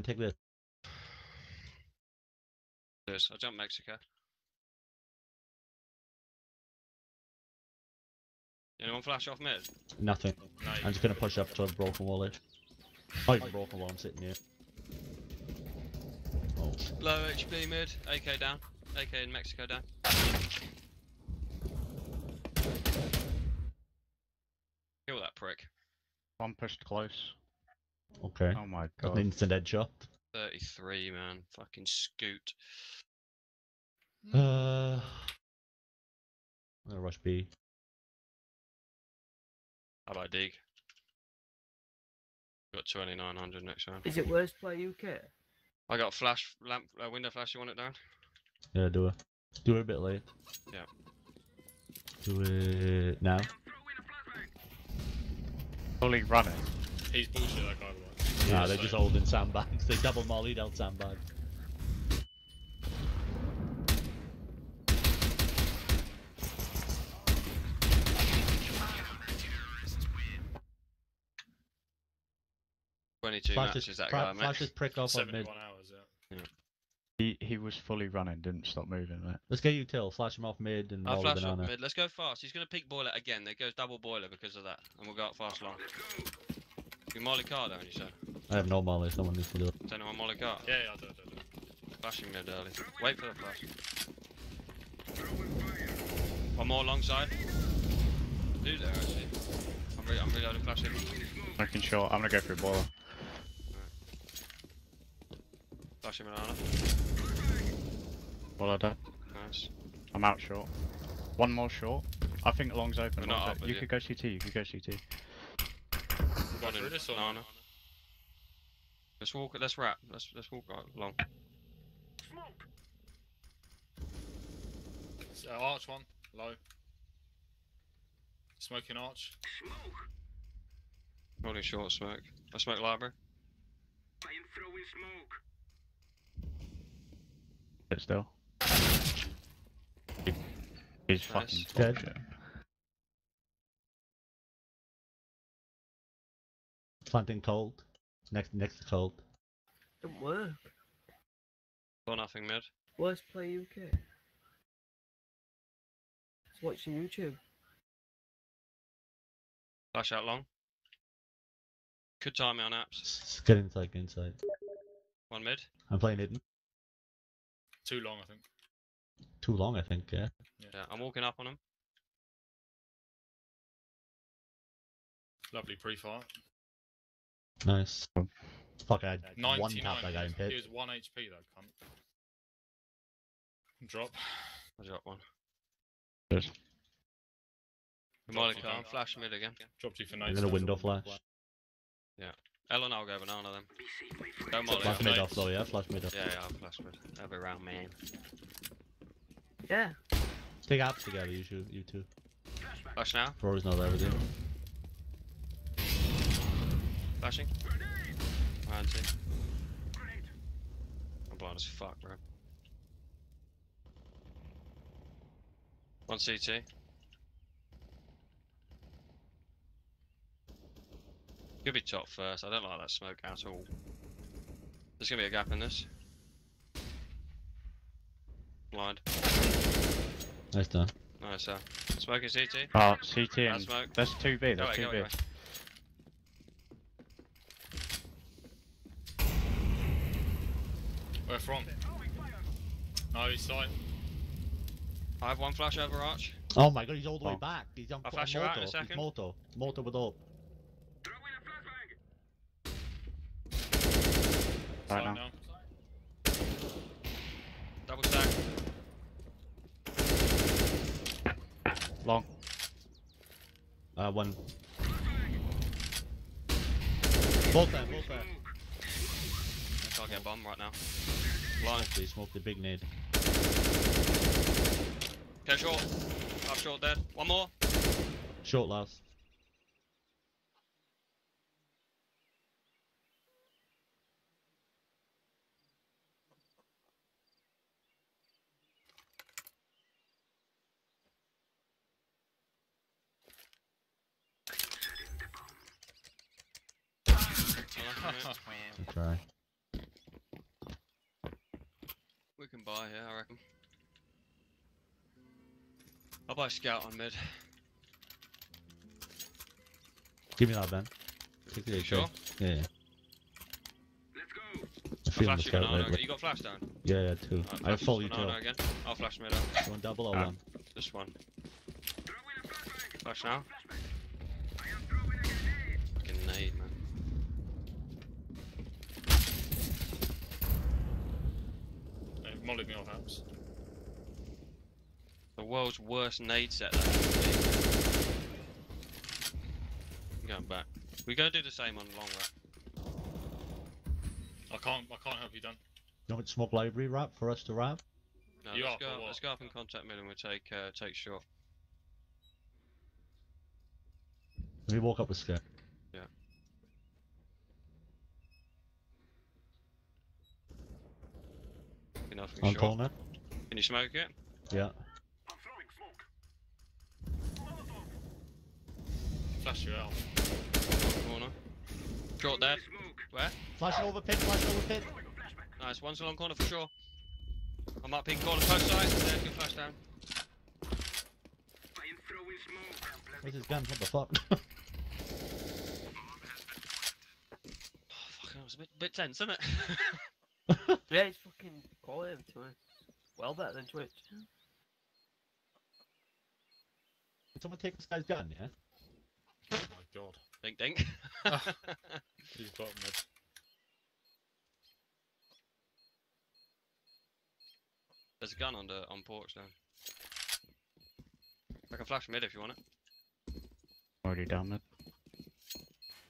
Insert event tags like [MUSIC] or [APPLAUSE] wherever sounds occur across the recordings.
and take this. This. I jump Mexico. Anyone flash off mid? Nothing. No, I'm just gonna push up to a broken wall edge. Not even broken wall, I'm sitting here. Oh, Low HP mid. AK down. AK in Mexico down. Kill that prick. One pushed close. Okay. Oh my Got an god. instant headshot. 33, man. Fucking scoot. Uh, I'm gonna rush B. How about dig? Got 2900 next round. Is it worst play UK? I got a flash lamp, uh, window flash. You want it down? Yeah, do it. Do it a bit late. Yeah. Do it now. Fully running. He's bullshit. That guy was. Nah, Yeah, they're so- just holding sandbags. [LAUGHS] They double mollied out sandbag. Twenty-two Flash matches this, that guy, flash this prick off on mid. Hours. Yeah. He he was fully running, didn't stop moving, mate. Let's get you till. Flash him off mid and I'll flash up banana. mid. Let's go fast. He's gonna peek boiler again. There goes double boiler because of that, and we'll go up fast long. You molly car down, you said. I have no molly, someone needs to do it. Is anyone molly car? Yeah, yeah, I do, I do, I. Flashing mid early. Wait for the flash. One more long side. Do there actually. I'm, re- I'm reloading flashing. Looking short. I'm gonna go through boiler. Flashing banana. Boiler dead. Nice. I'm out short. One more short. I think long's open. We're not long's up You you. could go CT. You could go CT. One through this or banana. Let's walk. Let's wrap. Let's let's walk right long. Uh, arch one, low. Smoking arch. Holding short smoke. I smoke library. Sit still. He's fucking Dead. Bullshit. Planting cold. Next next cold. Don't work. Or nothing mid. Worst play UK. Just watching YouTube. Flash out long. Could time me on apps. S- Get inside, get inside. One mid. I'm playing hidden. Too long, I think. Too long, I think, yeah. Yeah, I'm walking up on him. Lovely pre-fight. Nice. Fuck, I had one tap that guy in he was- hit. He was 1 HP, that cunt. Drop. I dropped one. Good. Molly Dropped car. again. Flash mid again. Dropped you for I'm nades. gonna window flash. Yeah. Ellen, I'll go banana then. Don't molly. Flash mid off though, yeah? Flash mid off. Yeah, yeah, I'll flash mid. Every round, man. Yeah. Take apps together, you two. You two. Flash now. Rory's not there with you. Flashing. One CT. I'm blind as fuck, bro. One CT. Could be top first. I don't like that smoke at all. There's gonna be a gap in this. Blind. Nice done. Nice, sir. Smoking CT. Oh, ah, CT. And smoke. That's 2B. That's 2B. Where from? No, he's side. I have one flash over arch. Oh my god, he's all the way Oh. back. He's on I'll flash you out in a second. He's moto. Moto with up. Right Side now. Double stack. Long. Uh, one. Both there, both there. I can't get bomb right now. Blind. They smoked the big nade. Okay, short. Half short dead. One more. Short last. Try. Buy, yeah, I reckon. I'll buy scout on mid. Give me that, Ben. Take the You AK. sure? Yeah. yeah. I'm I'll feeling the flash you scout banana. lately. You got flash down? Yeah, yeah, two. Alright, I have flash full this banana util. again. I'll flash mid up. One double or Ah. one? This one. Flash now. Fucking nade, man. They've mollied me off apps. The world's worst nade set. That is. I'm going back. We go do the same on long rap. I can't. I can't help you, Dan. You want smoke library wrap for us to wrap? No, You let's are go. Up, what? let's go up in contact mid and we'll take uh, take short. Let me walk up with scout. Enough. On Short. corner. Can you smoke it? Yeah. Flash you out. Corner. Short dead. Where? Flashing over pit, flashing over pit. Nice. One's along corner for sure. I'm up in corner post side. There, good flash down. Where's his gun? What the fuck? [LAUGHS] Oh, fuck, that was a bit, bit tense, isn't it? [LAUGHS] Yeah, it's fucking quality to it. Well better than Twitch. Did someone take this guy's gun, yeah? My god. dink dink. Ah. [LAUGHS] He's got mid. There's a gun on the on porch now. I can flash mid if you want it. Already down it.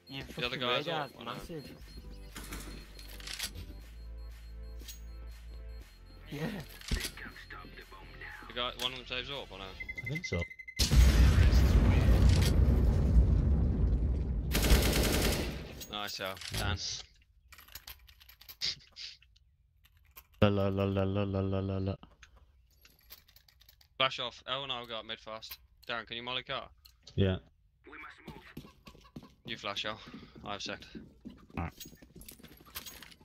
Your The other fucking guy's radar's up, I massive. Yeah. The guy, one of them saves up or no? I think so. Nice, yeah. Dance. La la la la la la la la la. Flash off. L and I'll go up mid fast. Darren, can you molly car? Yeah. We must move. You flash L. I have sec.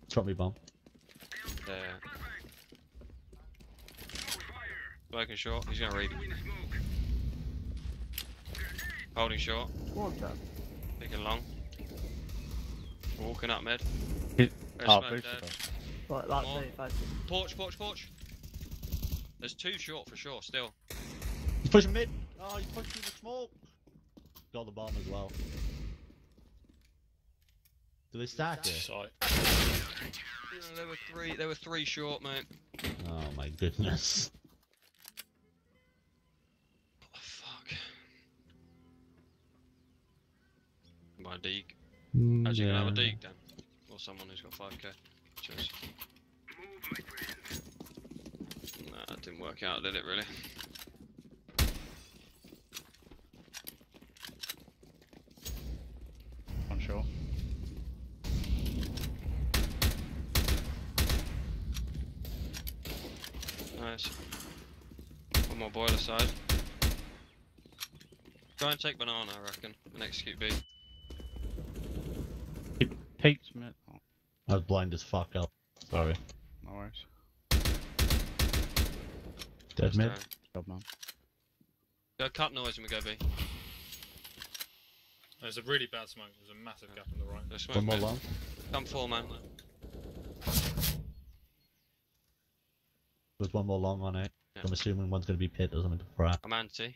Drop me bomb. Yeah. Smoking short. He's gonna read. Holding short. One tap. Picking long. Walking up mid. He- There's Oh, smoke boosted dead. that's More. it. That's Porch, porch, porch. There's two short for sure. Still. He's pushing mid. Oh, he's pushing through the smoke. Got the bomb as well. Do they stack it? Sight. Yeah, there were three. There were three short, mate. Oh my goodness. What the fuck? My deek. Mm, How's you gonna have a yeah. deek then? Or someone who's got 5k. Cheers. Nah, that didn't work out, did it really? I'm sure. Nice. One more boiler side. Try and take banana, I reckon, and execute B. He peeked mid. Oh, I was blind as fuck up. Sorry. no worries. Dead mid. Uh, Job man. Go cut noise and we go B. There's a really bad smoke. There's a massive gap on the right. Go smoke One more long. Come four man. There's one more long on it. Yeah. I'm assuming one's gonna be pit or something for that. I'm anti.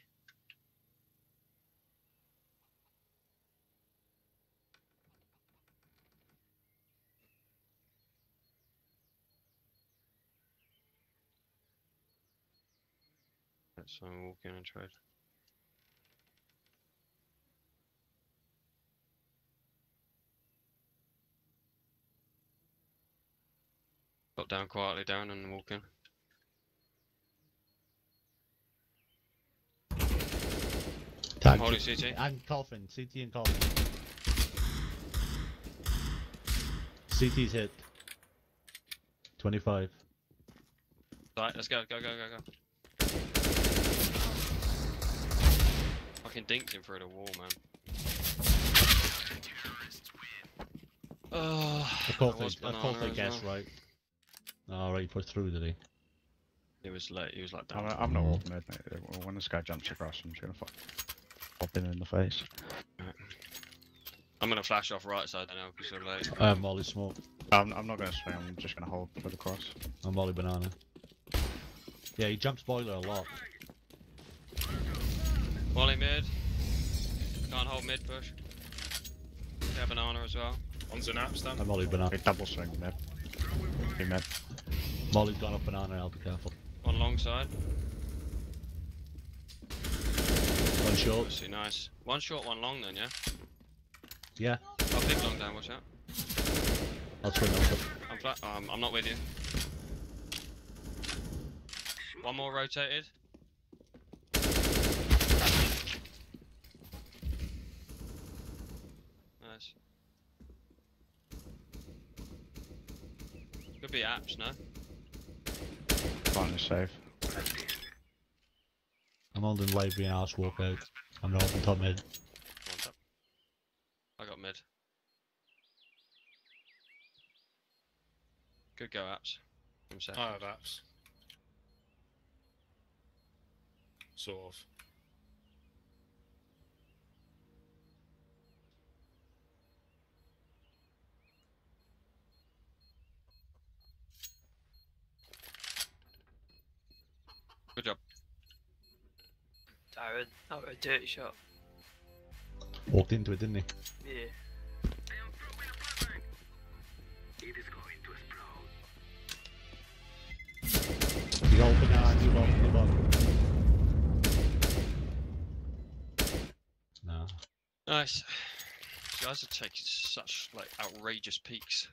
So I'm walking and trade. Got down quietly down and walking. I'm holding CT. And coffin. CT and coffin. CT's hit. 25. Right, let's go, go, go, go, go. Fucking dinked him through the wall, man. Oh, Of course I was they, of course banana they as guessed well. right. Alright, he pushed through, did he? It was late. He was like I'm, down. I'm not walking mid, mate. When this guy jumps across, I'm just gonna fuck, pop him in the face. I'm gonna flash off right side now because they're late. I have Molly smoke. I'm, I'm not gonna swing. I'm just gonna hold for the cross. I'm Molly banana. Yeah, he jumps boiler a lot. Wally mid. Can't hold mid push. Yeah, banana as well. One's an app stand. I'm Molly banana. Double swing mid. Be mid. Molly's gone up banana. I'll be careful. One long side. One short. Obviously nice. One short, one long then, yeah? Yeah. I'll pick long down, watch out. I'll swing up. I'm flat. Um, I'm not with you. One more rotated. Nice. Could be apps, no? Fine, is safe. I'm holding library and Arse walk out. I'm not open top mid. One tap. I got mid. Good go, apps. I'm set. I have apps. Sort of. Good job. Darren, that was a dirty shot. Walked into it, didn't he? Yeah. He's all banana. You bottom. You bottom. No. Nice. You guys are taking such like outrageous peaks.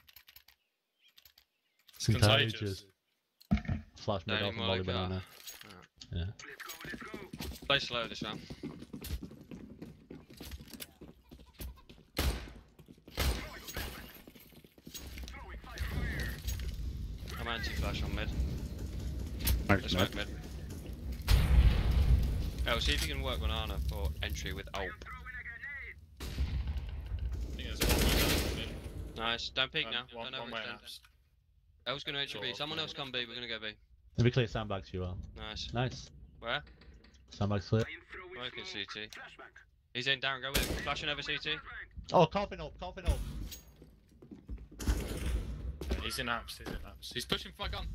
It's contagious. Flash mid off and Molly Mulligan. banana. Yeah. Play slow this round. I'm anti-flash on mid. Smoke's Let's mid. smoke mid. Oh, see if you can work banana for entry with ALP. I think there's one way down Nice. Don't peek mid. now. Um, one, Don't one way overextend. apps. El's gonna entry B. Someone else come B. We're gonna go B. Let me clear sandbags for you all. Nice. Nice. Where? Sandbags clear. Smoking CT. He's in. Darren, go with him. Flashing over CT. Oh, coughing up, coughing up. He's in apps. He's in apps. He's pushing flag on.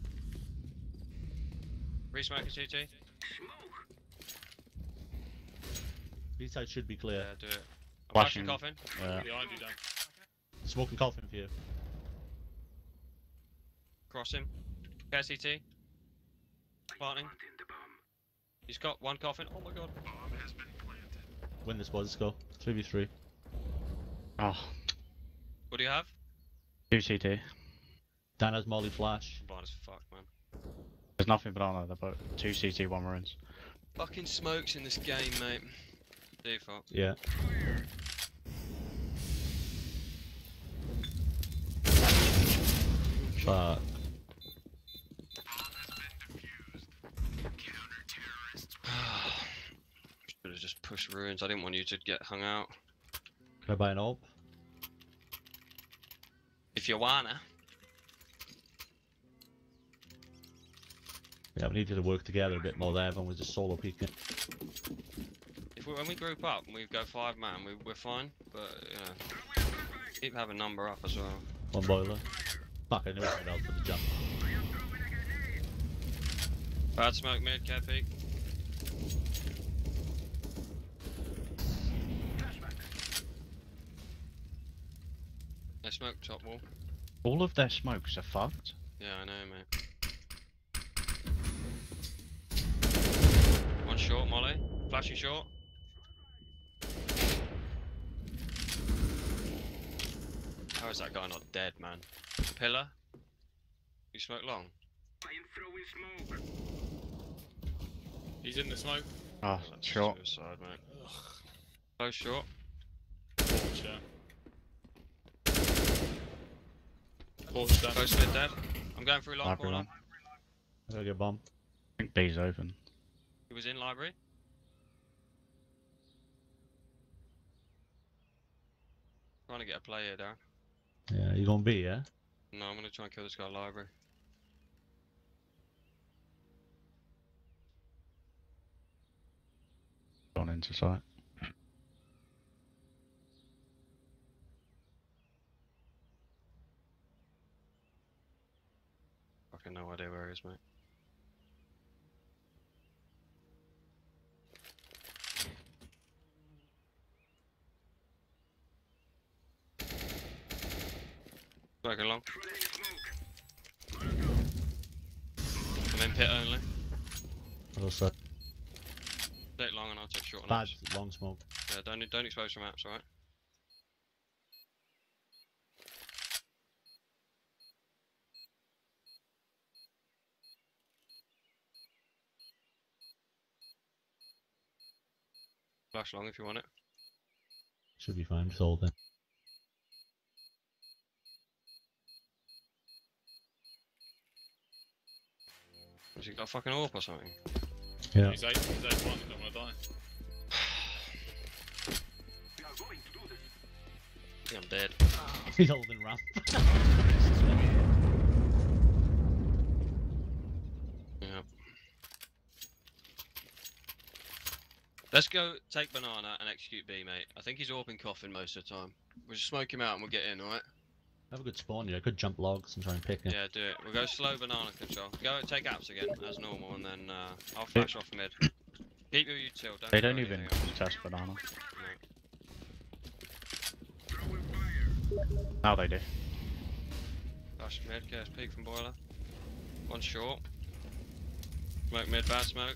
Re-smoking CT. B side should be clear. Yeah, do it. I'm Flashing. flashing coffin. Yeah. Behind you, Dan. Smoking coffin for you. Cross him. Care CT. Planting. He's got one coffin. Oh my god. Win this boys, let's go. 3v3. Oh, ah. What do you have? two CT. Dan has Molly flash. I'm blind as fuck, man. There's nothing banana. They're both two CT, one ruins. Fucking smokes in this game, mate. Default. Yeah. Fuck. Should have just pushed ruins. I didn't want you to get hung out. Can I buy an AWP? If you wanna. Yeah, we need you to work together a bit more there. Everyone was just solo peeking. If we, when we group up and we go five man, we, we're fine. But you know, keep having number up as well. One boiler. Fuck, I knew it was for the jump. Bad smoke mid, care peak. Smoke top wall. All of their smokes are fucked. Yeah, I know, mate. One short, Molly. Flashing short. How is that guy not dead, man? Pillar. You smoke long. I am throwing smoke. He's in the smoke. Oh, That's short. Suicide, mate. Close short. Porch, yeah. Mid dead. I'm going through long library corner. I'm gonna get bumped. I think B's open. He was in library. Trying to get a play here, Darren. Yeah, you gonna be, yeah? No, I'm gonna try and kill this guy library. Gone into sight. Fucking no idea where he is, mate. Smoking long. I'm in pit only. Side. Take long and I'll take short Bad, long smoke. Yeah, don't don't expose your maps, alright? Flash long if you want it. Should be fine, just hold it. Has he got a fucking AWP or something? Yeah. He's eight, he's eight one, don't wanna die. [SIGHS] I think I'm dead. [LAUGHS] He's holding ramp. [LAUGHS] Yeah. Let's go take banana and execute B, mate. I think he's AWPing coffin most of the time. We'll just smoke him out and we'll get in, alright? Have a good spawn yeah. Good jump logs and try and pick him. Yeah, do it. We'll go slow banana control. Go take apps again as normal, and then uh, I'll flash off mid. Keep your util. Don't They throw don't even anything else. test banana. No. Now they do. Flash mid, KS peek from boiler. One short. Smoke mid, bad smoke.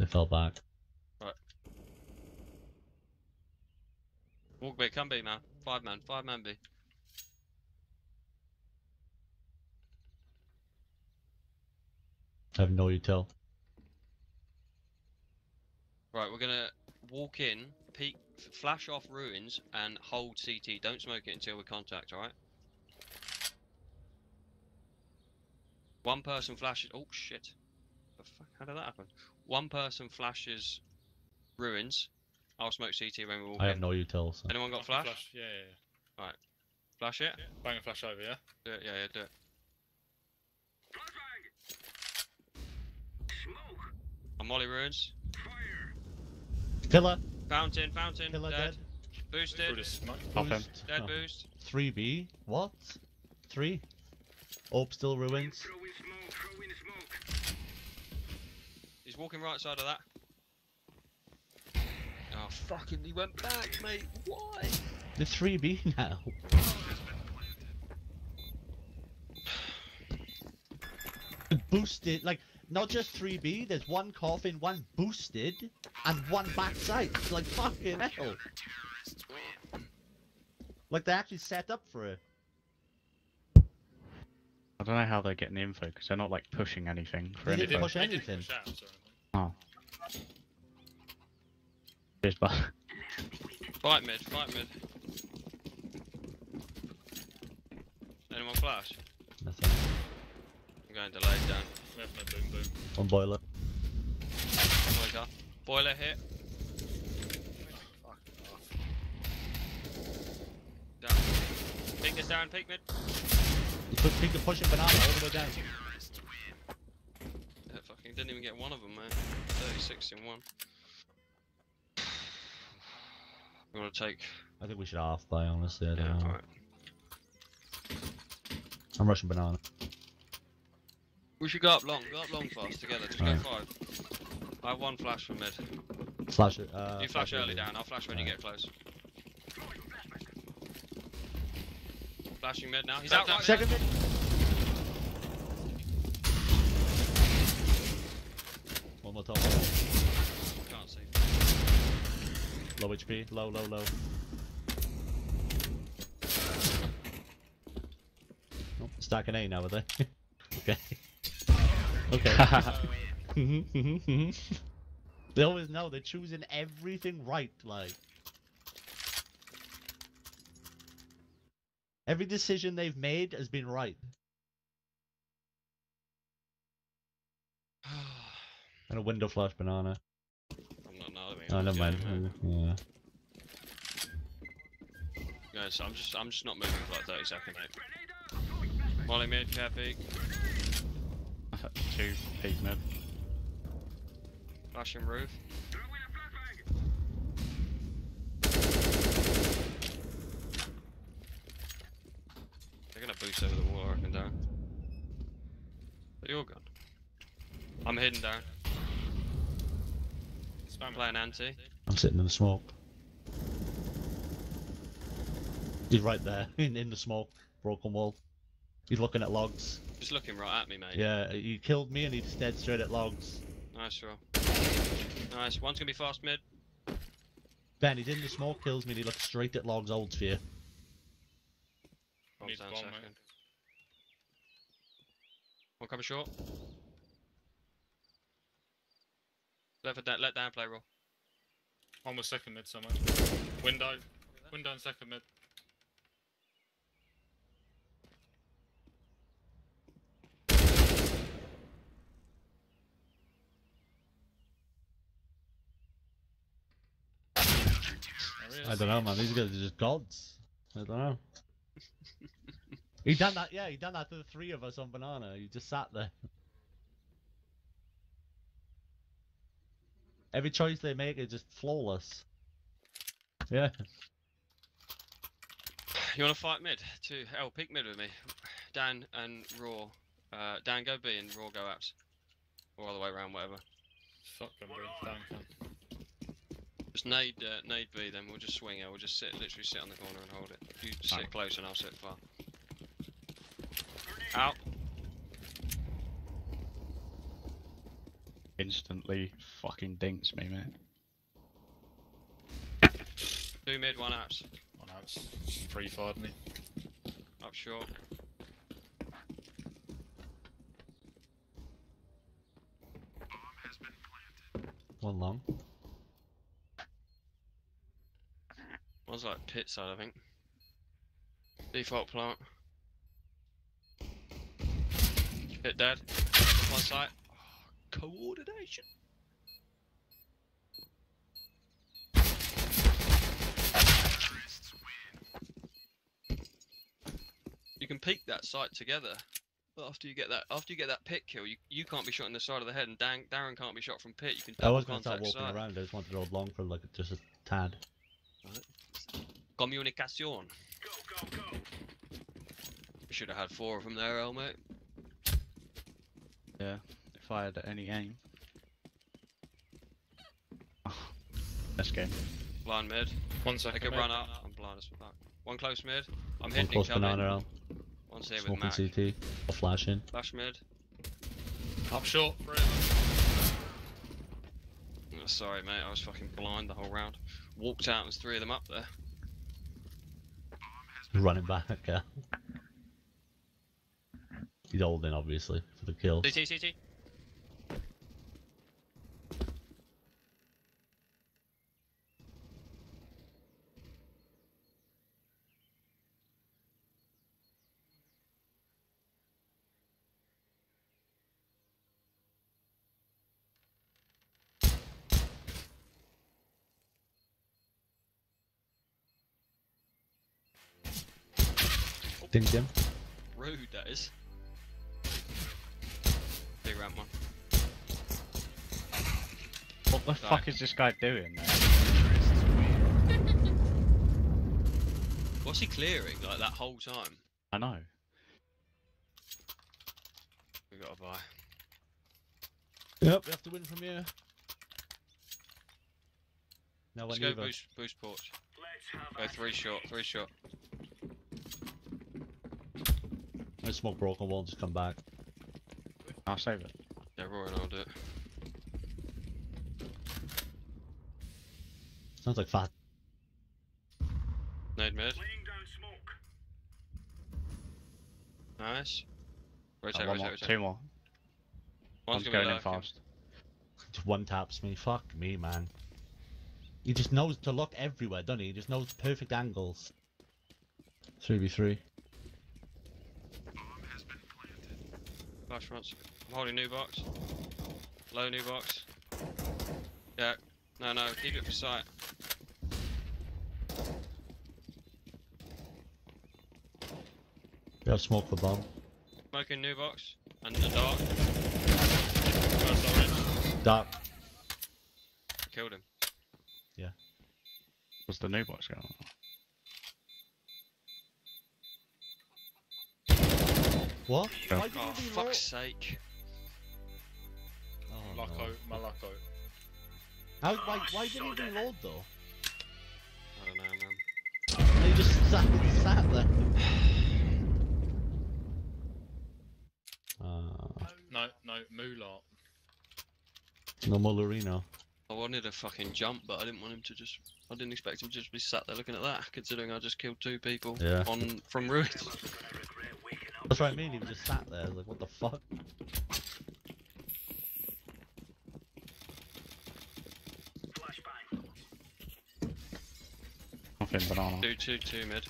They fell back. Walk B, come B, man. Five man, five man B. I have no util. Right, we're gonna walk in, peek, flash off ruins, and hold CT. Don't smoke it until we contact, alright? One person flashes. Oh shit! The fuck? How did that happen? One person flashes ruins. I'll smoke CT when we walk I in. have no util. So. Anyone got I can flash? Yeah, yeah, yeah. Flash it. yeah. Bang a flash over, yeah? Do it. Yeah, yeah, do it. Smoke. I'm Molly ruins. Fire. Pillar. Fountain, fountain, Pillar dead. dead. Boosted, this smoke. Him. Boost. dead Oh. boost. 3B? What? 3? Orb still ruins. He's walking right side of that. Oh fucking! He went back, mate. Why? The 3B now. Boosted, like, not just 3B, there's one coffin, one boosted, and one backside. It's like, fucking hell. Like, they actually set up for it. I don't know how they're getting the info because they're not like pushing anything for They any didn't push anything. push out or anything. Oh. Cheers, bud. Fight mid, fight mid. Anyone flash? Nothing. I'm going delayed down. We have no boom boom. One boiler. Boiler, boiler hit. Down. Pink is down, peak mid. You put Pink and pushing banana all the way down. Yeah, fucking didn't even get one of them, man. 36 in one. You wanna take? I think we should half play, honestly. I don't Yeah, know. alright. I'm rushing banana. We should go up long, go up long fast together, just Alright. go five. I have one flash from mid. Flash it. Uh, you flash early it. down, I'll flash when you Alright. get close. Flashing mid now, he's out right Second mid. One more top. Can't see. Low HP. Low, low, low. Oh, stacking A now, are they? [LAUGHS] okay. Okay. [LAUGHS] [LAUGHS] they always know they're choosing everything right, like. Every decision they've made has been right. And a window flash banana. I'm not, no, Oh, never mind. man. Yeah. going. So I'm just I'm just not moving for like 30 seconds, mate. Molly mid, care peak, Two peak mid. flashing roof. They're gonna boost over the wall, I reckon, down. But you're gone. I'm hidden down. Spam it. Playing anti. I'm sitting in the smoke. He's right there, [LAUGHS] in, in the smoke, broken wall. He's looking at logs. He's looking right at me, mate. Yeah, he killed me and he's dead straight at logs. Nice roll. Nice. One's gonna be fast mid. Ben, he's in the smoke, kills me and he looks straight at logs old sphere. Bombs Need down bomb, second. mate. One coming short. Let, for da- let down play roll. Almost second mid somewhere. Window. Window and second mid. I don't know, man. These guys are just gods. I don't know. [LAUGHS] he done that, yeah, he done that to the three of us on banana. He just sat there. Every choice they make is just flawless. Yeah. You wanna fight mid? Two L pick mid with me. Dan and Raw. Uh, Dan go B and Raw go apps. Or all the way around, whatever. Fuck them, bro. Down cunt. Just nade, uh, nade B, then we'll just swing it. We'll just sit, literally sit on the corner and hold it. You sit Alright. close and I'll sit far. Out. Instantly fucking dinks me, mate. Two mid, one apps. One no, it's free fired me. Up short. One long. One's like pit side, I think. Default plant. Hit dead. One side. Coordination. You can peek that site together. But after you get that, after you get that pit kill, you you can't be shot in the side of the head, and Dan, Darren can't be shot from pit. You can I was gonna start walking site. around. I just wanted to hold long for like just a tad. Communication. We should have had four of them there, El, mate. Yeah. If at any aim. Oh, Let's go. Blind mid. One second. Take second. a mid. run up. I'm blind as fuck. One close mid. I'm One hitting close banana out. One's here with Smoking Mac. CT. A flash in. Flash mid. Up short. Three. Oh, sorry, mate. I was fucking blind the whole round. Walked out and there's three of them up there. Running back, yeah. He's holding, obviously, for the kill. CT, CT. Dinged him. Rude, that is. Big ramp one. What the Right. fuck is this guy doing there? What's he clearing like that whole time? I know. We gotta buy. Yep, we have to win from here. No Let's go either. boost, boost porch. Go three shot, three shot. I smoke broken wall and just come back. I'll save it. Yeah, Roy and I'll do it. Sounds like fat. Nade mid. Nice. Rotate, one rotate, more. rotate. Two more. One's One's gonna going in fast. Just one taps me. Fuck me, man. He just knows to look everywhere, doesn't he? He just knows perfect angles. 3v3. Flash fronts. I'm holding new box. Low new box. Yeah. No, no. Keep it for sight. They have smoke for bomb. Smoking new box. And the dark. First orange. Dark. Killed him. Yeah. Was the new box going on? What? Yeah. Why did Oh, you fuck's sake. Oh, Lucko, no. Malako. How, why, why didn't you reload though? I don't know, man. He just sat, sat there. Uh, No, no, Moolah. no Mollerino. I wanted a fucking jump, but I didn't want him to just. I didn't expect him to just be sat there looking at that, considering I just killed two people Yeah. on from ruins. That's what I mean, he was just sat there, like, what the fuck? Nothing banana. two, two, two mid.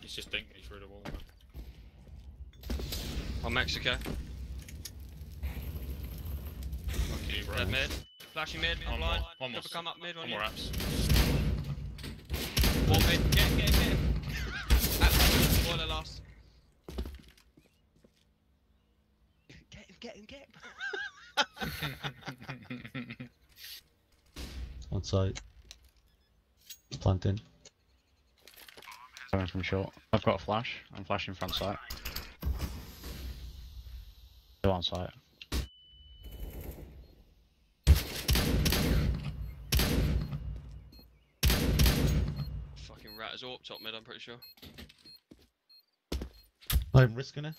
He's just dinking me through the wall. On Mexico. Fuck you, bro. Dead mid. Flashing mid. One I'm more, blind. one more Double come up mid on One you. more apps. One mid. Get him, get him, get him. Apps. Boiler last. Get him, get him, get him. On site. Planting. Coming from short. I've got a flash. I'm flashing front sight. Still on site. Fucking rat is AWP top mid, I'm pretty sure. I'm risking it.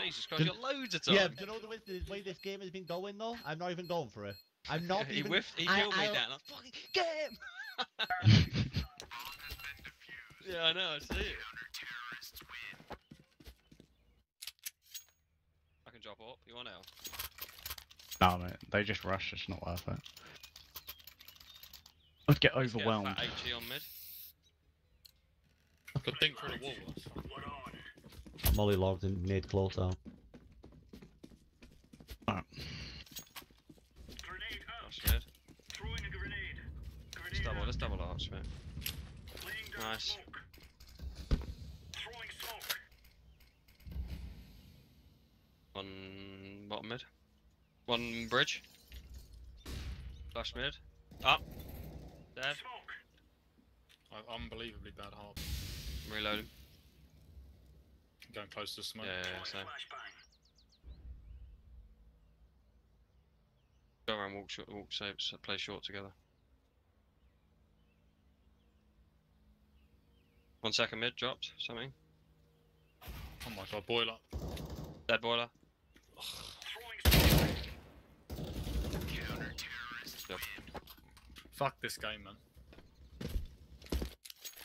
Jesus Christ, you got loads of time. Yeah, but you know the way, the way this game has been going though? I'm not even going for it. I'm not he even... whiffed, he I- killed me I- down. I fucking get him! [LAUGHS] yeah, I know, I see it. I can drop up. You want out? No, mate. They just rush. It's not worth it. I'd get Let's get a overwhelmed. fat HE on mid. Could dink through the wall. Molly logged in mid close out. Alright. Flash mid. Let's double, let's double arch, mate. Nice. One bottom mid. One bridge. Flash mid. Up. Dead. I, have unbelievably bad harp. I'm reloading. Going close to smoke. Yeah, yeah, yeah, same. Go around, walk short, walk saves, play short together. One second mid dropped, something. Oh my god, boiler. Dead boiler. Fuck this game, man.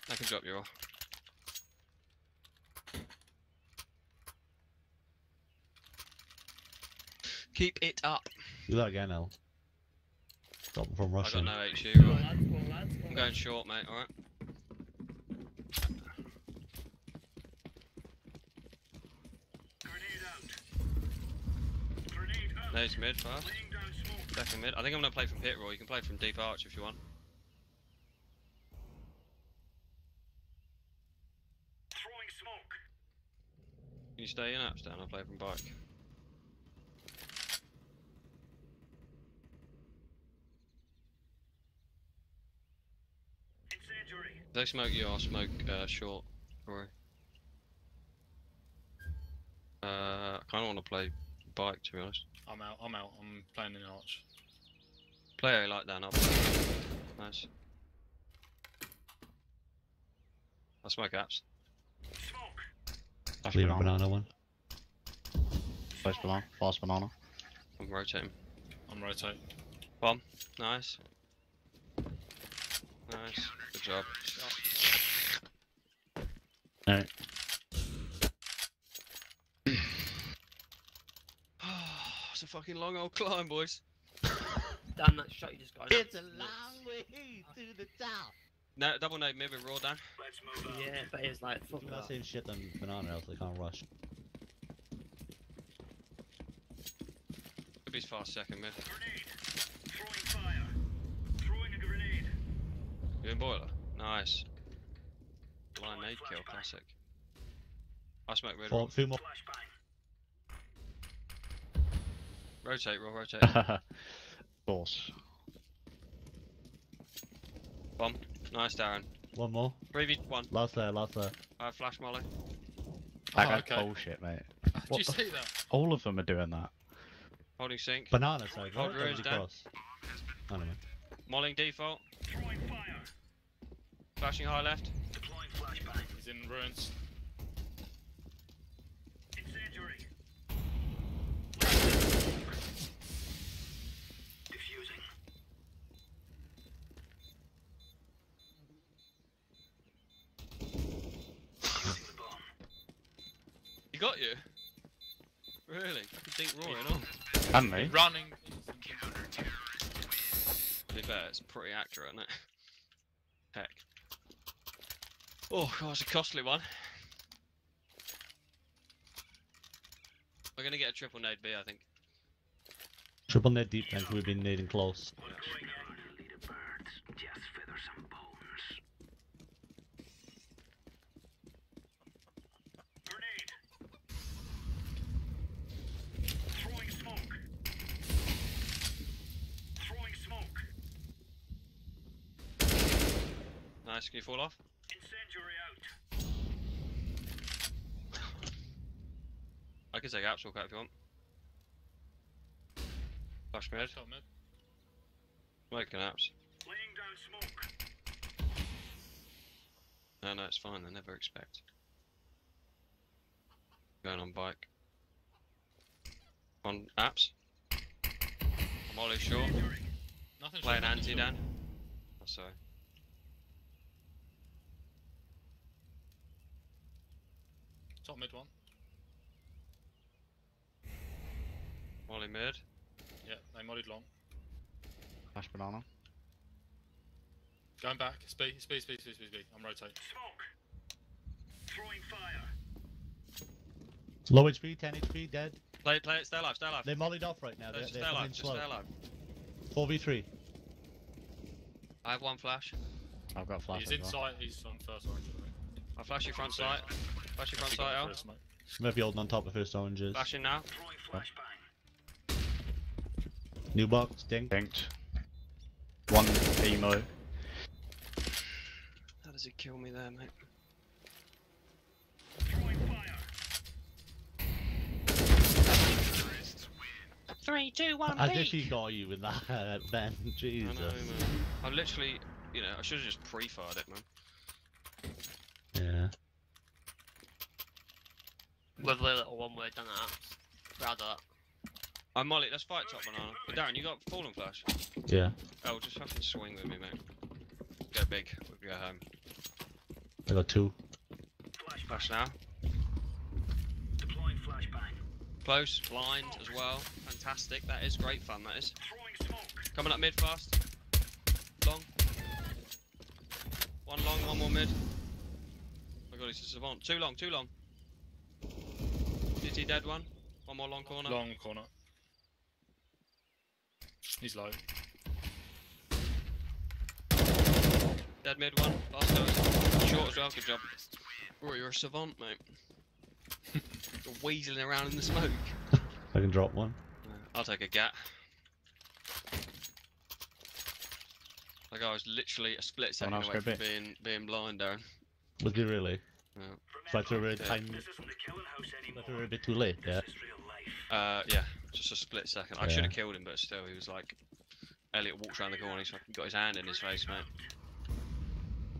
I can drop you off. Keep it up. Do that again, L. Stop them from I got rushing. no HU. Go on, Right. lads, go lads, go I'm going short, mate. All right. Nice mid first. Second mid. I think I'm gonna play from pit roll. You can play from deep arch if you want. Throwing Can you stay in apps down? I'll play from bike. If they smoke you, I'll smoke uh, short. Rory. Uh, I kind of want to play bike to be honest. I'm out, I'm out. I'm playing in arch. Play A like that up. Nice. I'll smoke apps. Flash Leave a banana. banana one. Flash banana. Fast banana. I'm rotating. I'm rotating. Bomb. Nice. Nice. Good job. No. [SIGHS] it's a fucking long old climb, boys. Damn that shot you just got. It's a long way to the top. No, double nade mid with raw down. Yeah, but it was like, fuck Do that that. same shit than banana, else they can't rush. Could be fast second mid. You in boiler? Nice. Blind nade kill, classic. I smoke red. Four, few more. Rotate, roll, rotate. [LAUGHS] Force. Bomb. Nice, Darren. One more. 3v1. Last there, last there. I have flash molly. That Oh, guy's okay. bullshit, mate. Did What you see that? All of them are doing that. Holding sink. Banana side. Hold right? ruins Everybody down. cross. I don't know. Mollying default. Flashing high left. He's in ruins. He got you? Really? Fucking think roaring on. Can they? Running. To be fair, it's pretty accurate, isn't it? Heck. Oh, God, it's a costly one. We're gonna get a triple nade B, I think. Triple net deep tank. We've been needing close. Nice, can you fall off? I can take actual cut if you want. Flash mid, Shot mid. smoking apps. No, no, it's fine, they never expect. Going on bike. On apps. I'm Ollie short. Nothing. Playing anti Dan. Oh, sorry. Top mid one. Molly mid. Yeah, they modded long. Flash banana. Going back. Speed, speed, speed, speed, speed, speed. I'm rotating. Smoke. Throwing fire. Low HP, 10 HP, dead. Play, play it, stay alive, stay alive. They're mollied off right now. No, They're, just they're stay coming alive, just slow. stay alive. 4v3. I have one flash. I've got flash. He's as well. He's on first orange. I think. I flash your front sight. Flash your front He got sight the out. first smoke. Maybe holding on top of first oranges. Flashing now. New box, dink. Dinked. One emo. How does it kill me there, mate? Three, two, one, As if he got you with that, uh, [LAUGHS] Ben. I Jesus. know, man. I literally, you know, I should have just pre-fired it, man. Yeah. With a little one word done that. Proud of that. I'm Molly, let's fight top banana. But Darren, you got fallen flash. Yeah. Oh, just fucking swing with me, mate. Go big, we go home. I got two. Flash now. Deploying flashbang. Close, blind as well. Fantastic. That is great fun. That is. Coming up mid fast. Long. One long, one more mid. My god, he's a savant. Too long, too long. DT dead one. One more long corner. Long corner. He's low. Dead mid one. Last guy. Short as well. Good job. Rory, you're a savant, mate. [LAUGHS] you're weaseling around in the smoke. I can drop one. I'll take a gat. Like I was literally a split second Someone else away from being being blind, Darren. Was he really? Yeah. So I threw a Yeah. time. I threw a bit too late. Yeah. Uh, yeah, just a split second. I Yeah. should have killed him, but still, he was like. Elliot walked around the corner, he's fucking got his hand in his face, mate.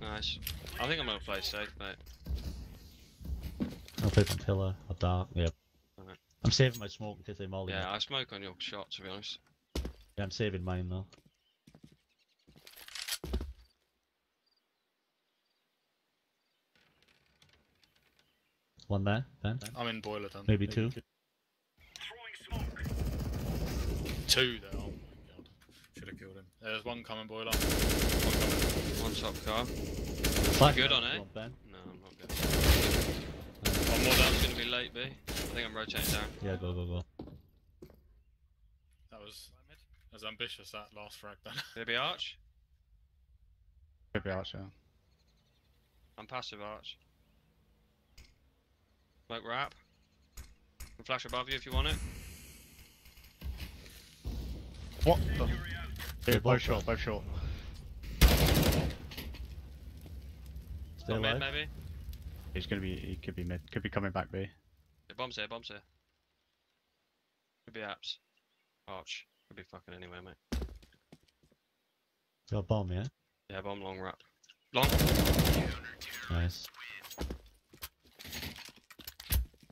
Nice. I think I'm gonna play safe, mate. I'll play Pantilla or Dark. Yep. Alright. I'm saving my smoke because case they molly. me. Yeah, I smoke on your shot, to be honest. Yeah, I'm saving mine though. One there, Ben. I'm in boiler done. Maybe two. Two there. Oh my god. Should have killed him. There's one coming boiler. One coming. One top car. Flash Good on, it. eh? Ben. No, I'm not good. One more down's gonna be late, B. I think I'm rotating down. Yeah, go, go, go. That was as ambitious that last frag done. [LAUGHS] Maybe arch? Could be out, yeah. I'm passive arch. Smoke wrap. Can flash above you if you want it. What the? They're Dude, both both short, both short. Stay Got mid maybe. He's gonna be, he could be mid, could be coming back B. Yeah, bombs here, bombs here. Could be apps. Arch. Could be fucking anywhere, mate. Got a bomb, yeah? Yeah, bomb long wrap. Long. Nice.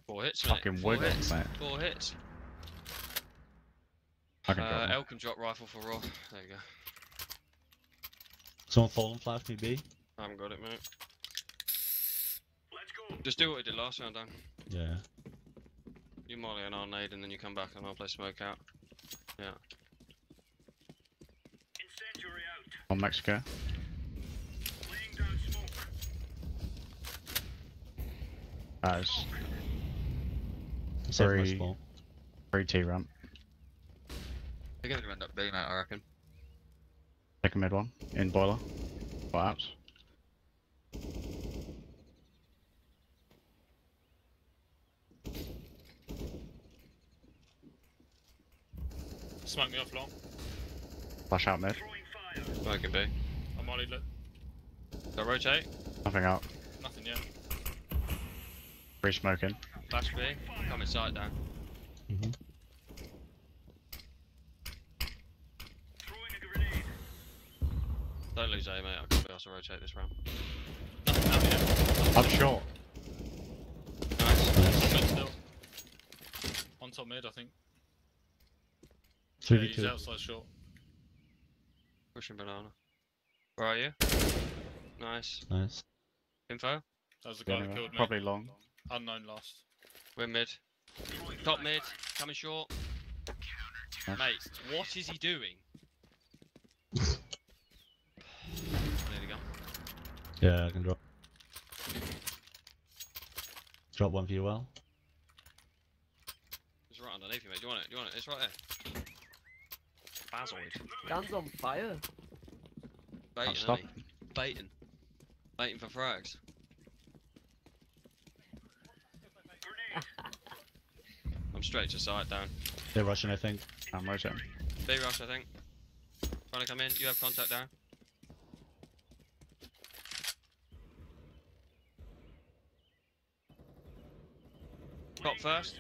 Four hits, mate. Fucking Four wiggle, hits. mate. Four hits. I can Uh, drop him. El can drop rifle for raw. There you go. Someone fallen flash me B? I haven't got it, mate. Let's go. Just do what we did last round, Dan. Yeah. You molly and I'll nade, and then you come back and I'll play smoke out. Yeah. On Mexico. Guys, Save my Three. Spawn. free T ramp. They're gonna end up being out, I reckon. Take a mid one. In boiler. Perhaps. Smoke me off long. Flash out mid. Smoking B. I'm molly lit. So rotate. Nothing out. Nothing yet. Free smoking. Flash B. Come inside down. Mm-hmm. Don't lose A, mate. I can be able to rotate this round. Nothing out yet. I'm short. Nice. Nice. Still. On top mid, I think. Three Yeah, v he's outside short. Pushing banana. Where are you? Nice. Nice. Info? That was the guy Anyway, that killed me. Probably long. Unknown last. We're mid. Top mid. Coming short. Mate, what is he doing? there we go. Yeah, I can drop. Drop one for you, well. It's right underneath you, mate. Do you want it? Do you want it? It's right there. Bazoid. Dan's on fire. Baiting, stop. Baiting. Baiting for frags. I'm straight to side down. They're rushing, I think. I'm rotating. B rush, I think. Trying to come in. You have contact down. Top first.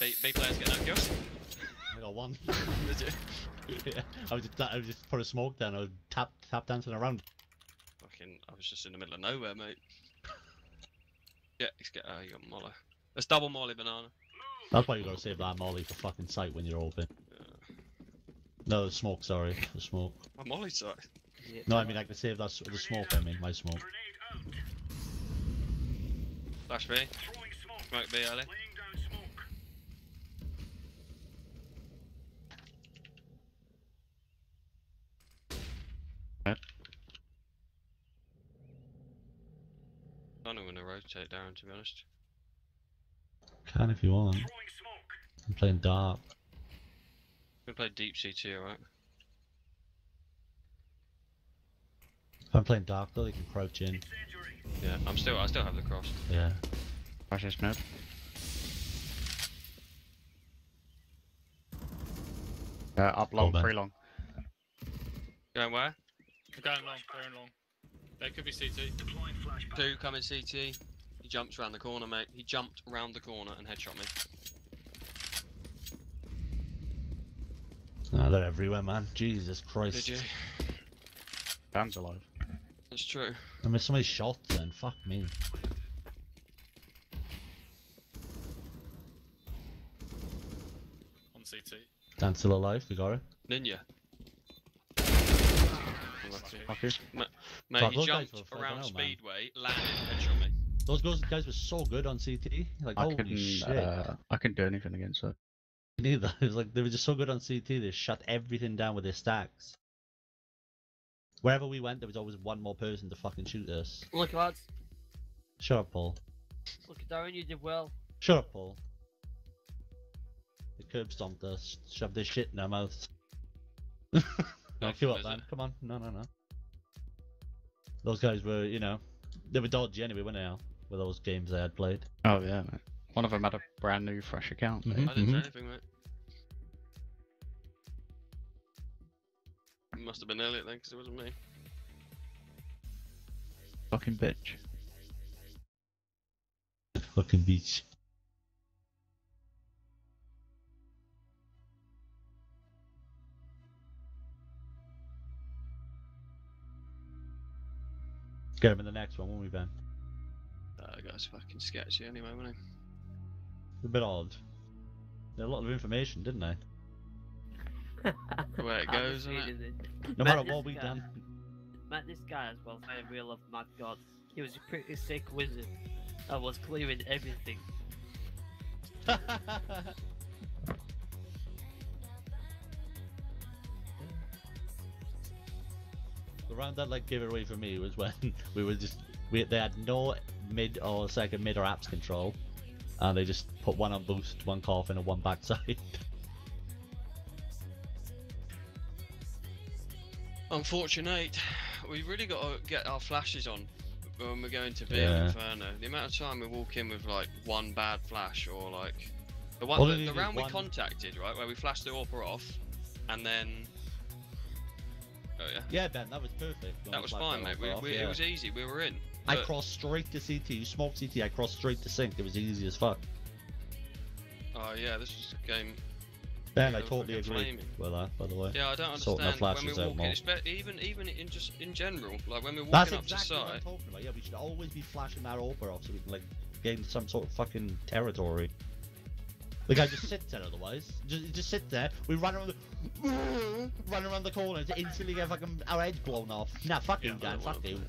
B, B players get kills. I got one. [LAUGHS] Did you? [LAUGHS] yeah. I was just, I was just put a smoke down. I was tap tap dancing around. Fucking, I was just in the middle of nowhere, mate. [LAUGHS] Yeah, let's get. Uh, you got Molly. Let's double Molly banana. That's why you gotta save that molly for fucking sight when you're open. No, the smoke. Sorry, the smoke. My Molly side. Yeah. No, I mean I can save that s- the smoke. I mean my smoke. Flash B. Smoke B early. I don't want to rotate down, to be honest. Can if you want. I'm playing dark. We play deep CT, alright? If I'm playing dark though, they can crouch in. Yeah, I'm still. I still have the cross. Yeah. Flash is mid. Uh, up long, man. free long. Going where? I'm going long, going long. They could be CT. Two coming CT. He jumps around the corner, mate. He jumped around the corner and headshot me. Nah, they're everywhere, man. Jesus Christ. Did you? Dan's alive. That's true. I missed so many shots then. Fuck me. On CT. Dan's still alive. We got it. Ninja. Unlucky. Fuck you. Mate, Fuck, he those guys jumped were around hell, man. Speedway, landed, headshot me. Those guys, guys were so good on CT. Like I holy couldn't, shit. uh, I couldn't do anything against them. Neither. [LAUGHS] It was like they were just so good on CT. They shut everything down with their stacks. Wherever we went, there was always one more person to fucking shoot us. Look, lads. Shut up, Paul. Look, at Darren, you did well. Shut up, Paul. They curb stomped us, shoved their shit in our mouths. no, [LAUGHS] Not queue fun, up, man. Come on. No, no, no. Those guys were, you know, they were dodgy anyway, weren't they? Al? With those games they had played. Oh yeah, mate. One of them had a brand new fresh account. mate. I didn't do Mhm. anything, mate. It must have been Elliot then, because it wasn't me. Fucking bitch. Fucking beach. Get him in the next one, won't we, Ben? Oh, that guy's fucking sketchy anyway, wasn't he? A bit odd. They had a lot of information, didn't they? The way it I goes, isn't it? No matter what we guy- done. Met this guy as well via Real oh of Mad God. He was a pretty sick wizard. I was clearing everything. [LAUGHS] The round that like gave it away for me was when [LAUGHS] we were just we they had no mid or second mid or apps control, and they just put one on boost, one coffin, and one backside. [LAUGHS] Unfortunate. We've really got to get our flashes on when we're going to be Yeah. Inferno. The amount of time we walk in with like one bad flash or like the one All the, the round we contacted, right, where we flashed the Orpa off, and then oh yeah, yeah, Ben, that was perfect. that was fine, mate. We, we, It was easy. We were in. I crossed straight to CT. You smoked CT. I crossed straight to sync. It was easy as fuck. Oh yeah, this was a game. Ben, Yeah, I totally agree flaming. with that. By the way. Yeah, I don't understand when flashes we walk in, even even in just in general, like when we're walking That's up exactly to what I'm talking about. Yeah, we should always be flashing that Orpa off so we can like gain some sort of fucking territory. The guy just sits there otherwise. Just just sit there. We run around the [LAUGHS] run around the corner and instantly get fucking our heads blown off. Nah, fuck Yeah, you, I Dan. Fuck wanna you.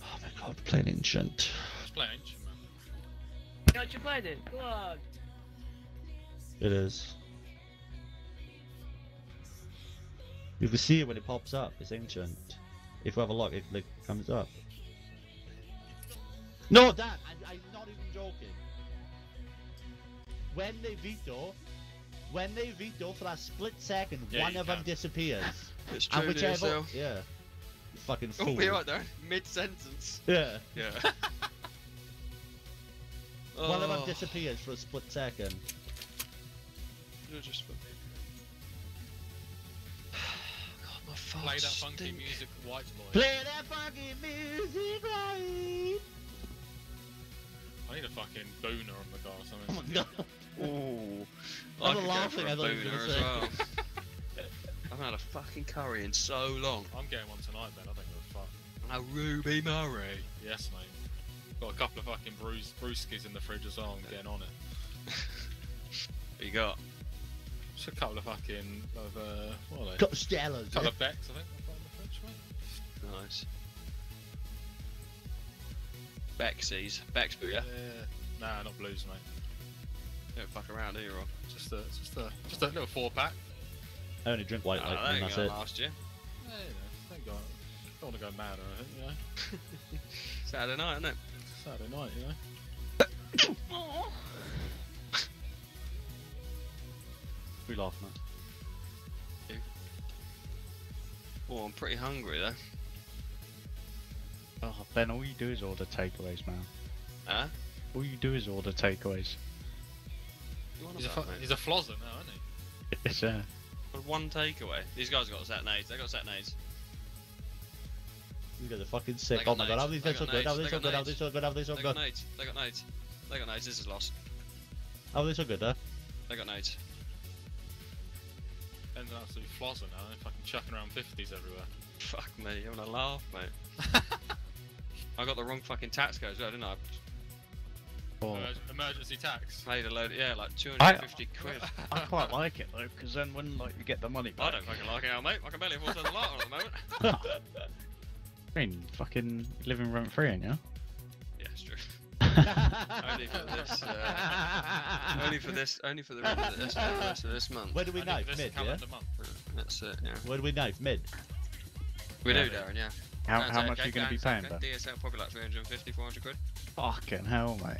Oh my god, playing ancient. Let's play ancient, man. Can't you play it? Come on! It is. You can see it when it pops up. It's ancient. If we have a look, it like comes up. No, Dan, I, I'm not even joking. When they veto, when they veto for that split second, Yeah, one you of them disappears, [LAUGHS] It's and true, whichever, so. yeah, you fucking Oh, fool. we're right there, mid sentence. Yeah, Yeah. [LAUGHS] one of them Oh, disappears for a split second. you're just fucking- [SIGHS] God, my farts Play that funky stink. music, White Boy. Play that fucking music right. I need a fucking boner on the car or something. Oh my god. [LAUGHS] Ooh. I [LAUGHS] I was laughing, go I for thought you were gonna as say. well. I've had a fucking curry in so long. I'm getting one tonight, Ben. I think we're fuck. A Ruby Murray. Yes, mate. Got a couple of fucking bruise brewskis in the fridge as well. I'm getting on it. What [LAUGHS] you got? Just a couple of fucking of uh, what are they? Got Stellas. couple of Becks, I think. I've got in the fridge, mate. Nice. Bexies. Bex Booyah. Yeah. Nah, not blues, mate. Don't fuck around, do you, Rob? Just a just a just a little four pack. I only drink white ah, Oh, lightning, there you that's it. last year. Yeah, you know, thank God. Don't want to go mad or anything, you know. [LAUGHS] Saturday night, isn't it? Saturday night, you know. We laugh, man. Oh, I'm pretty hungry though. Oh, Ben, all you do is order takeaways, man. Huh? All you do is order takeaways. He's a about, he's a flozzer now, isn't he? It's uh, For one takeaway. These guys got set nades. They got set nades. You guys are fucking sick. Oh my god, nades. how these They guys so got good? How nades. they They so got good? How they nades. so good? How they so They got good? nades. They got nades. They got nades. This is lost. How they so good, huh? They got nades. Ben's an absolute flozzer now. They're fucking chucking around 50s everywhere. Fuck me, I'm gonna laugh, mate. [LAUGHS] I got the wrong fucking tax code as well, didn't I? oh, emergency tax. Paid a load, yeah, like 250 quid. [LAUGHS] I quite like it though, because then when like you get the money back. I don't fucking like it now, mate. I can barely afford to turn the light on at the moment. [LAUGHS] I mean, fucking living rent free, ain't you? Yeah, it's true. [LAUGHS] Only for this, uh, only for this, only for the rest of this, rest of this month. Where do we Only knife? for this Mid, yeah? calendar month. That's it, yeah. Where do we knife? Mid. We do, Darren, yeah. How, Sounds how okay, much are you going to be paying, okay. Ben? DSL probably like 350, 400 quid. Fucking hell, mate.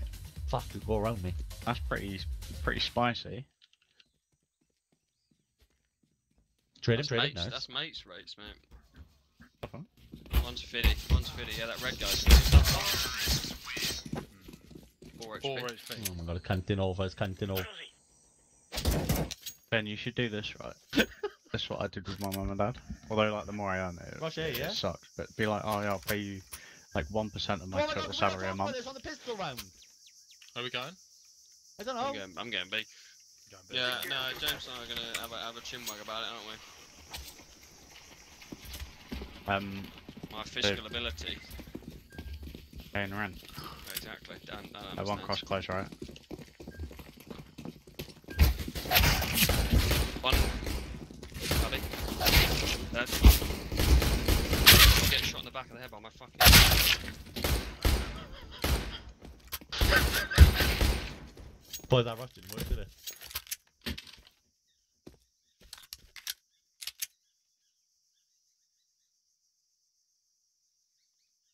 Fuck, you go around me. That's pretty, pretty spicy. Trade him, That's trade him. mates, Nice. that's mates rates, mate. Uh-huh. One's 50, one's 50, yeah, that red guy's 50. 4 Four HP. HP. Oh my god, canting over, it's canting over. Ben, you should do this right. [LAUGHS] That's what I did with my mum and dad. Although, like, the more I earn, it, Rush A, it yeah? sucks. But be like, oh yeah, I'll pay you like one percent of my Well, total salary a month. this on the pistol round. Are we going? I don't know. I'm know. getting, I'm getting B. Going big. Yeah, no, James and I are gonna have a, have a chinwag about it, aren't we? Um, My physical ability. paying rent. Exactly. Dan, Dan I one understands. cross close, right? One. Cubby. Dead. I'm getting shot in the back of the head by my fucking. Boy, that rush didn't work, did it?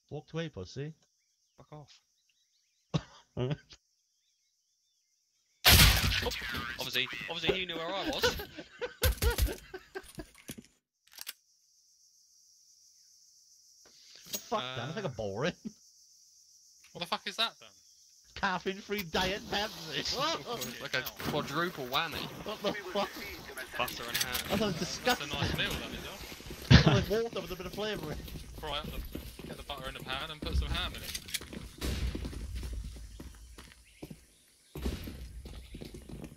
Walked away, pussy. Fuck off. [LAUGHS] Obviously, obviously he knew where I was. [LAUGHS] Fuck, Dan, I think I'm boring. What the fuck is that then? Caffeine-free diet Pepsi. [LAUGHS] like a quadruple whammy. what the fuck? Butter and ham. That sounds That's a nice meal, that is. It's like water with a bit of flavouring. Fry up the, get the butter in the pan and put some ham in it.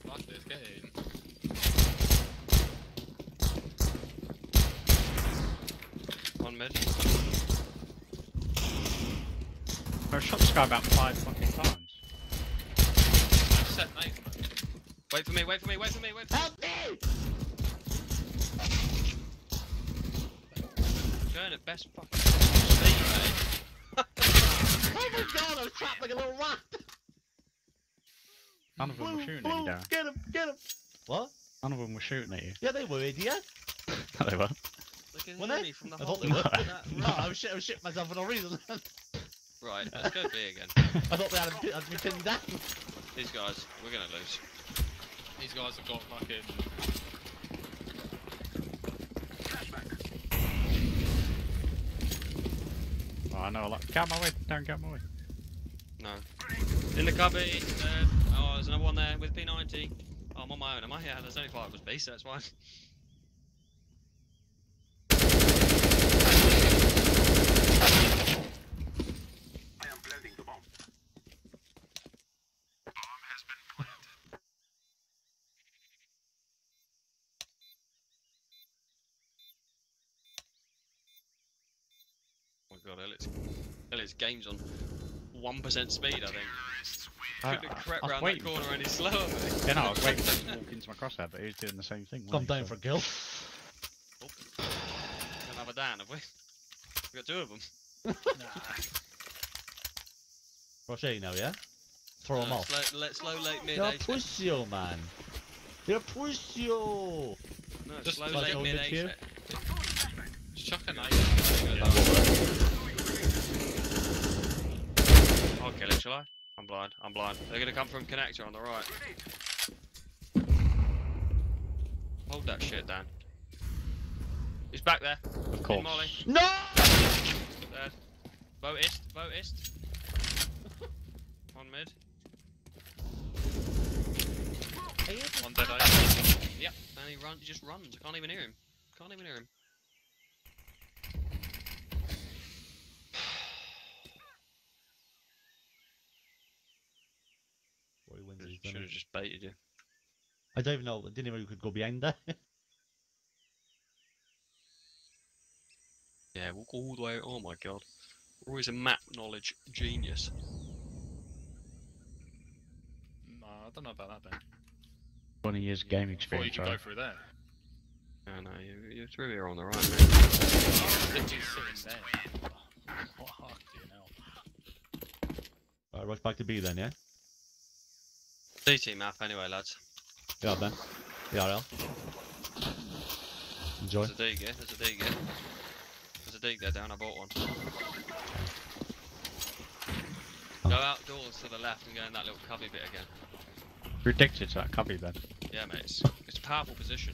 Fuck this, get in. One mid. I shot this guy about five fucking times. Set nice, man. Wait for me, wait for me, wait for me, wait for me. Help me! Going at best fucking speed, mate. [LAUGHS] Oh my god, I was trapped like a little rat! None of them were Blue, shooting at you, Darren. get him, get him! What? None of them were shooting at you. Yeah, they were, idiot. [LAUGHS] No, they were. They can Were they? from the I thought they were. that No, rock. I was shit, I was shit myself for no reason. [LAUGHS] I Right, let's go B again. [LAUGHS] I thought they had, him- had me pinned down. These guys, we're gonna lose. These guys have got fucking. Oh, I know a lot. Get out my way, Darren, get out my way. No. In the cubby, uh, oh, there's another one there with P90. Oh, I'm on my own, am I? Yeah, there's only five of us B, so that's fine. God, Elliot's, Elliot's game's on 1% speed, I think. I, Couldn't I, have crept I was round that corner any slower, mate. Yeah, no, I was waiting for him to walk into my crosshair, but he was doing the same thing. Come wasn't down So- for a kill. Don't have a Dan, have we? We got two of them. Rush A now, yeah? Throw him Uh, off. Slow, let, slow late mid You're a A. pussy, man. You're a pussy. No, Just slow like late on mid the A. queue. Just chuck a knife. I'll kill it, shall I? I'm blind. I'm blind. They're gonna come from connector on the right. Hold that shit, Dan. He's back there. Of In course. Molly. No! Dead. Vote ist. Vote ist. One mid. One dead eye. Yep. And he runs. He just runs. I can't even hear him. Can't even hear him. Roy Should have just baited you. I don't even know. I didn't even know you could go behind there. [LAUGHS] Yeah, walk all the way. Oh my god. Roy's a map knowledge genius. No, I don't know about that, Ben. 20 years game Thought you experience, go through there. No, no, you, you're really are on the right, mate. Literally sitting there. Oh, what fuck do you know? Alright, rush back to B then, yeah? DT map anyway, lads. Yeah, Ben. Yeah, Enjoy. There's a dig, yeah? There's a dig, yeah? There's a dig there down, I bought one. Oh. Go outdoors to the left and go in that little cubby bit again. You're addicted to that cubby, Ben. Yeah, mate, it's, [LAUGHS] it's a powerful position.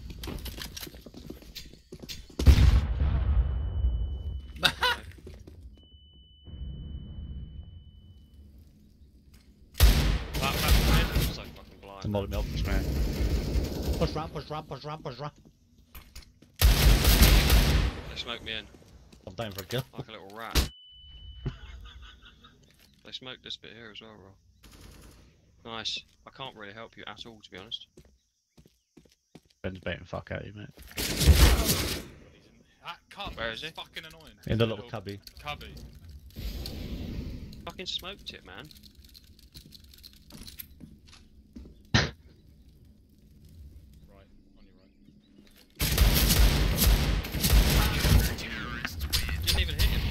To blind. molly me up. Right. Push ramp, push ramp, push ramp, push ramp. They smoked me in I'm down for a kill. like a little rat. [LAUGHS] they smoked this bit here as well, bro. Nice. I can't really help you at all, to be honest. Ben's baiting fuck out of you, mate. That cub Where is he? fucking annoying. In the little cubby. cubby. Fucking smoked it, man. Right, on your right. Didn't even hit him.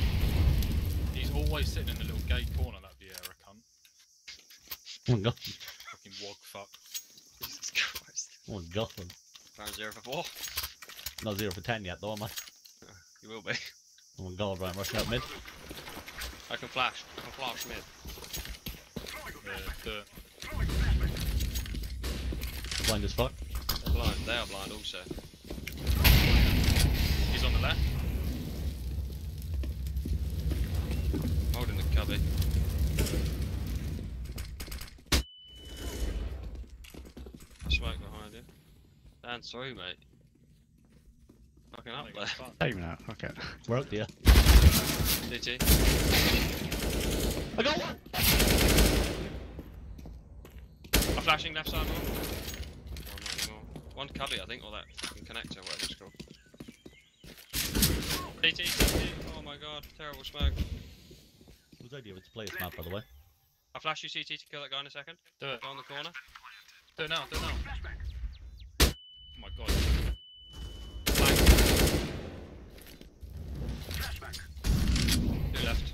He's always sitting in the little gay corner, that Vieira cunt. Oh my god. Fucking wog fuck. Jesus Christ. Oh my god. Round zero for four. Not zero for ten yet though, am I? You will be. Oh my god, right, I'm rushing out mid. I can flash. I can flash mid. Yeah, dirt. Blind as fuck. They're blind. They are blind also. He's on the left. Holding the cubby. Smoke behind you. Dan, sorry, mate. Fucking up Like, there. fuck. Aiming out, fuck it. We're out there. DT. I got one! I'm flashing left side one. One cubby, I think, or that fucking connector, whatever it's called. DT, DT. Oh my god, terrible smoke. Whose idea was to play this map, by the way? I'll flash you CT to kill that guy in a second. Do it. Go on the corner. Do it now, do it now. Oh my god. Two left.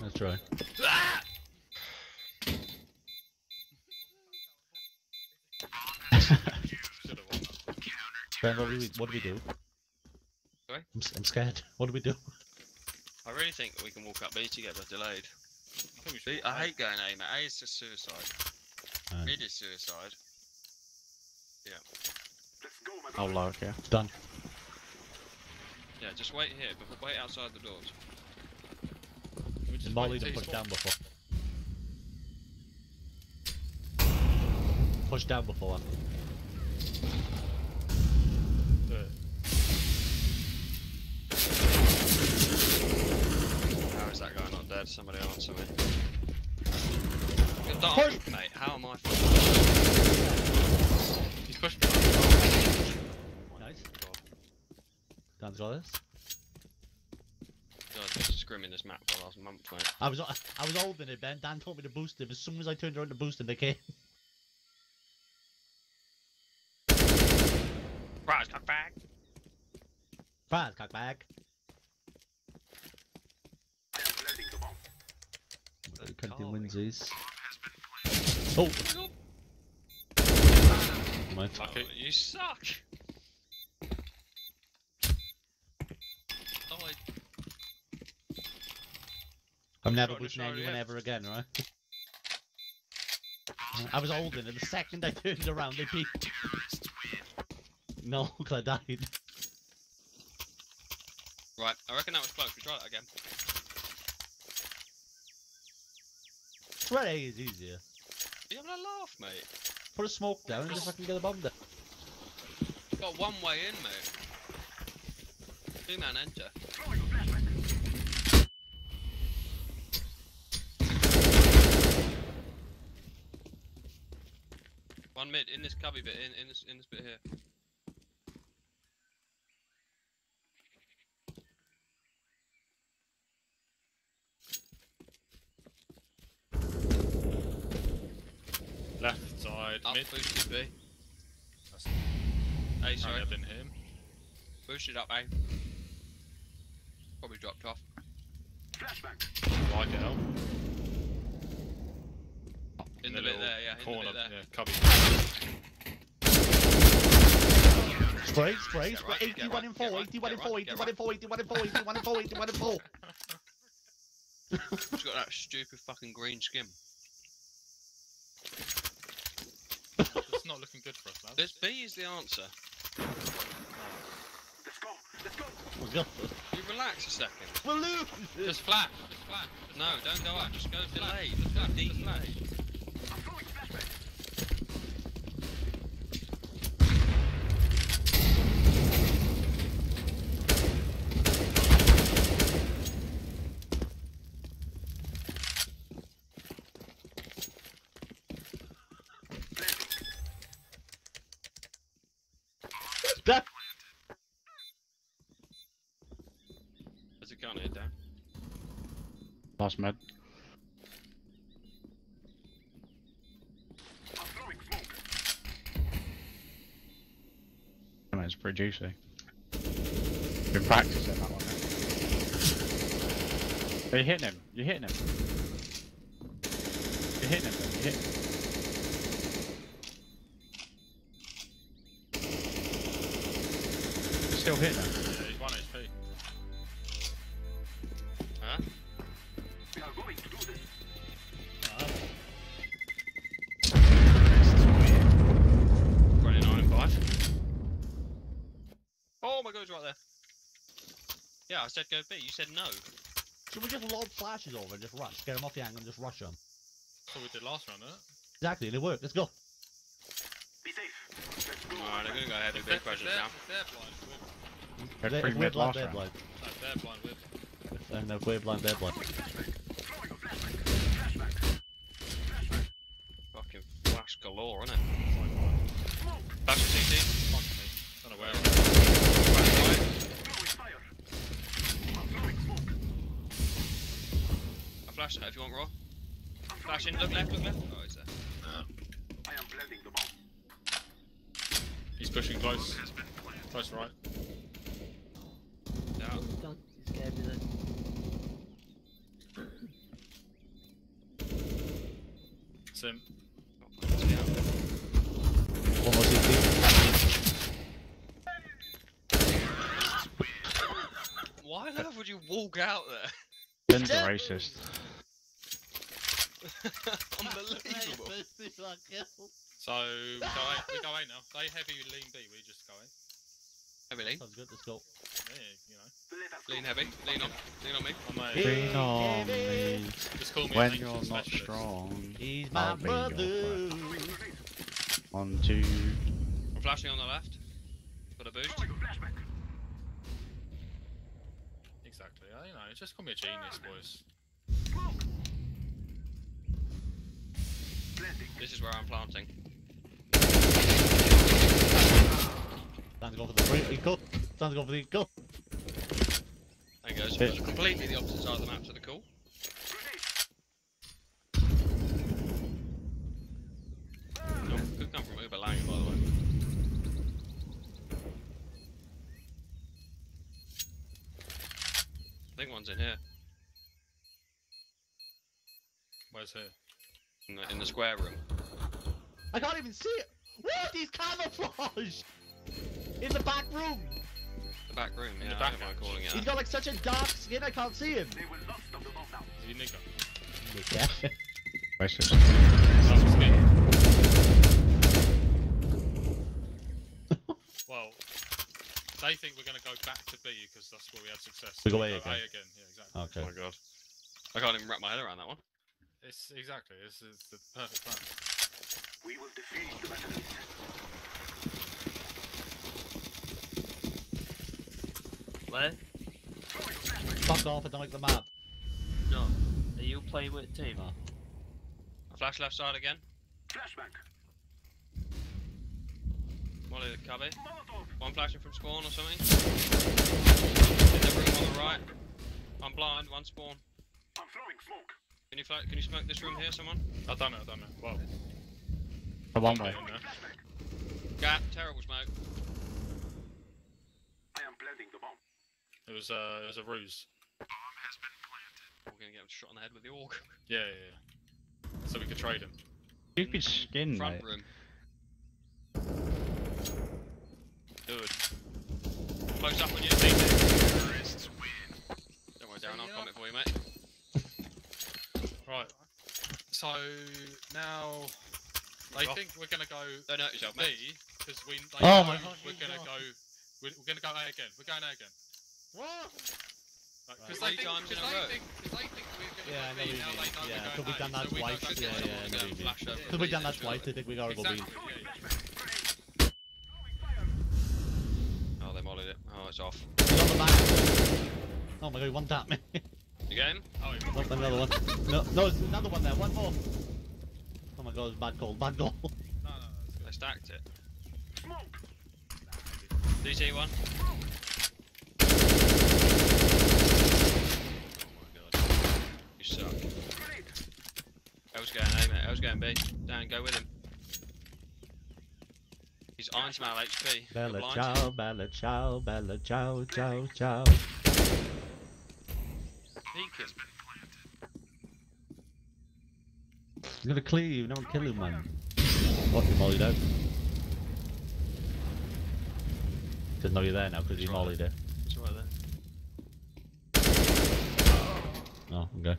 Let's try. Ah! [LAUGHS] Should've won that. Ben, what do we, what do we do? Sorry? I'm, s- I'm scared. [LAUGHS] What do we do? I really think we can walk up B together, delayed. I think we B, I hate going A, mate. A is just suicide. Alright. Mid is suicide. I'll lower here. Done. Yeah, just wait here, but wait outside the doors. We just Molly wait done till push he's down before. Push down before. Do dead? Somebody answer me. Good dog, mate. How am I? He's pushing. Nice. Dan's got this. God, I've been scrimming this map for the last month, mate. I was I was holding it, Ben. Dan told me to boost him. As soon as I turned around to boost him, they came. Right, got back. Fast, cockbag. Counting winsies. Oh! Mind. Lucky. Oh, you suck. Oh, I I'm never Shot in the boosting shower, anyone ever again, right? I was holding and The second I turned around, they peeked. No, [LAUGHS] because I died. Right, I reckon that was close. We try that again. Red A is easier. You having a laugh, mate? Put a smoke down and just fucking get a bomb down. Got one way in, mate. Two man enter. One mid in this cubby bit, in in this in this bit here. Left side, Up mid. boosted B. That's- A Apparently sorry, I didn't hit him. boosted up A. Probably dropped off. Like it out. In the bit little there, yeah, in the corner, bit there. yeah, cubby. Spray, spray, Get spray. right, 81 get in right, 4, get right, 81 in get 4, right, 81 in 4, 81 in 4, 81 in 4, 81 in 4. [LAUGHS] It's got that stupid fucking green skin. It's not looking good for us, lads. This B is the answer. Let's go. Let's go! Oh, God. You relax a second. We'll lose. Just flash. Just flash. No, don't go up. Just go delayed. Just Go flash. deep. Just flash. I mean, it's pretty juicy. Been practicing that one. Are you hitting him? You're hitting him. You're hitting him. You're hitting him. Still hitting him. You said no. Should we just lob flashes over and just rush? Get them off the angle and just rush them. That's what we did last round, isn't it? Exactly, and it worked. Let's go. Alright, they're gonna go heavy If big they're- questions if they're- now. if they're blind, we're- They- three if we're blind, last they're blind. no, if they're blind, we're- And if we're blind, they're blind. Flash in, look left, look left. Oh, he's there. He's pushing close. Close right. Down. Don't you scared me then. It's him. One more CT. Why on earth would you walk out there? Ben's a racist. [LAUGHS] Unbelievable. So we go A, we go A now. They heavy lean B. We just go A. Heavy lean. Sounds good, let's go. Yeah, you know. Lean heavy. Lean on. Lean on me. I'm Lean on me Just call me when an you're not specialist. strong. He's my I'll be your brother. On two. I'm flashing on the left. Got a boost. Exactly. uh, You know, just call me a genius, boys. This is where I'm planting. Time to go for the free cut. Time to go for the cut. There goes. Hit. Completely the opposite side of the map to the call. Could come from Uber Lang, by the way. I think one's in here, Where's here? In the, in the square room. I can't even see it. What? He's camouflaged in the back room. The back room, In yeah, the I back don't mind calling it He's that. got like such a dark skin. I can't see him. Is he nigger? Yeah. Racist. Some skin. well, they think we're going to go back to B because that's where we had success. We go So A again. A again. Yeah, exactly. Okay. Oh my god. I can't even wrap my head around that one. It's exactly. This is the perfect plan. We will defeat the method. Where? Fuck off! I don't like the map. No. Are you playing with a team? No. Flash left side again. Molly the cubby. One flashing from spawn or something. In the room on the right. I'm blind, one spawn. Can you fla- can you smoke this room here, someone? I've done it. I've done it. Well, The one I'm way. in there. Gap, terrible smoke. It was uh, it was a ruse. Bomb has been planted. We're gonna get him shot on the head with the orc. [LAUGHS] Yeah, yeah, yeah. So we could trade him. Stupid skin, Front mate. room. Good. Close up on you, CT. Don't worry, Darren, I'll comment for you, mate. Right. So now they Off. think we're gonna go Don't hurt yourself, B because we. They Oh know my God, We're gonna off. go We're, we're gonna go A again. We're going A again. What? Because Three they think. Because they think. Because they think we're gonna Yeah, I go know B. what Now they know Yeah, we're so going we've A, done that so twice, know yeah, that's yeah, what I know we're what gonna you mean. flash over Because we've done that then, twice, I surely. think we gotta go B. Exactly. Yeah, yeah. Oh, they mollied it. Oh, it's off. He's on the back. Oh my god, he one tap me. You game? Oh, he Nope, another one. No, no, there's another one there. One more. Oh my god, it's bad goal. Bad goal. No, no, no. They stacked it. DT one. Oh my god. You suck. I was going A, mate. I was going B. Dan, go with him. He's on to my HP. Bella ciao, bella ciao, bella ciao, ciao, ciao. Peek him. He's gonna clear you, no one kill him, man. Fuck him, mollied out. Doesn't know you're there now because he Right. mollied it. It's right there. Oh, okay.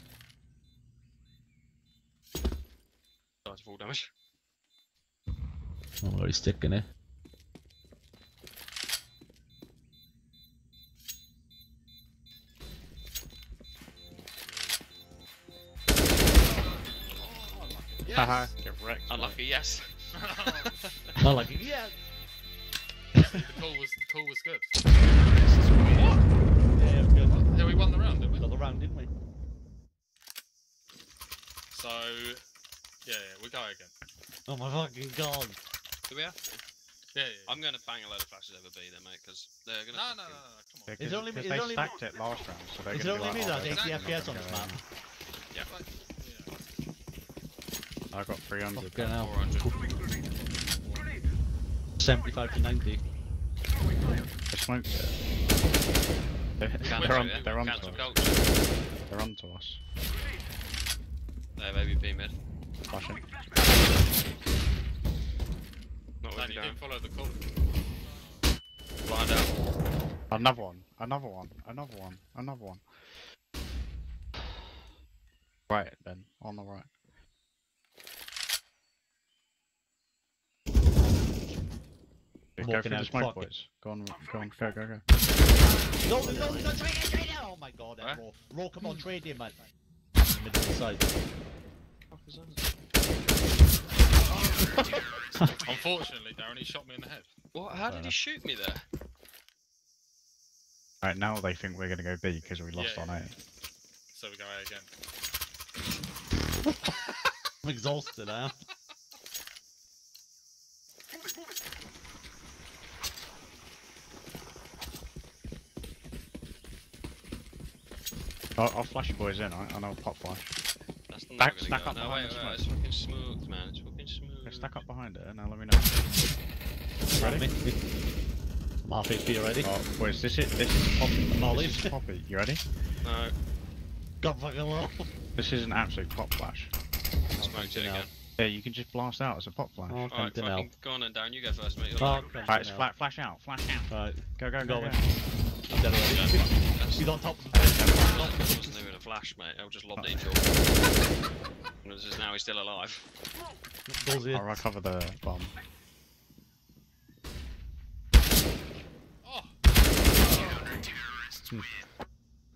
Died to full damage. Oh, where he's sticking it. Haha, get wrecked. Unlucky, yes. [LAUGHS] Unlucky, like, yeah. the call was the call was good. Yeah, good. Yeah, we won the round, didn't we? Got the round, didn't we? So, yeah, yeah, we go again. Oh my fucking god. Do we have to? Yeah, yeah. yeah. I'm going to bang a load of flashes over B then, mate, because they're going to. No, no, no, no, no, come on. Yeah, It's 'cause- only me- 'cause it's they only me- stacked it last round, so they're Is it gonna be only me like, that oh, has they're 80 not FPS gonna on this go map? in. Yeah. Like, yeah. I got 300. Fucking hell. 400. 75 to 90. They smoked it. They're, Cancel they're on, it, they're on to us. They're on to us. There, maybe B mid. Flashing. Not Dan, with you you, didn't follow the call. Blind out. Another one. Another one. Another one. Another one. Right then. On the right. Go Walking through the out, smoke, boys. Go on, go on, go, go, go. No, no, no, no, trade it, trade it! Oh my god, Huh? that roll. Roll, come on, trade him, man. In the middle of the side. [LAUGHS] [LAUGHS] Unfortunately, Darren, he shot me in the head. What? How did he shoot me there? Right now they think we're gonna go B because we lost Yeah, on. A. So we go A again. [LAUGHS] I'm exhausted, I am. I'll, I'll flash you boys in. I, I know pop flash. That's not Back- gonna stack go. up No, behind wait, the wait, it's fucking smooth, man. It's fucking Okay, smooth. stack up behind it and now let me know. Ready? I'm half HP already. Oh, boys, this is this is poppy. Molly. This is poppy. You ready? No, God fucking low. This is an absolute pop flash. smoked it again. Yeah, you can just blast out as a pop flash. Oh, Alright, fucking hell. go on then, Darren. You go first, mate. Oh, Alright, it's flat. Flash out. Flash out. Right, Go go go. Go go. on. I'm dead already. He's on top. I wasn't even a flash, mate. I just lobbed it into your. [LAUGHS] And this is now he's still alive. Goes. I'll recover the bomb. Oh!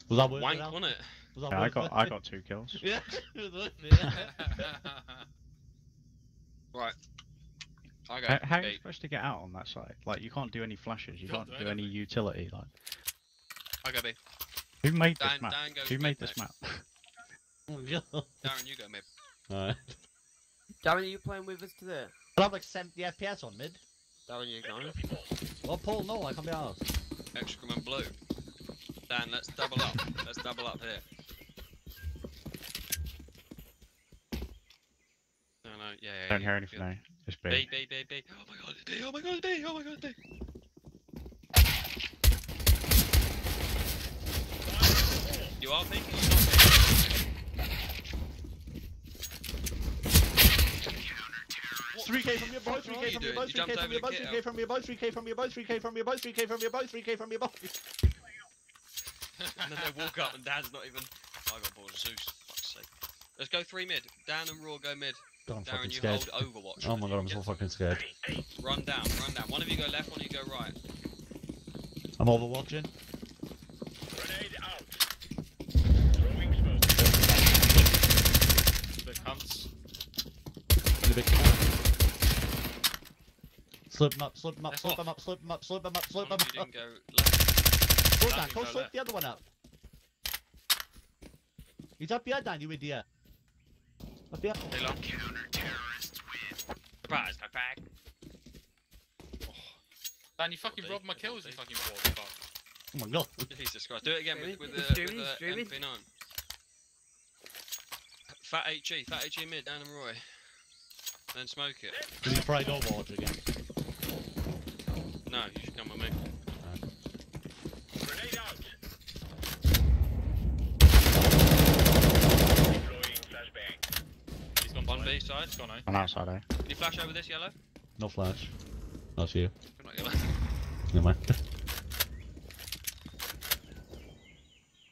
Was that worth Wank, it? Wasn't it? Was that Yeah, I got it? I got two kills. [LAUGHS] Yeah, it was worth it. [LAUGHS] right. I go. How, how are you supposed to get out on that side? Like you can't do any flashes. You Can't can't do do any utility. Like I go B. who made this map? Dan goes Who made this mate. map? [LAUGHS] Darren, you go mid. Alright. Darren, are you playing with us today? But I'm like 70 FPS on mid. Darren, you going? Well, Paul, no, I can't be honest. Excrement blue. Dan, let's double up. let's double up here. No, no, yeah, yeah. Don't yeah, hear anything good. now. It's B, big. B, B, B. Oh my god, it's B. Oh my god, it's B. Oh my god, it's B. You are thinking you're not thinking. 3k from your boy, 3k from your doing? boy, You jumped 3k from your the 3k from your boy, 3k from your boy, 3k from your boy, 3k from your boy, 3k from your boy. And then they walk up and Dan's not even. I got bored of Zeus. Fuck's sake. Let's go three mid. Dan and Raw go mid. God, I'm Darren, fucking you scared. hold Overwatch. Oh my god, I'm so fucking scared. Run down, run down. One of you go left, one of you go right. I'm overwatching. Bit cunts. In a bit. Slip him up, slip him up, That's slip him up, slip him up, slip him up, slip One him of you up. didn't go left. Go That down, go go slip left. the other one up. He's up here, Dan, you idiot. Up here. Hey, long. Surprise, my bag. Oh. Dan, you fucking Body, robbed my kills, you fucking wall fuck. Oh my god. Jesus Christ. Do it again with, with the, streaming, with the. MP9. Fat HE, Fat HE mid, Dan and Roy. Then smoke it. Did he try Overwatch again? No, you should come with me. He's gone One to B A. side. He's gone A. I'm outside, eh? Can you flash over this yellow? No flash. That's you. Not yellow. [LAUGHS] Never mind.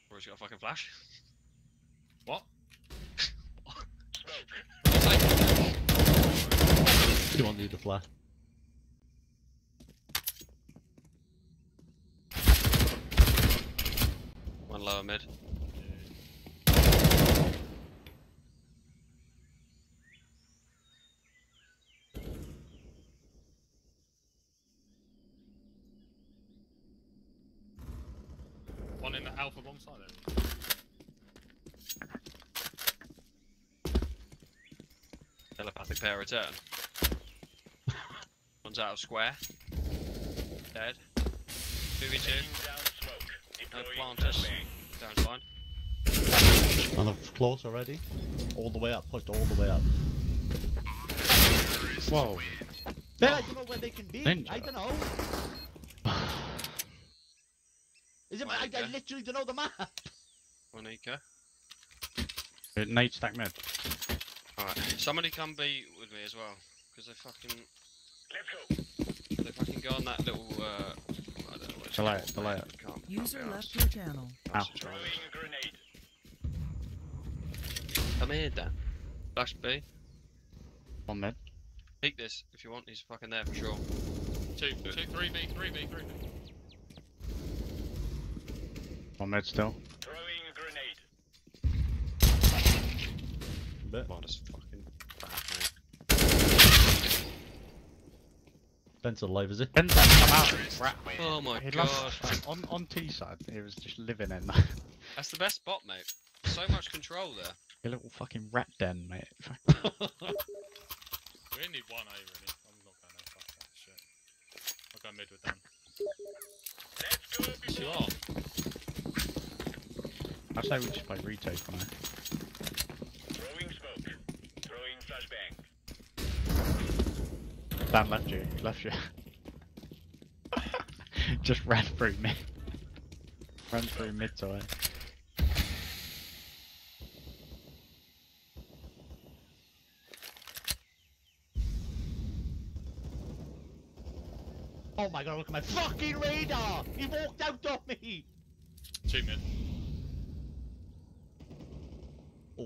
Or has he got fucking flash? [LAUGHS] What? [LAUGHS] What's that? You won't need the flash. One lower mid. One in the alpha bomb side there. Telepathic pair return. One's out of square. Dead. 2v2. No planters. Down's fine. And they're close already. All the way up, pushed all the way up. Whoa. Then I don't know where they can be. Ninja. I don't know. Is it? I, I Okay. literally don't know the map. One eco. Uh, Nate stack mid. Alright. Somebody come be with me as well. Because they fucking. Let's go. They fucking go on that little. Uh, I don't know what it's Delay called, it, delay it. Can't- User can't left your channel. Can't Ow. try. Come here, Dan. Flash B. One mid. Peek this if you want. He's fucking there for sure. Two, two, three B, three B, three B. One mid still. Throwing a grenade. Bit. What is fucking bad, mate. Spencer live, is it? Ben's come out. Rat. Oh my He god. lost on on T side. He was just living in that. [LAUGHS] That's the best spot, mate. So much control there. a little fucking rat den, mate. [LAUGHS] We only need one A really. I'm not going to Fuck that shit. I'll go mid with Dan. Yes, you are. I say we just play retake on it. Dan left you. Left you. [LAUGHS] just ran through mid. Ran through mid to it. Oh my god, look at my fucking radar! He walked out on me! Two mid.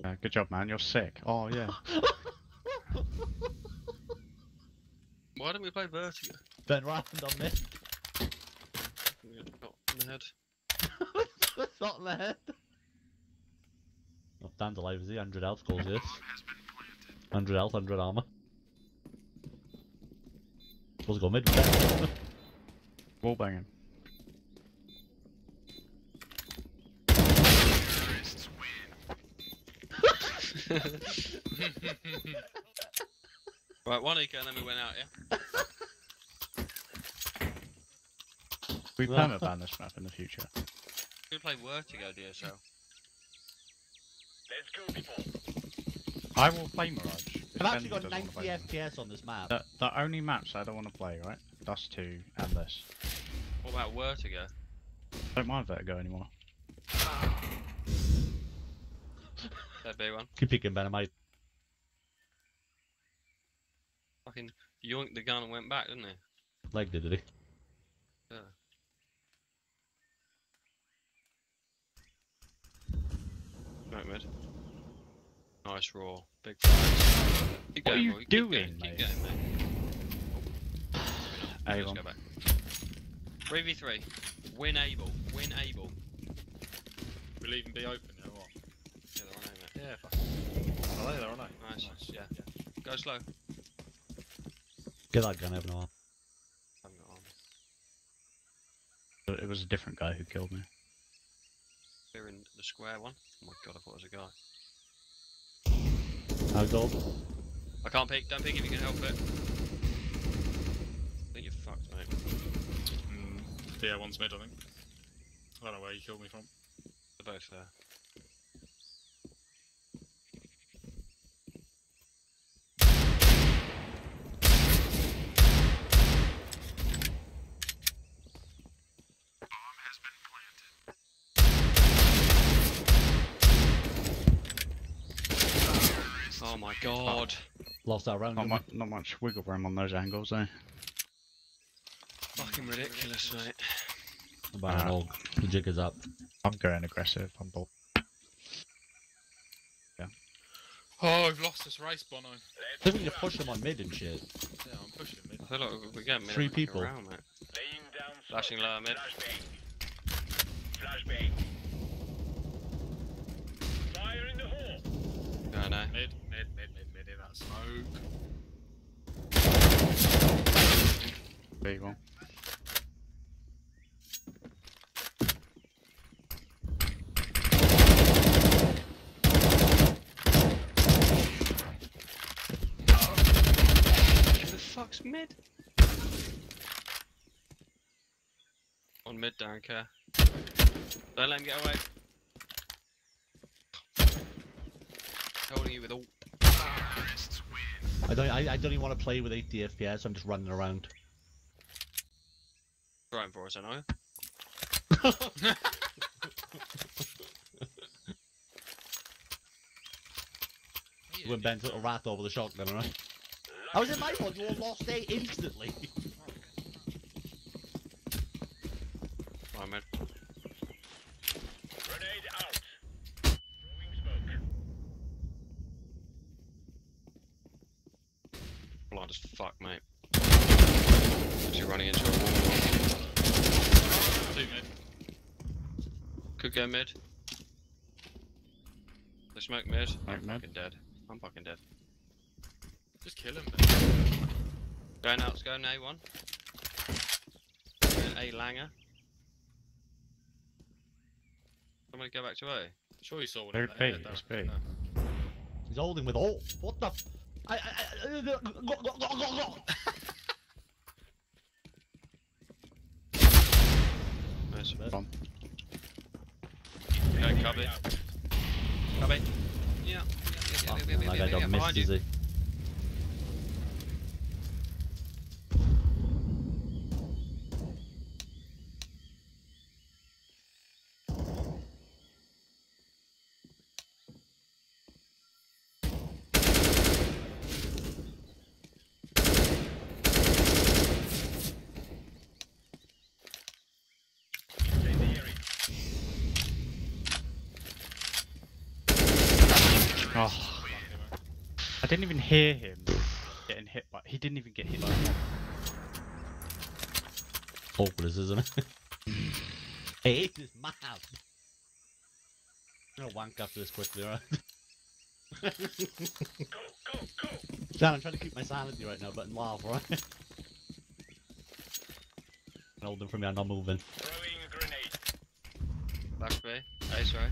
Uh, good job, man. You're sick. Oh yeah. [LAUGHS] Why don't we play Vertigo? Then round on me. We got shot in the head. That's [LAUGHS] not in the head. Oh, Dan's alive, is he? 100 health calls this. 100 health, 100 armor. Supposed to go mid [LAUGHS] with that. Wall banging. [LAUGHS] Right, one eco and then we went out, yeah? We Well- perma ban this map in the future. We play Vertigo DSL. Let's go, people. I will play Mirage. I've actually got 90 wanna play them. FPS on this map. The, the only maps I don't want to play, right? Dust 2 and this. What about Vertigo? I don't mind Vertigo anymore. That B one. Keep picking Venomite. Fucking yoinked the gun and went back, didn't he? Leg did, did he? Yeah. Right mid. Nice raw. Big flags. Keep What are going, you Roy, keep doing, going, mate? Keep going, mate. Let's go back. 3v3. Win able. Win able. We'll even be open, yeah, what? Yeah, they're on aim it. Yeah, fuck. Oh, are they there, are they? Nice. Yeah. Go slow. Get that gun, Evan. Arm. haven't got armor. It was a different guy who killed me. They're in the square one. Oh my god, I thought it was a guy. How gold? I can't pick. Don't pick if you can help it. I think you're fucked, mate. Mm, yeah, one's mid, I think. I don't know where you killed me from. They're both there. Oh my god. Lost that round. Not, mu- not much wiggle room on those angles, eh? Fucking ridiculous, mate. we? About an Ah. org. The jig is up. I'm going aggressive. I'm bold. Oh, we've lost this race, Bono. I think we need to push them on mid and shit. Yeah, I'm pushing mid. I feel like we're getting mid Three people. Around, mate. Flashing lower mid. Going A. Mid, mid, mid, mid, mid, in that smoke. There you go. Who the fuck's mid? On mid, don't care. Don't let him get away. Holding you with all. I don't. I, I don't even want to play with 80 FPS. I'm just running around. Trying for us, I know. When Ben took a rat over the shotgun, right? How was it my fault? You all lost A instantly. [LAUGHS] Right, mid. Blind as fuck, mate. Actually running into a wall. Two mid. Could go mid. They smoke mid. I'm Smoke mid. fucking dead. I'm fucking dead. Just kill him, mate. Going out, going A1. A Langer. Somebody go back to A. Sure you saw one. They're in there, B, yeah, it's B. He's holding with all. What the? F- I. I, I go, go, go, go, go, go. Nice. Bomb. Go cubby. Cubby. Yeah. Yeah, yeah, yeah, yeah, yeah, yeah, yeah, got yeah, missed, behind is you. he? Oh, I didn't even hear him getting hit by. He didn't even get hit by. one. Hopeless, isn't it? hey, [LAUGHS] it is mad. I'm gonna wank after this quickly, right? [LAUGHS] Dan, I'm trying to keep my sanity right now, but in laugh, right? [LAUGHS] Hold them from me, I'm not moving. Throwing a grenade. Back way. B. A, sorry.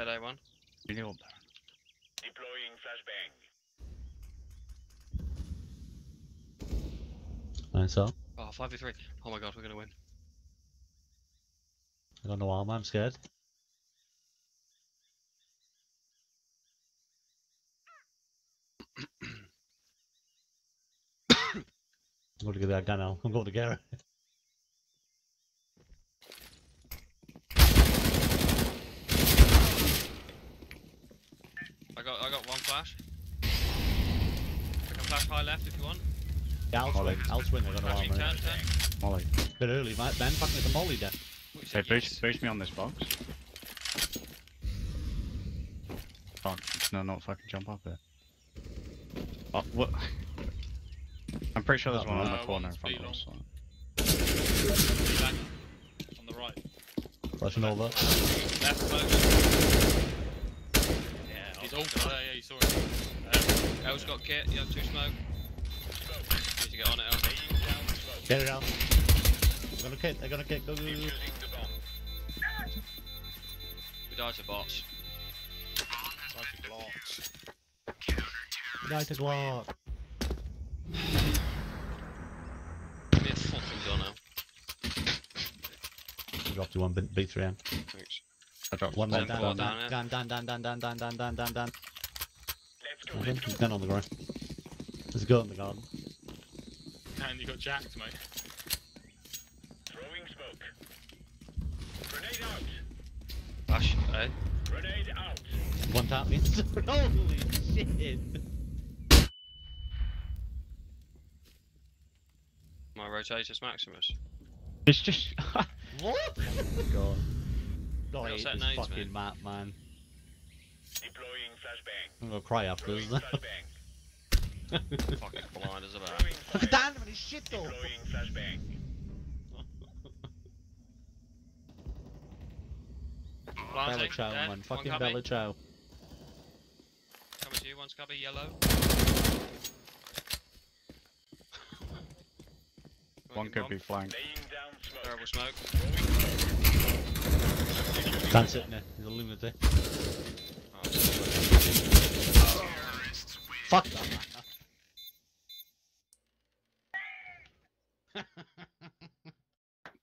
Dead A1. You knew him. Nice up. Oh, 5v3. Oh my god, we're gonna win. I got no armor, I'm scared. [COUGHS] I'm going to get that gun now. I'm going to get it. I got I got one flash. I can flash high left if you want. Yeah, I'll swing. I'll swing. I got no Flashing armor. turn, turn. Molly. Bit early, man. Ben, fucking with the molly then. Hey, boost, yes. boost me on this box. Can't, no, not fucking jump up it. Oh, what? I'm pretty sure there's one on Uh, the corner in front of us. so- on the right. Flashing over. Left close. Yeah, he's all there. Yeah, you saw it. Um, L's got kit. You have two smoke. Need to get on it, L. Get it out. They're gonna kick, they're gonna kick. Go, go, go. We died to bots. like a glass. Die to Glock. Give me a fucking gun now. Dropped you one B- B3M. Thanks. I dropped One Ten man four down, down, down, yeah. down, down, down, down, down, down, down, down, down, down. Okay, he's down on the ground. There's a girl in the garden. And you got jacked, mate. Throwing smoke. Grenade out. Flash, eh? Grenade out. One tap me. [LAUGHS] Holy shit! My rotatus maximus. It's just. [LAUGHS] What? God. God, I What's hate that this name, fucking map, man. Deploying flashbang. I'm gonna cry after this. Fucking blind as a bat. Look at Dan with his shit though. Deploying flashbang. Bella eh? Chow, man. One Fucking cubby. Bella ciao. Coming to you, one's cubby, yellow. One could be flanked. Laying down smoke. Terrible smoke. Dan's sitting there. He's a lunatic. Oh, Fuck that man.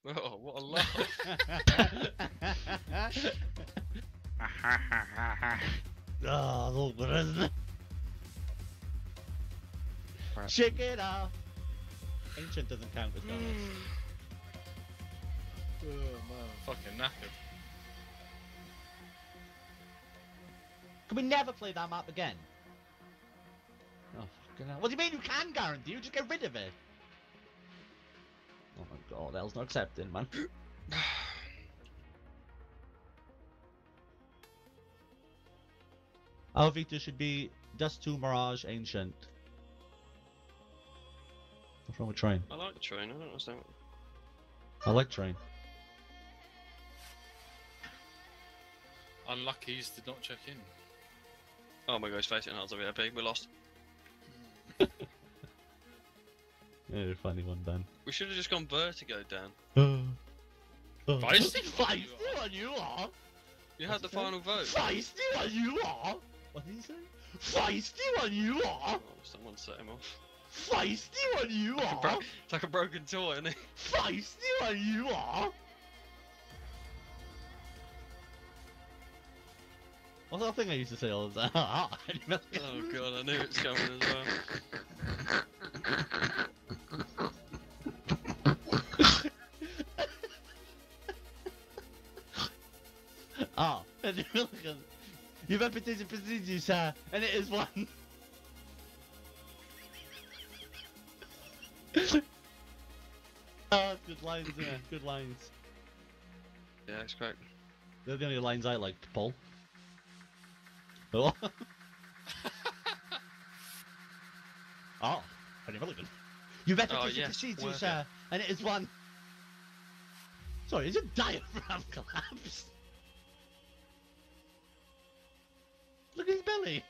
oh what a laugh. oh, look what is it? Right. Check it out. Ancient doesn't count as well. Mm. Oh man, fucking knackered. Can we never play that map again? Oh fucking hell. What do you mean you can guarantee? You just get rid of it. Oh my god, L's not accepting, man. [SIGHS] Our Vita should be Dust 2 Mirage Ancient. What's wrong with train? I like train, I don't understand. I like train. Unluckies did not check in. Oh my god, he's facing Hearts of VIP, we lost. [LAUGHS] Yeah, funny one, Dan. We should have just gone vertigo, Dan. Feisty Feisty one you are! You had the he say? final vote. Feisty one you are! What did he say? Feisty one you are! Oh, someone set him off. Feisty one you Like a bro- are! It's like a broken toy, isn't it? Feisty one you are! What's that thing I used to say all the time? [LAUGHS] Oh god, I knew it's coming as well. [LAUGHS] Ah, and your reputation precedes you, sir, and it is one. [LAUGHS] Ah, good lines, yeah, good lines. Yeah, it's correct. They're the only lines I like to [LAUGHS] pull. Oh. oh, pretty really good. Your reputation yes, precedes you, worth sir, and it is one. Sorry, is your diaphragm [LAUGHS] collapsed? Look at his belly.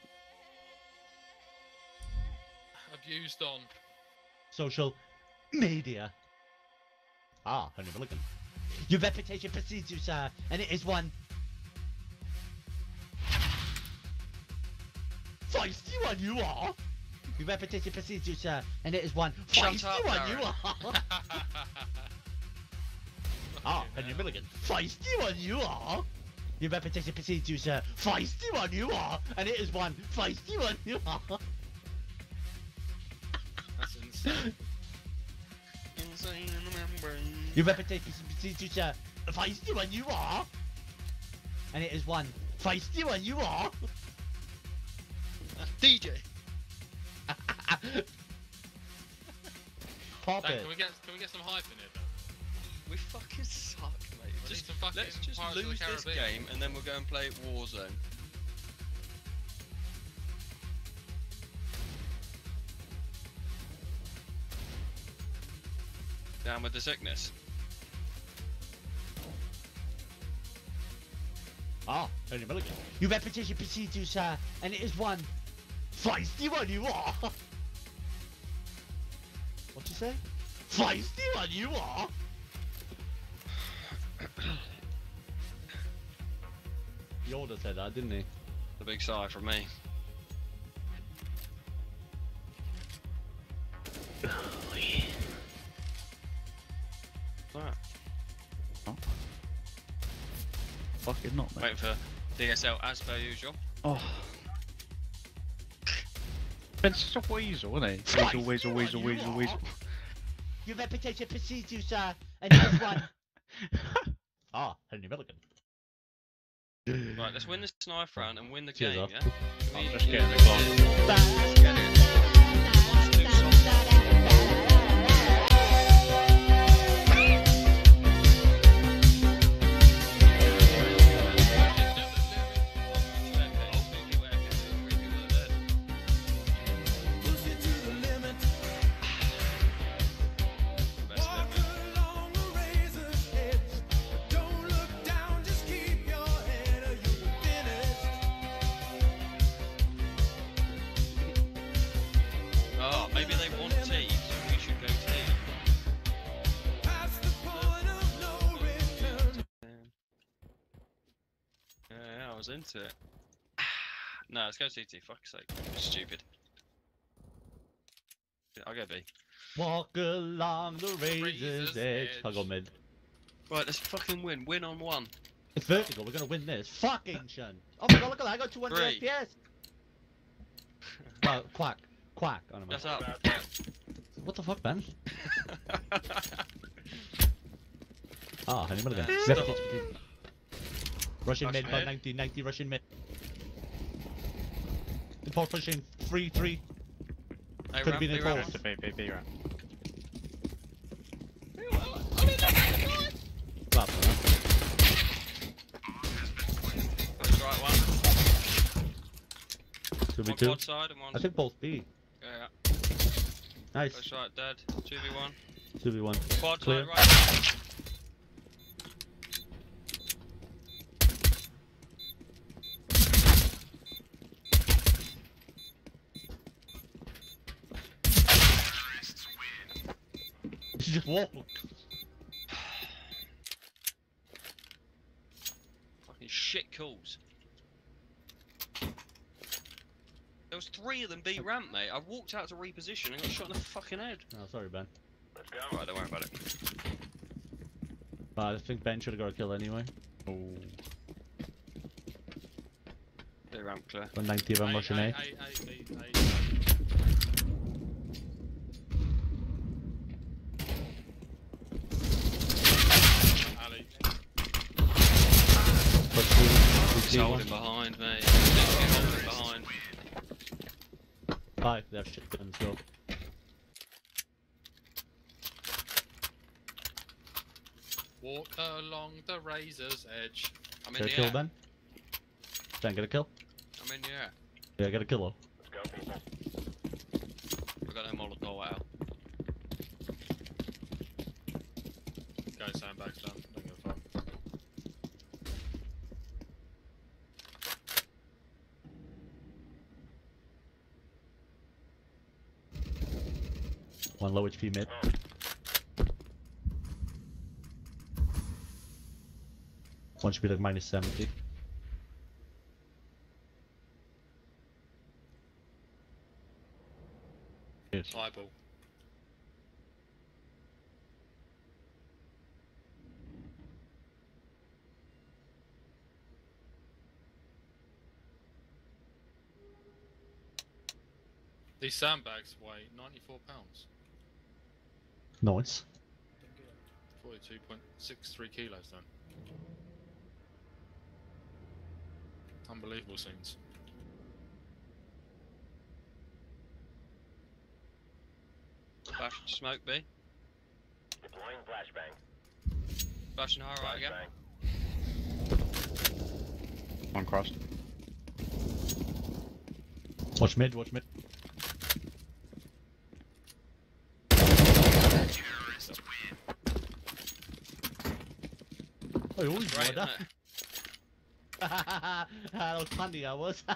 Abused on. Social media. Ah, Henry Milligan. Your reputation precedes you, sir, and it is one. Feisty one you are! Your reputation precedes you, sir, and it is one. Shut Feisty up, one Darren. [LAUGHS] you are! ah, Henry Milligan. Feisty one you are! Your reputation precedes you, sir. Feisty one you are! And it is one. Feisty one you are! That's insane. Insane in the membrane. Your reputation precedes you, sir. Feisty one you are! And it is one. Feisty one you are! [LAUGHS] DJ. [LAUGHS] Pop Dan, it. Can we get can we get some hype in here? though? We fucking suck, mate. We just, let's just Pirates lose this game and then we'll go and play Warzone. Down with the sickness. Ah, Tony Milligan. You repetition proceed sir, and it is one feisty one you are. What'd you say? Feisty one you are. Yoda said that, didn't he? A big sigh from me. Alright, Fucking not, mate. waiting for DSL as per usual. Oh. Ben's such a weasel, isn't he? Weasel, weasel, weasel, You weasel, weasel. Your reputation precedes you, sir, and it is one. ah, Henry Milligan. Right, let's win this knife round and win the Cheers, game, up. yeah? I'm just getting the we- clock. Into it. [SIGHS] no, let's go CT, fuck's sake. Stupid. I'll go B. Walk along the razor's Razor's edge. edge. I'll go mid. Right, let's fucking win. Win on one. It's vertical. We're gonna win this. Fucking [LAUGHS] shun. Oh my god, look at that. I got 200 Three. FPS. [LAUGHS] Well, quack. Quack. On him. That's up. What the fuck, Ben? [LAUGHS] Ah, Honey Mulligan. Yeah. Left Stop. pitch between. Russian mid, Russian about mid. 90, 90 Russian mid. The pole pushing 3 3. Hey, Could ramp, be the B call. The B, B, B round. Clap. Push right one. 2 One 2 quad side and one. I think both B. Yeah, yeah. Nice. Push right, dead. 2v1. 2v1. Quad Clear. side right. Just [SIGHS] walked. Fucking shit calls. There was three of them B ramp, mate. I walked out to reposition and got shot in the fucking head. Oh, sorry, Ben. Let's go. Alright, don't worry about it. But I think Ben should have got a kill anyway. Oh. B ramp clear. 190 of them Russian A. Eh? Hey, hey, hey, hey, hey. Ali. But two, He's holding behind, mate. Literally holding behind. Five, they have shit guns, go. Walk along the razor's edge. I'm in Get a the kill, air. Ben? Ben, get a kill? I'm in the air. Yeah, get a kill, though. Let's go, people. I got no Molotov out. Go sandbags down. Don't give a fuck. One low HP mid. One should be like minus 70. Yes. Eyeball. These sandbags weigh 94 pounds. Nice. 42.63 kilos then. Unbelievable scenes. Flash, smoke B. Deploying flashbang. Flashing high right again. One crossed. Watch mid, watch mid. Oi, oi, That's great, brother. isn't it? [LAUGHS] that was punny, I was. [LAUGHS]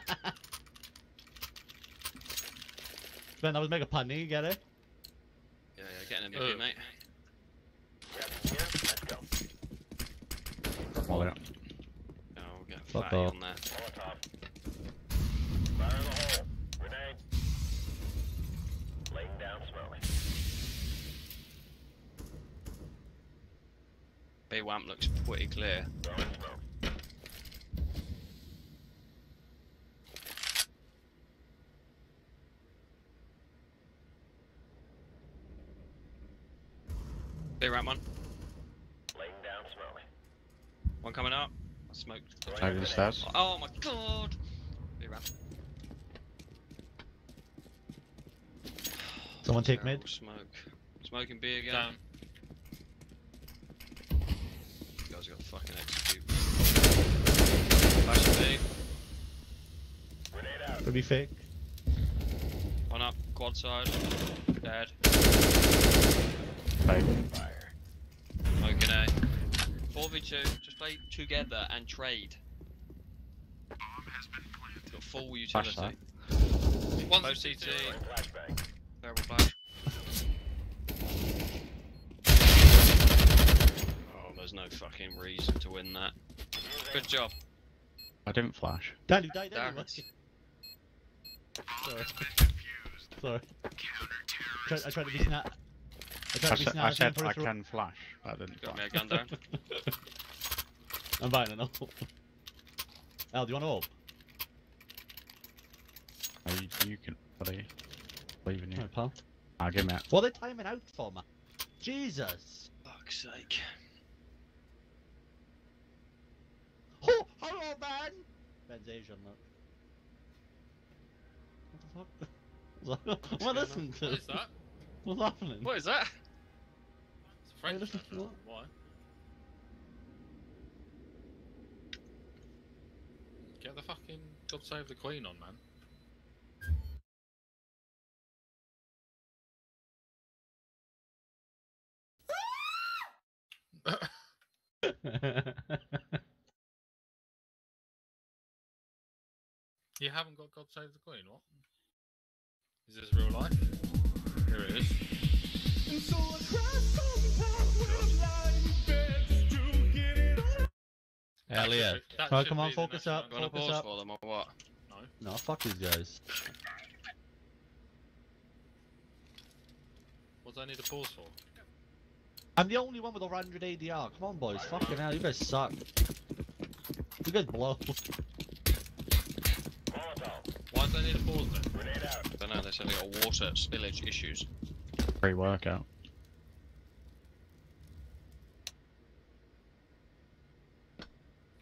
Ben, I was mega punny, you get it? Yeah, yeah, getting in Oh. Uh. here, mate. Gas is. Let's go. Well, yeah. Oh, we'll get Fuck fatty off. on there. B WAMP looks pretty clear. Throwing smoke. Ramp one. Laying down smoke. One coming up. I smoked. Throwing Over the stairs. Oh my god! B ramp. Someone take Terrible mid. Smoke. Smoking beer again. Down. You guys got fucking execute. Flash B. Grenade out. Could be fake. One up. Quad side. Dead. Fake. Fire. Smoking A. 4v2. Just play together and trade. Got full utility. side. One CT. CT. Throwing flashbang. Terrible flash. Oh, there's no fucking reason to win that. Good job. I didn't flash. Dan, you died Damn anyway. it. Sorry. Sorry. Try, I tried to be snap. I tried I, to be snap. I said for I a throw- can flash. but I didn't Got me flash. a gun down. [LAUGHS] I'm buying it now. Al, do you want to op? Oh, you, you can. Buddy. Leaving you. Alright, pal. I'll give me it. What are they timing out for, man? Jesus. Fuck's sake. Oh, hello, Ben. Ben's Asian, look. What the fuck? [LAUGHS] what am I listening to? What is that? What's happening? What is that? It's French. listen I to Why? Get the fucking God Save the Queen on, man. [LAUGHS] [LAUGHS] You haven't got God Save the Queen, what? Is this real life? Here it is. Hell That yeah. should be- that Right, come on, be the focus up, You wanna Focus pause up. for them or what? no, fuck these guys. What do I need to pause for? I'm the only one with over 100 ADR. Come on, boys. Fucking hell, you guys suck. You guys blow. Molotov. Why do I need to pause then? I don't know, they said they got water spillage issues. Pre workout.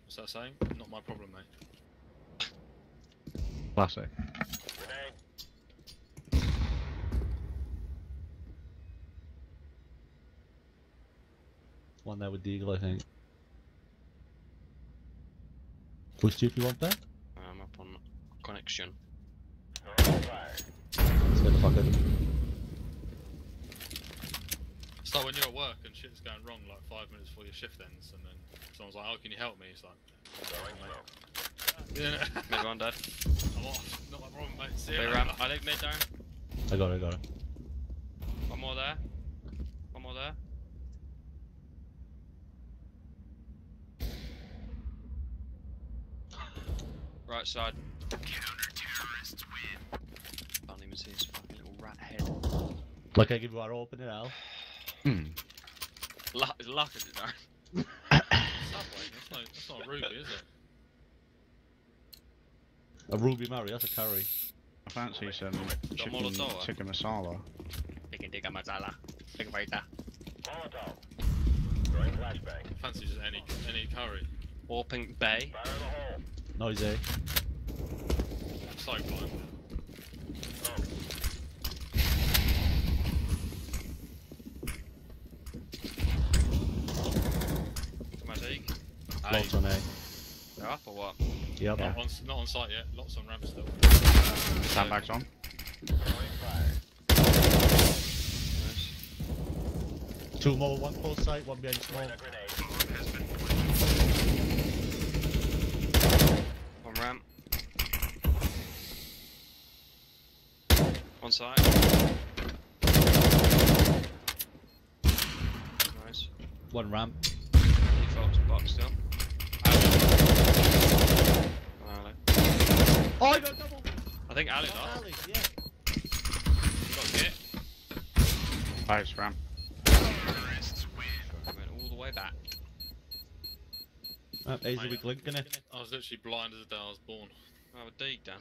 What's that saying? Not my problem, mate. Classic. Grenade. One there with Deagle, I think. Push you if you want that. I'm up on connection. Throwing fire. Let's get the fuck out. It's like when you're at work and shit's going wrong like five minutes before your shift ends, and then someone's like, "Oh, can you help me?" It's like, Throwing smoke. "Yeah, Mid one dead. I'm off. Not my problem, mate. See you ramp. I leave mid down. I got it, I got it. One more there. One more there. Right side. Can't even see his fucking little rat head. Like I give you open it L. Hmm. Luck, luck is it down? Subway. That's not, that's not Ruby, is it? A Ruby Murray, that's a curry. I fancy some chicken, Molotov? chicken masala. Chicken tikka masala. Chicken fajita. Molotov. Throwing flashbang. Fancy just any any curry. Or pink bay. Fire in the. Noisy so fun. Oh. Lots on A. They're up or what? Yep. Not on, not on site yet, lots on ramp still. Sandbags on. Nice. Two more, one full site, one behind small. One ramp. One side. Nice. One ramp. Default's box still. Alley. Oh, I got double. I think alley Oh, though. alley, yeah. Got hit. Close ramp. Went all the way back. Uh, A's a weak link, innit? I was literally blind as the day I was born. Oh, a dig Dan.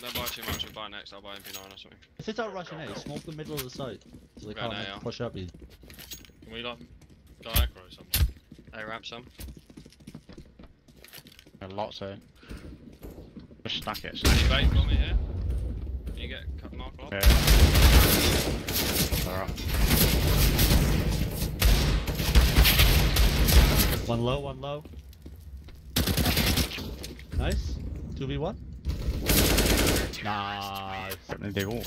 Don't buy too much, we'll buy next, I'll buy MP9 or something. If it's out rushing A, smoke the middle of the site. So they Right can't like, push up you. Can we like go aggro somewhere? Hey, ramp some. A lot so. Just stack it. Any bait got me here? Can you get cut mark lock? Yeah. Alright. One low, one low. Nice. 2v1. Nice. Certainly they all.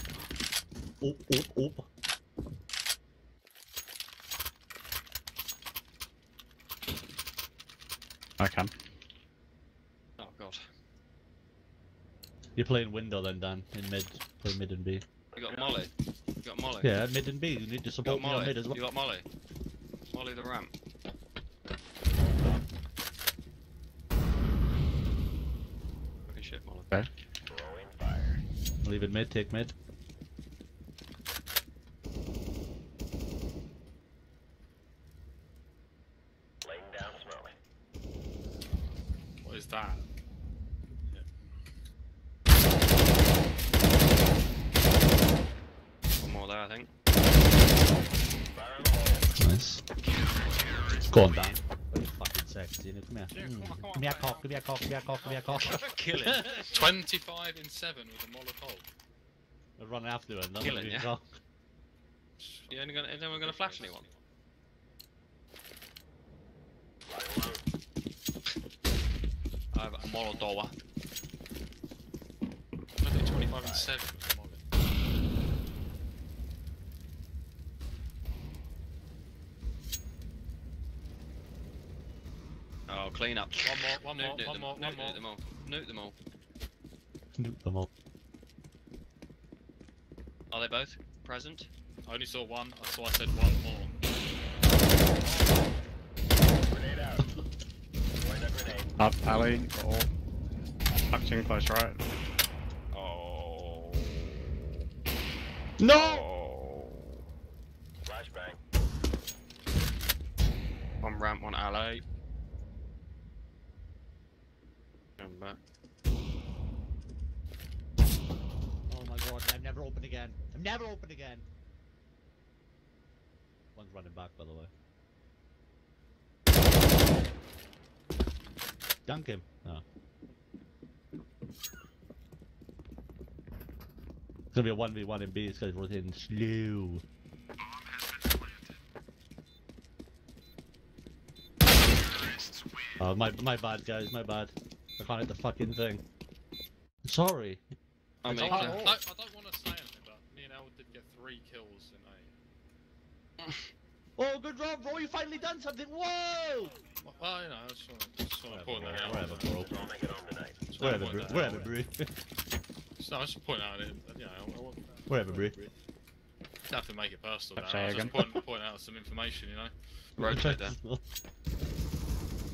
Oop, oop, oop. I can. Oh god. You're playing window then, Dan, in mid. Play mid and B. You got Molly? You got Molly? Yeah, mid and B. You need to You got support me on Molly? mid as well. You got Molly? Molly the ramp. Fucking shit, Molly. Throwing fire. Leave it mid, take mid. Laying down smoke. What is that? One more there, I think. Fire in the hole. Nice. Go on, Dan. Fucking sexy. innit? Come here. Yeah, Mm. come on, come on, Give me a mate. cock, give me a cock, give me a cock, give me a cock. [LAUGHS] Kill him. [LAUGHS] 25 in 7 with a Molotov. I'll run after him. That's Killing, what yeah? cock. You only gonna, is anyone gonna flash anyone? I have a Molotov. I think 25 in 7 with a Molotov. Oh, clean up. One more, one more, Nuke, nuke one them, more, nuke, one more. nuke them all. Nuke them all. Nuke them all. Are they both present? I only saw one, so I said one more. Grenade out. Grenade. Up, alley, or acting close right. Oh. No! Flashbang. One ramp, one alley. Come back. Oh my god, I'm never open again. I'm never open again. One's running back, by the way. Dunk him. Oh. It's gonna be a 1v1 in B, this guy's rotating slow. Oh, my, my bad, guys, my bad. I can't hit the fucking thing. Sorry. I It's mean, I. I, I don't want to say anything, but me and El did get three kills in A. [LAUGHS] Oh, good job, bro, you finally done something, whoa! Well, you know, I just want to, just want to point that out. Whatever, bro. Don't make it home tonight. Whatever, bro. Whatever, out. bro. Just, no, just point out it. You know, I, I want, Whatever, bro. don't have to make it personal. Let's Now. say I was just again. point, point out some information. You know. [LAUGHS] rotate there.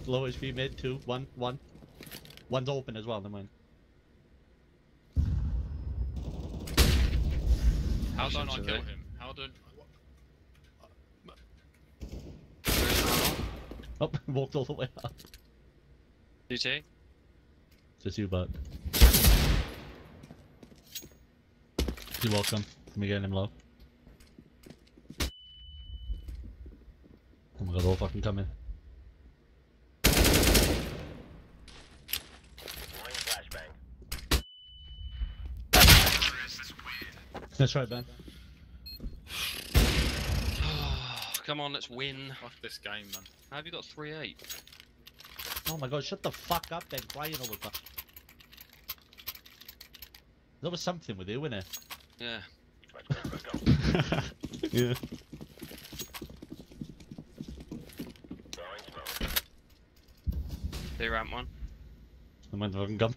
Low HP mid, two, one, one. One's open as well, never mind. How don't I Actions, kill are him? How don't? Oh, [LAUGHS] walked all the way up. DT? Just you, bud. You're welcome. Let me get him low. Oh my god, all fucking coming. That's right, Ben. [SIGHS] Come on, let's win. Fuck this game, man. How have you got 3-8? Oh my god, shut the fuck up Ben! crying all the. There was something with you, wasn't there? Yeah. [LAUGHS] yeah. They ramp one. The motherfucking gun.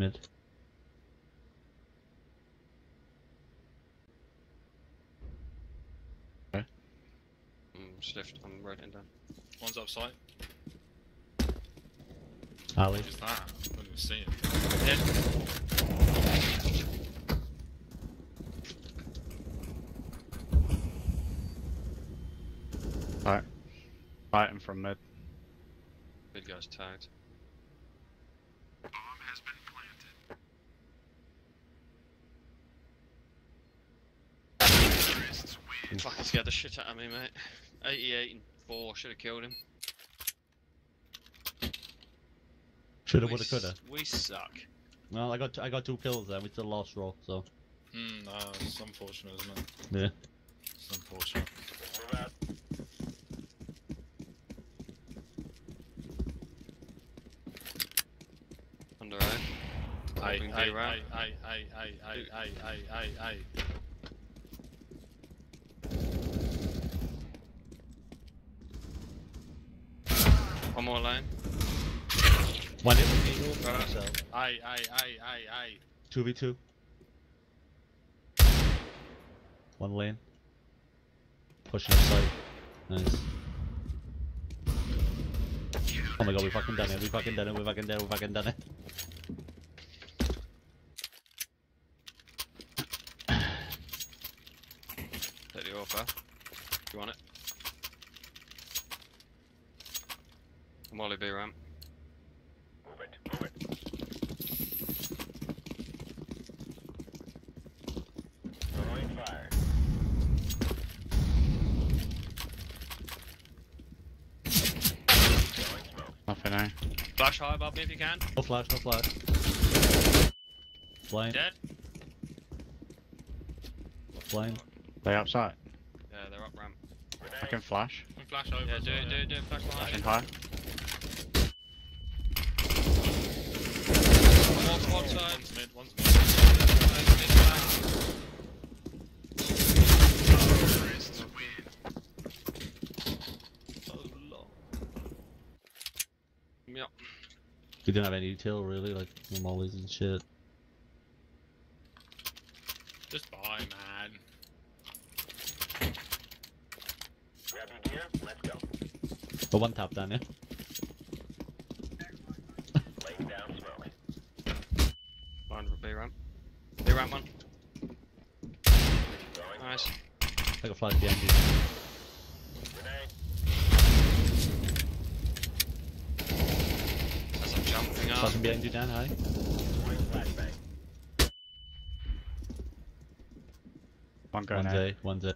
movement okay. Mm, just left on the road and down. One's upside. Ali. What is that? I don't even see him. Head. Alright. fighting from mid. Mid guy's tagged. Fucking scared the shit out of me, mate. 88 and 4, should have killed him. Shoulda, woulda, coulda. We suck. Well, I got I got two kills there. We still lost roll, so Hmm, no, it's unfortunate, isn't it? yeah. It's unfortunate. Move out. Under A. Aye, Hoping aye, B ramp. aye, aye, aye, aye, aye, aye, aye, aye, aye. One more lane. One hit with me. Got it. Aye, aye, aye, aye, aye. Two v two. One lane. Pushing outside. Nice. Oh my god, we fucking done it. We fucking done it. We fucking done it. We fucking done it. Take the offer. You want it? Molly B ramp. Move it. Move it. Throwing fire. Throwing smoke. Nothing now. Flash high above me if you can. No flash, no flash. Blind, Dead? blind. They outside. Yeah, they're up ramp. I can flash. Can flash over. Yeah, do it, do it, do it. Flash Flashing high. One more side. One's mid, one's mid. Yep. We didn't have any util really, like no mollies and shit. Just buy, man. Grab your gear. Let's go. But one tap down, yeah. be down high. One, one day, one day.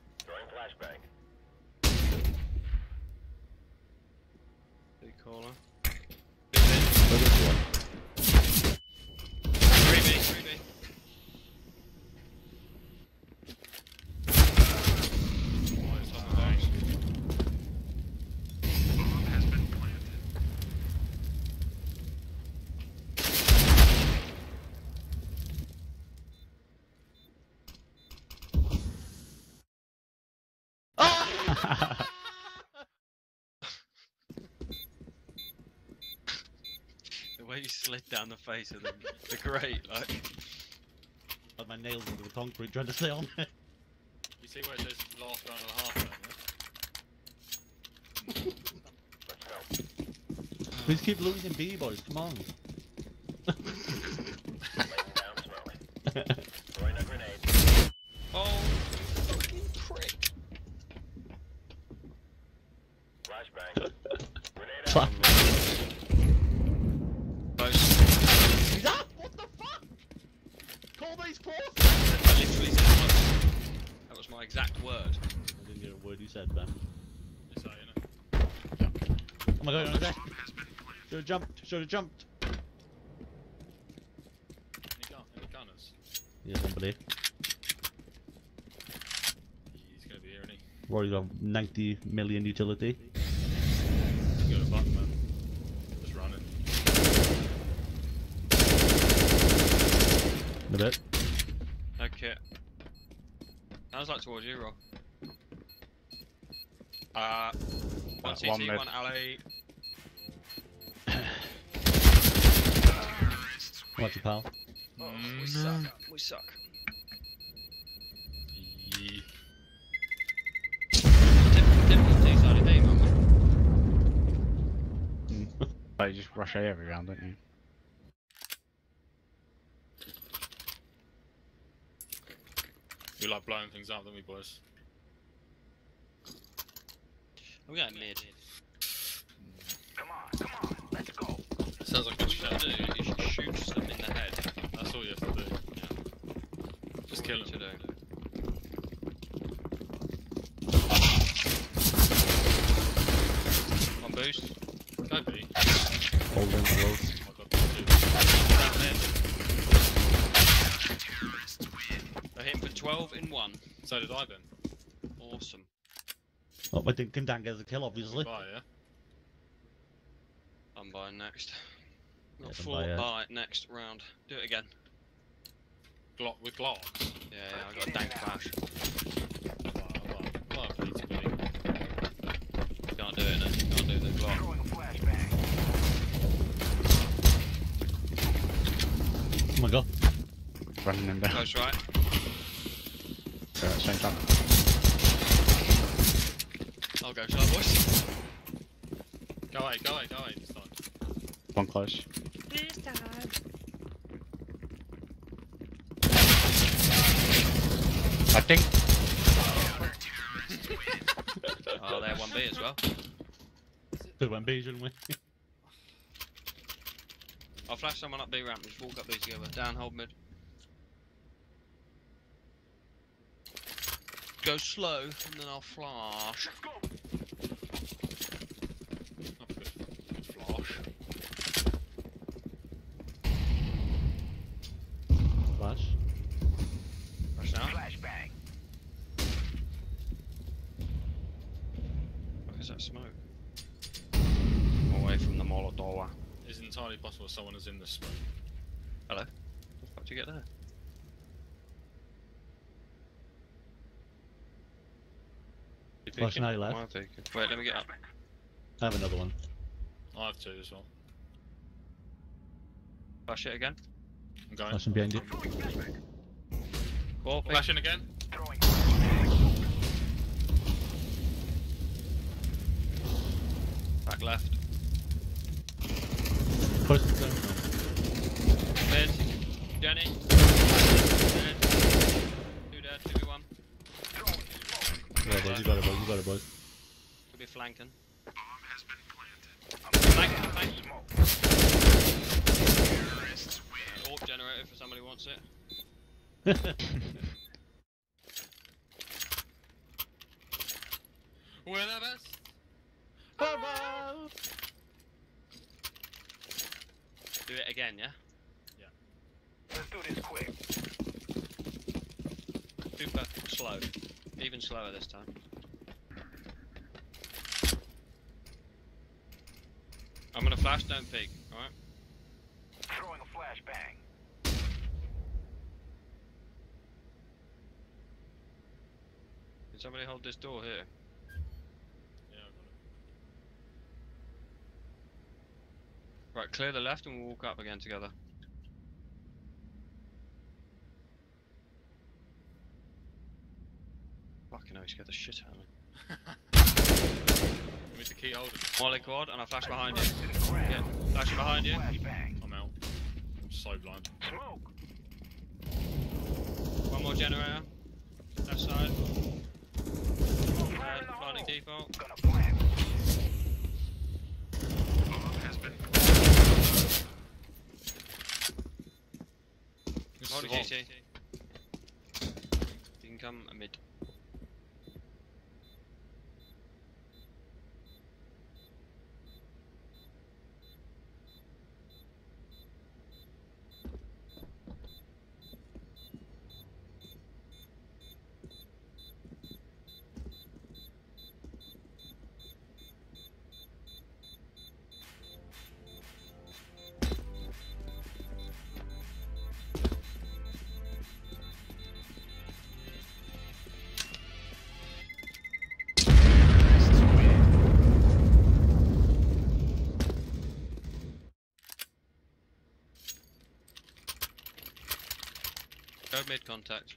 Down the face of the, the grate, like. Got my nails into the concrete trying to stay on it. You see where it says last round and a half there, Let's go. We just keep losing B boys, come on. Laying down smoke. Throwing a grenade. Oh, fucking prick. Flashbang. Grenade Fuck. Close. He's up! What the fuck? Call these close! I literally said close. That was my exact word. I didn't hear a word you said, man. Is that in it? Oh my god, you're on the deck. Should have jumped. Should have jumped. Any, gun, any gunners? Yeah, somebody. He's gonna be here, isn't he? Rory's got 90 million utility. He's got a man. Just running. In a bit. Okay. Sounds like towards you, Rob. Uh, one Uh, CT, one one, alley. What's your pal? Oh, we mm, suck. We suck. Ye- Typical, typical two-sided team, aren't we? But you just rush A every round, don't you? We like blowing things up, don't we, boys? We're going mid. Come on, come on, let's go. Sounds like a What you gotta do is you shoot them in the head. That's all you have to do. Just kill him. to do. One boost. Go B. Hold in close. Oh my god, two. Down mid. I hit him for 12 in one. So did I then. Awesome. Oh, I think Kim Dan gets a kill, obviously. Bye, yeah? I'm buying next. Not then full buy, uh, buy next round. Do it again. Glock with Glock. Yeah, yeah, I got a dank flash. Wow, wow, wow, Can't do it, no. Can't do the Glock. Throwing a flashbang. Oh my god. Running him down Close right. at the same time. I'll go, shall I, boys? Go away, go away, go away this time. One close. This time. I think. Oh, they're 1B as well. Two went B, shouldn't we? I'll flash someone up B ramp and just walk up B together. Down, hold mid. Go slow, and then I'll flash. Let's go. Oh, good. Good flash. Flash. Flash now. Flashbang. What is that smoke? Away from the Molotov. It's entirely possible someone is in the smoke. Hello? How the fuck did you get there? You Flash now you left. I? Wait, let me get up. I have another one. I have two as well. Flash it again. I'm going. Flashing behind you. Throwing flashbang. Four, peek. Flashing again. Back left. Push it down. Mid. Jenny. Dead. Two dead, two v one. Yeah, boys, you got it, boys, you got it, boys. Could be flanking. I'm Flanking, flanking. smoke. Orc generator if somebody wants it. [LAUGHS] We're the best. Do it again, yeah? Yeah. Let's do this quick. Super slow. Even slower this time. I'm gonna flash, don't peek, alright? Throwing a flashbang. Can somebody hold this door here? Yeah, I got it. Right, clear the left and we'll walk up again together. Fucking hell, he scared the shit out of me. [LAUGHS] You need to keep holding. Molly quad, and I flash behind you. The. Yeah, flashing behind you. I'm out. I'm so blind. Smoke. One more generator. Left side. Uh, in the planning hole. default. Gonna plant. Hold it, You can come mid. Go mid contact.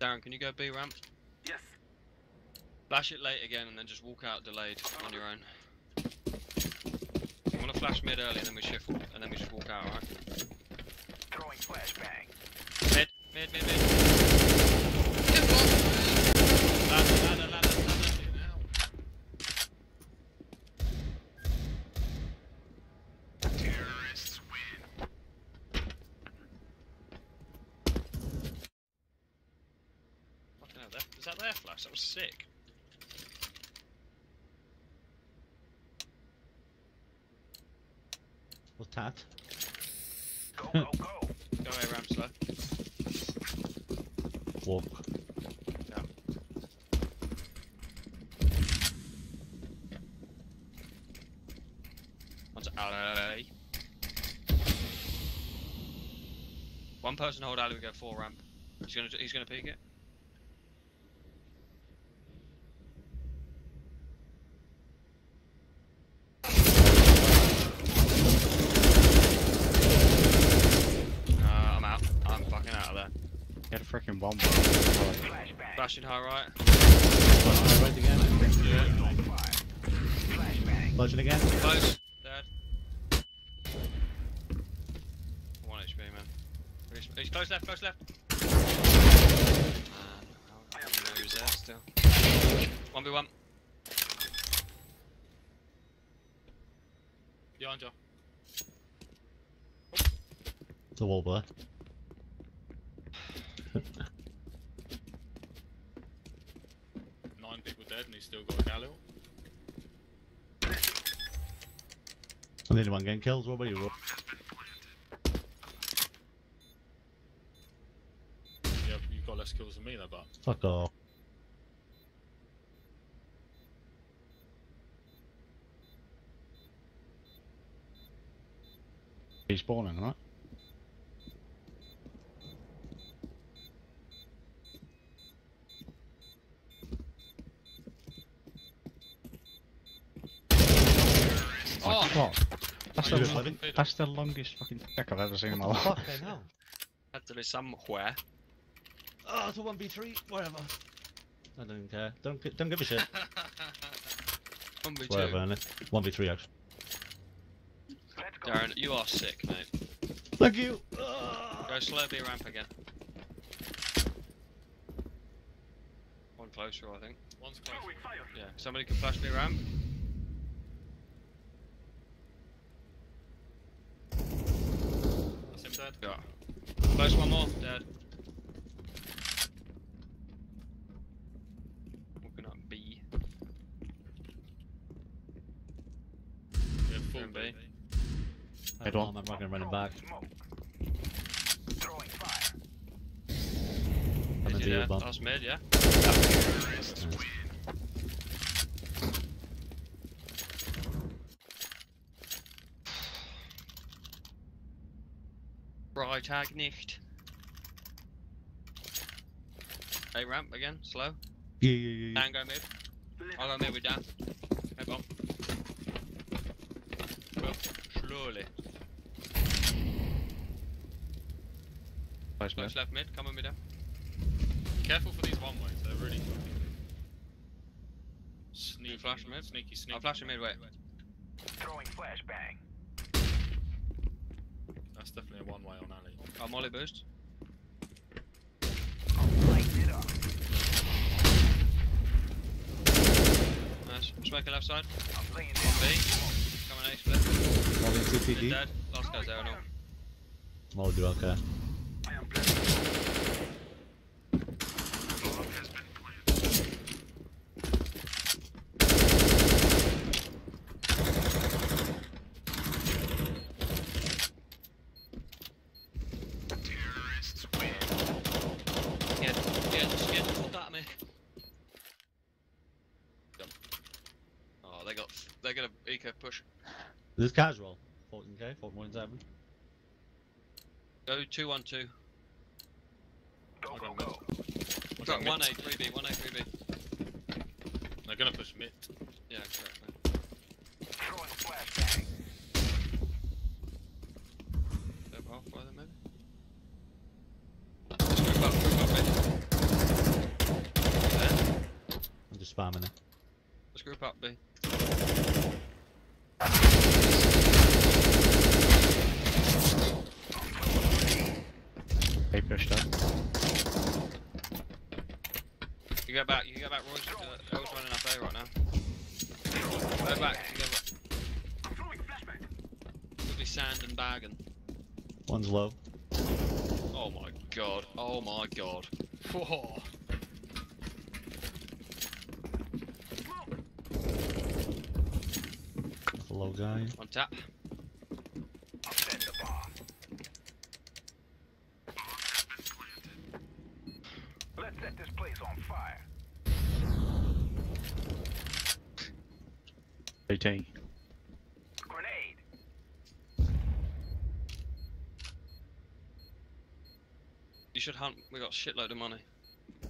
Darren, can you go B ramp? Yes. Flash it late again and then just walk out delayed on your own. I'm gonna flash mid early and then we shift and then we just walk out, alright? Throwing flashbang. Mid, mid, mid, mid. Ladder, ladder, ladder, ladder. Terrorists win. Fucking hell, that- is that their flash? That was sick. What's that? Go, go, go. Go away ramp slow. Walk. Onto alley. One person hold alley, we go four ramp. He's gonna he's gonna peek it. Uh, I'm out. I'm fucking out of there. Get a freaking one. Flashbang. Flashing high right. Flashing right again. Flashbang. Flashing again. Close. Dead. One HP, man. He's, he's close left, close left. Man, I don't know who's there still. 1v1. Behind you. It's a wall there. Nine people dead and he's still got a Galil. And anyone getting kills? What about you? Rob? Yeah, you've got less kills than me though, but Fuck off. He's spawning, right? Oh! What? That's Are you the, just living? That's the longest fucking stick I've ever seen in my life. Fucking hell. [LAUGHS] Had to be somewhere. Oh, it's a 1v3, whatever. I don't even care. Don't, gi- don't give a shit. [LAUGHS] 1v2. Whatever, innit? 1v3 actually. Darren, you are sick, mate. Thank you! Go ah. slow B ramp again. One closer, I think. one's close. Oh, Throwing fire. Yeah. Somebody can flash B ramp. That's him dead. Yeah. Close one more. Dead. Walking up B. We have full Turn B. B. I Head don't on. know, I'm not gonna run it back. Smoke. Throwing fire. I'm Mid, into you, yeah. bum. Last yeah. Freitag nicht. A ramp again, slow. Yeah, yeah, yeah, yeah. Dan go mid. I'll go mid with Dan. Hey bomb. Go slowly. Mid. Close left mid, come on mid down. Careful for these one ways, they're really fucking sneaky. flash them in? Sneaky, sneaky. I'll flash him mid. Throwing flashbang. That's definitely a one way on alley. I'll molly boost. Light it up. Nice. Smoking left side. I'm laying One down. B. Coming A split. All in Mid CTD. dead. Last guy's there and all. Small do okay. I am blessed. Yeah, yeah, just get the fuck out of me. Done. Oh, they got, they got a eco push. This is casual. 14k, 14.7. Go two one two. I got mid. I Drop one A three B, one A three B. They're gonna push mid. Yeah, correct. Throwing flashbang. Step halfway then maybe. Just group up, group up, B. There. I'm just spamming it. Let's group up, B. Up. You go back, you go back, Roy's, uh, Roy's running up A right now. Go back, you go back. I'm throwing flashbang. Could be sand and bagging. One's low. Oh my god, oh my god. Whoa. Low guy. On tap. I'm setting the bomb. Let's set this place on fire. CT. Grenade. You should hunt, we got a shitload of money.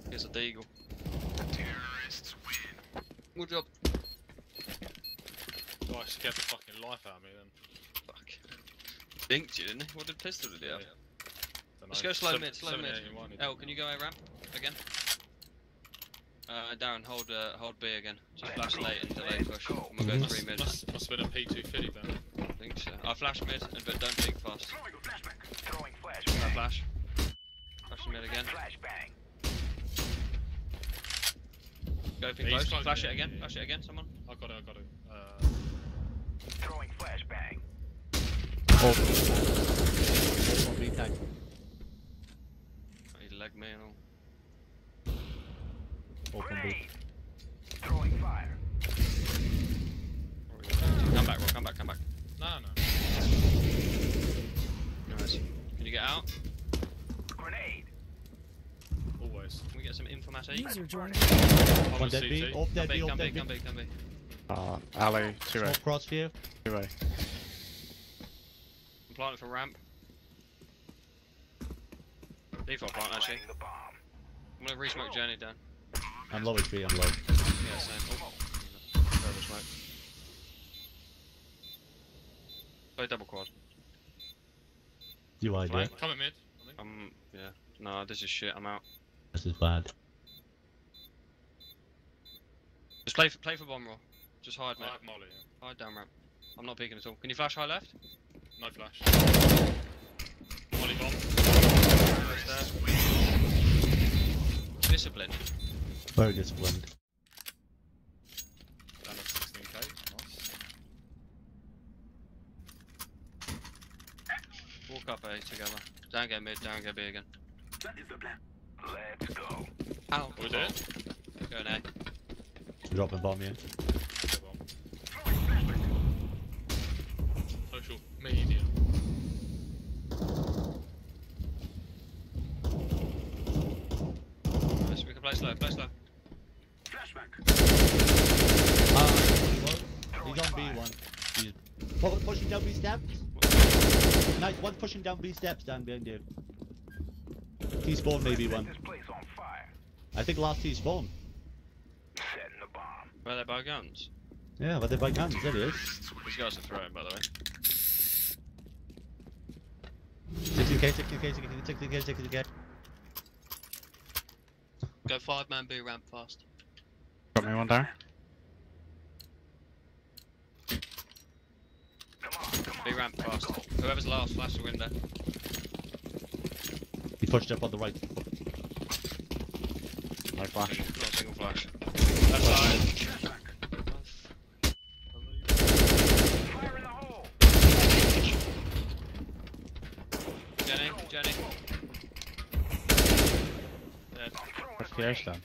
Here's a deagle. Terrorists win. Good job. Oh, I scared the fucking life out of me then. Fuck. Dinked you, didn't he? What did pistol did he have? Dunno. Let's go slow Seven- mid, slow seven, mid. eight, and one, El, can you go A ramp again? Uh, Darren, hold uh, hold B again. So flash late and delay push. And we'll go Mhm. three mid. Must, must have been a P250 then. I think so. I flash mid, and, but don't peek fast. Throwing a flashbang. I flash. Flash mid again. Flashbang. Go ping He's close. close, Flash yeah, it again. yeah, Flash it again. Someone. I got it, I got it. Uh, Throwing flashbang. One B tag. Oh, he leg me and all. Open B. Grenade. Throwing fire. Come back, Rob. Come back. Come back. no, no. Nice. Can you get out? Grenade. Always. Can we get some information? User joined. I'm One on dead B. Off dead B, B, off come B, dead B. come B, come B. Uh, alley, 2A. Cross view. 2A. I'm planting for ramp. Default plant actually. Planting the bomb. I'm gonna re-smoke journey down. I'm low HP, I'm low. Yeah, same. Oh. Terrible smoke. Play double quad. UI Fine. do. Come at mid. I think. Um, yeah. No, this is shit. I'm out. This is bad. Just play for play for bomb roll. Just hide, I mate. have Molly, yeah. Hide down ramp. I'm not peeking at all. Can you flash high left? No flash. Molly bomb. Discipline. Very disciplined. Down at 16k. Nice. Walk up A together. Down go mid, down go B again. That is the plan. Let's go. Ow. We do it? Go in A. Eh? Dropping bomb here. Good bomb. Throwing flashbang. Social media. Yes, we can play slow, play slow. Flashbang. Ah, he's on B1. He's pu- pushing down B steps. Nice, one pushing down B steps down behind you. T spawn maybe one. this place on fire. I think last T spawn. Setting the bomb. Where they buy guns? Yeah, but they by guns, there he is. These guys are throwing, by the way. 16k, 16k, 16k, 16k, 16k. Go five man B ramp fast. Got me one down. On, come on. Ramp fast. Whoever's last, flash the window. He pushed up on the right. No flash. Not a single flash. Left side. Fire in the hole. Jenny, Jenny. Clear's done.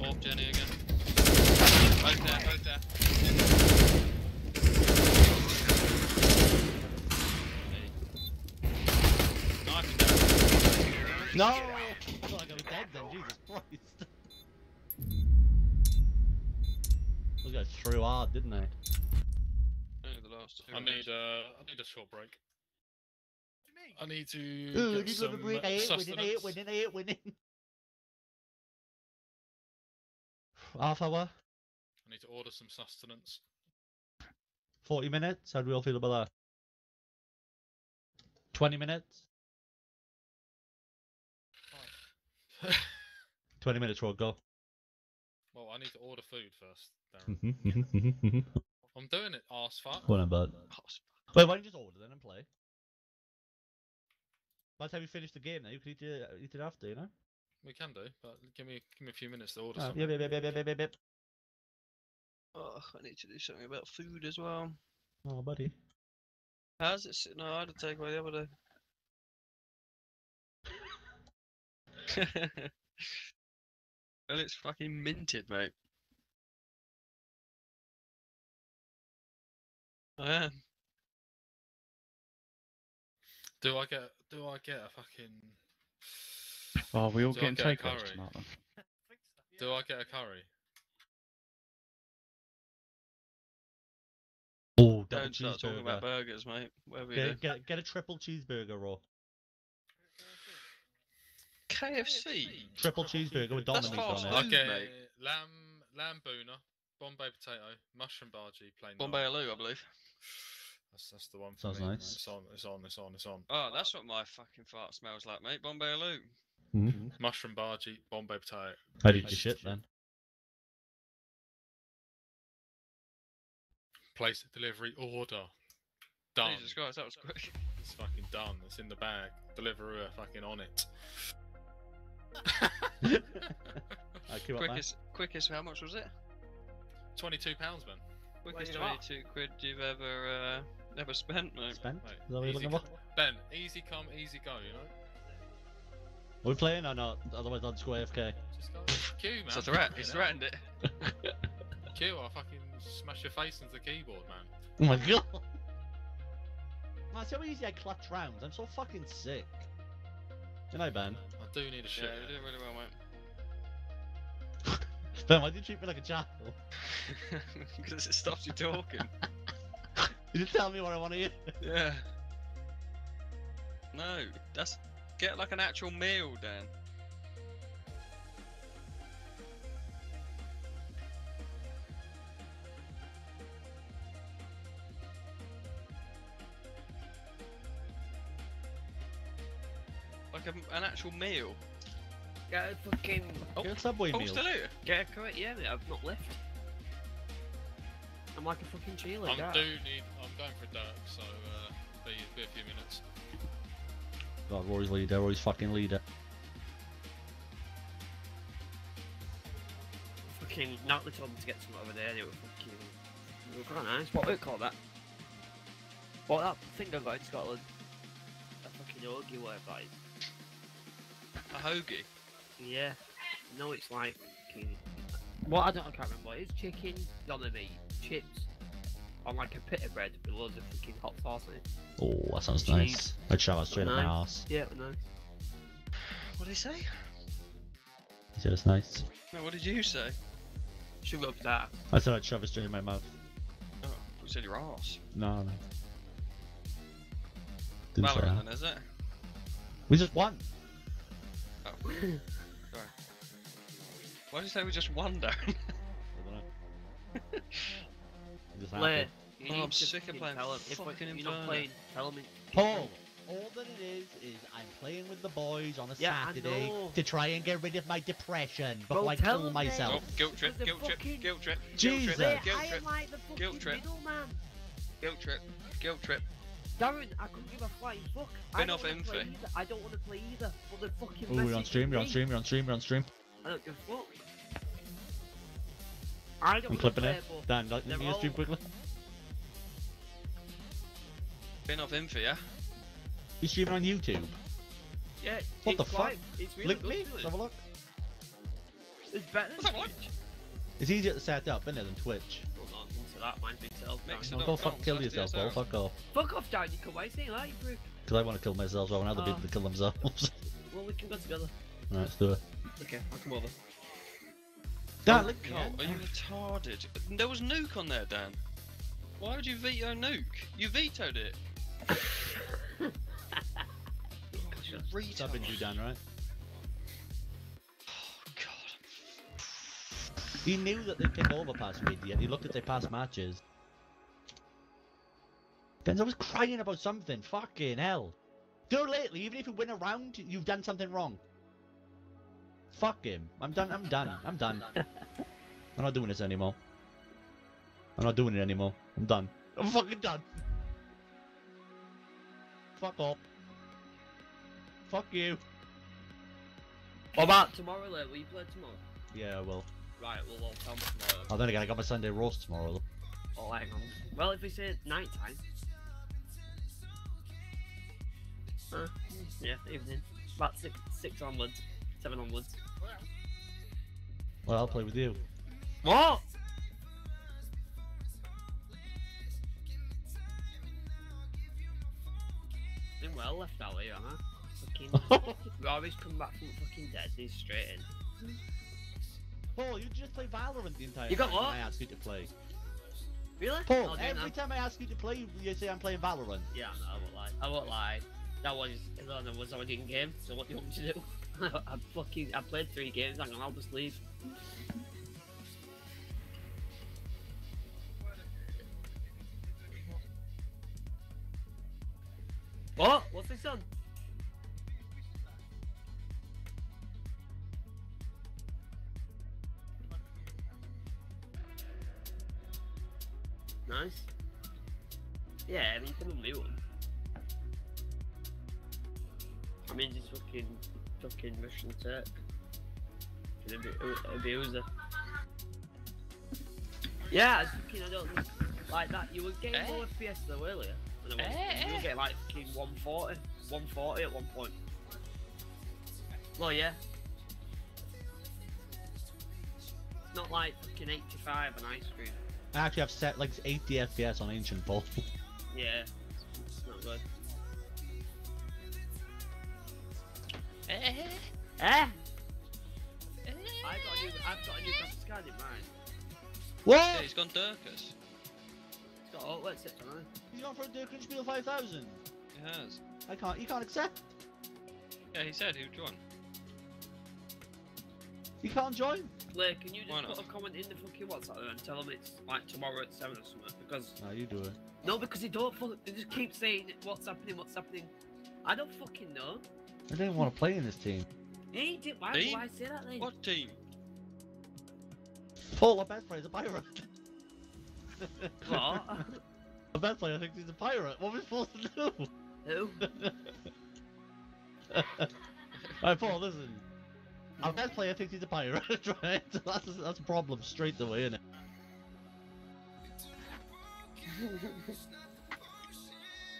Orb Jenny again. Both there, both there. Knife him down. No! I thought I got dead then, Jesus Christ. Those guys threw hard, didn't they? The last two. I need uh, I need a short break. I need to Ooh, get some break. I hate winning, I hate sustenance. winning, I hate winning. Half hour? I need to order some sustenance. 40 minutes? How do we all feel about that? 20 minutes? [SIGHS] 20 minutes, we'll go. Well, I need to order food first. Darren. [LAUGHS] I'm doing it, ass fuck. What about? Wait, why don't you just order then and play? By the time you finish the game, now you can eat it, eat it after, you know? We can do, but give me give me a few minutes to order Oh, something. yep, yep, yep, yep, yep, yep, yep. Oh, I need to do something about food as well. Oh, buddy. How's it sitting? No, I had a takeaway the other day. [LAUGHS] well, it's fucking minted, mate. Oh, I am. Do I get do I get a fucking Oh, we all Do getting get takeaways tonight then. do I get a curry? Oh, double Don't start talking cheeseburger. about burgers, mate. Where we. Get, get, get a triple cheeseburger raw. KFC. Triple cheeseburger with That's Dominic fast on I it. food. get mate. lamb lamb bhuna, Bombay potato, mushroom bhaji, plain. naan. Bombay Aloo, I believe. That's that's the one for Sounds me. nice. It's on. It's on. It's on. It's on. Oh, that's what my fucking fart smells like, mate. Bombay Aloo. Mhm. Mushroom bhaji, Bombay potato. How did you Nice. shit then? Place it, delivery order. Done. Jesus Christ, that was quick. It's fucking done. It's in the bag. Deliverer fucking on it. [LAUGHS] quickest, quickest. How much was it? Twenty-two pounds, man. Quickest you got? twenty-two quid you've ever uh, ever spent, mate. Spent? Mate, Is that what you're easy looking Ben, easy come, easy go. You know. Are we playing or not? Otherwise I'll just go AFK. Just go. Q, man. It's a threat. He's threatened it. [LAUGHS] Q, I'll fucking smash your face into the keyboard, man. Oh my god! Man, see how easy I clutch rounds? I'm so fucking sick. Good night, Ben. I do need a Yeah, shit. you're doing really well, mate. Ben, [LAUGHS] why did you treat me like a child? [LAUGHS] Because it stops you talking. [LAUGHS] You didn't tell me what I want to hear. yeah. No, that's get like an actual meal, Dan. A, an actual meal. Get a fucking. Oh, Get a Subway Paul's meal. still here. Get a correct, yeah, mate, I've not left. I'm like a fucking cheerleader. I do need. I'm going for Dirk, so uh, be, be a few minutes. God, Rory's leader, Rory's fucking leader. Fucking Natalie told me to get some over there. They were fucking. They were quite nice. What do we call that? What that thing I got in Scotland? A fucking hoagie, whatever that is. A hoagie. Yeah. No, it's like. fucking- What I don't, I can't remember. what it is chicken, doner meat, chips, on like a pita bread with loads of fucking hot sauce in it. Oh, that sounds Cheese. nice. I'd shower straight up my ass. Yeah, no. What did he say? He said it's nice. No, what did you say? Sugar up that. I said I'd shove it straight in my mouth. Oh, you said your ass. No, no. Didn't say Valorant that. then, is it? We just won. Sorry. Why did you say we just won, Darren? I don't know. [LAUGHS] just Blair, happened. you Oh, I'm to sick of playing tell him. If fucking you're not Inferno. playing, tell him. Paul, all that it is is I'm playing with the boys on a Yeah, Saturday to try and get rid of my depression Bro, before I kill them, myself. Oh, guilt trip, guilt trip, fucking- guilt trip, Jesus. guilt trip, guilt trip, am like the fucking Guilt trip. guilt trip, guilt trip. Darren, I couldn't give a flying fuck. I don't off wanna play Infi. either. I don't want to play either. But the fucking Oh, you're on messaging stream, you're on me. stream, you're on stream, you're on stream. I don't give a fuck. I don't I'm wanna clipping play it. but Dan, let me they're your stream all- quickly. Bin off info, yeah? You streaming on YouTube? Yeah, What it's the fuck? quite, It's really Link good, me, isn't let's it? have a look. It's better What's than that like? Twitch. It's easier to set up, isn't it, than Twitch? Well, not onto that, mine's myself. Mix now. it up. go fuck kill slash yourself, Paul. Fuck off. Fuck off, Dan, you can wait, say like, bro. Because I want to kill myself, so I want other ah. people Oh. to kill themselves. Well, we can go together. Alright, let's do it. Okay, I'll come over. Dan, look, God, are you retarded? There was nuke on there, Dan. Why would you veto nuke? You vetoed it. [LAUGHS] Oh, You Subbing you, retard. Dan, right? He knew that they'd kick over past Media, and he looked at their past matches. Ben's was crying about something. Fucking hell. You know, lately, even if you win a round, you've done something wrong. Fuck him. I'm done. I'm done. I'm done. [LAUGHS] I'm not doing this anymore. I'm not doing it anymore. I'm done. I'm fucking done. Fuck off. Fuck you. What about tomorrow, late? Will you play tomorrow? Yeah, well. Right, well, I'll tell tomorrow. Oh, then again, I got my Sunday roast tomorrow. though. Oh, hang on. Well, if we say night time. Uh, yeah, evening. About six, six onwards, seven onwards. Well, I'll play with you. What? Been well left out here, huh? [LAUGHS] Fucking. Rory's come back from fucking dead. He's straight in. Paul, you just play Valorant the entire time. You got what? I ask you to play. Really? Paul, oh, I'll every time I ask you to play, you say I'm playing Valorant. Yeah, no, I won't lie. I won't lie. That was that was already in game. So what do you want me to do? [LAUGHS] I fucking I played three games. Hang on, I'll just leave. What? What's this on? Nice. Yeah, I mean, you can unmute him. I mean, just fucking, fucking Russian Turk. Fucking abu- abuser. Yeah, I fucking, I don't like that. You were getting Eh? more FPS though earlier. And was, Eh, you were eh. getting like fucking 140, 140 at one point. Well, yeah. It's not like fucking 85 on ice cream. I actually have set like 80 FPS on Ancient Paul. [LAUGHS] Yeah, it's not good. Eh? Eh? I got a new, I've got a new graphics card in mine. what? Yeah, he's gone Durkus. It's got outlets it, don't You gone for a Durkin Spiel 5000? He has. I can't. You can't accept. Yeah, he said he'd join. You can't join. Blair, can you Why just not? put a comment in the fucking WhatsApp and tell them it's like tomorrow at 7 or something? Because, No, you do it. no, because they don't fuck, they just keep saying what's happening, what's happening. I don't fucking know. I didn't want to play in this team. Hey, did, why Team? do I say that then? What team? Paul, our best player's a pirate. [LAUGHS] What? [LAUGHS] our best player thinks he's a pirate. What are we supposed to do? Who? [LAUGHS] Alright, Paul, listen. Our best player thinks he's a pirate, right? So that's, that's a problem straight away, isn't it?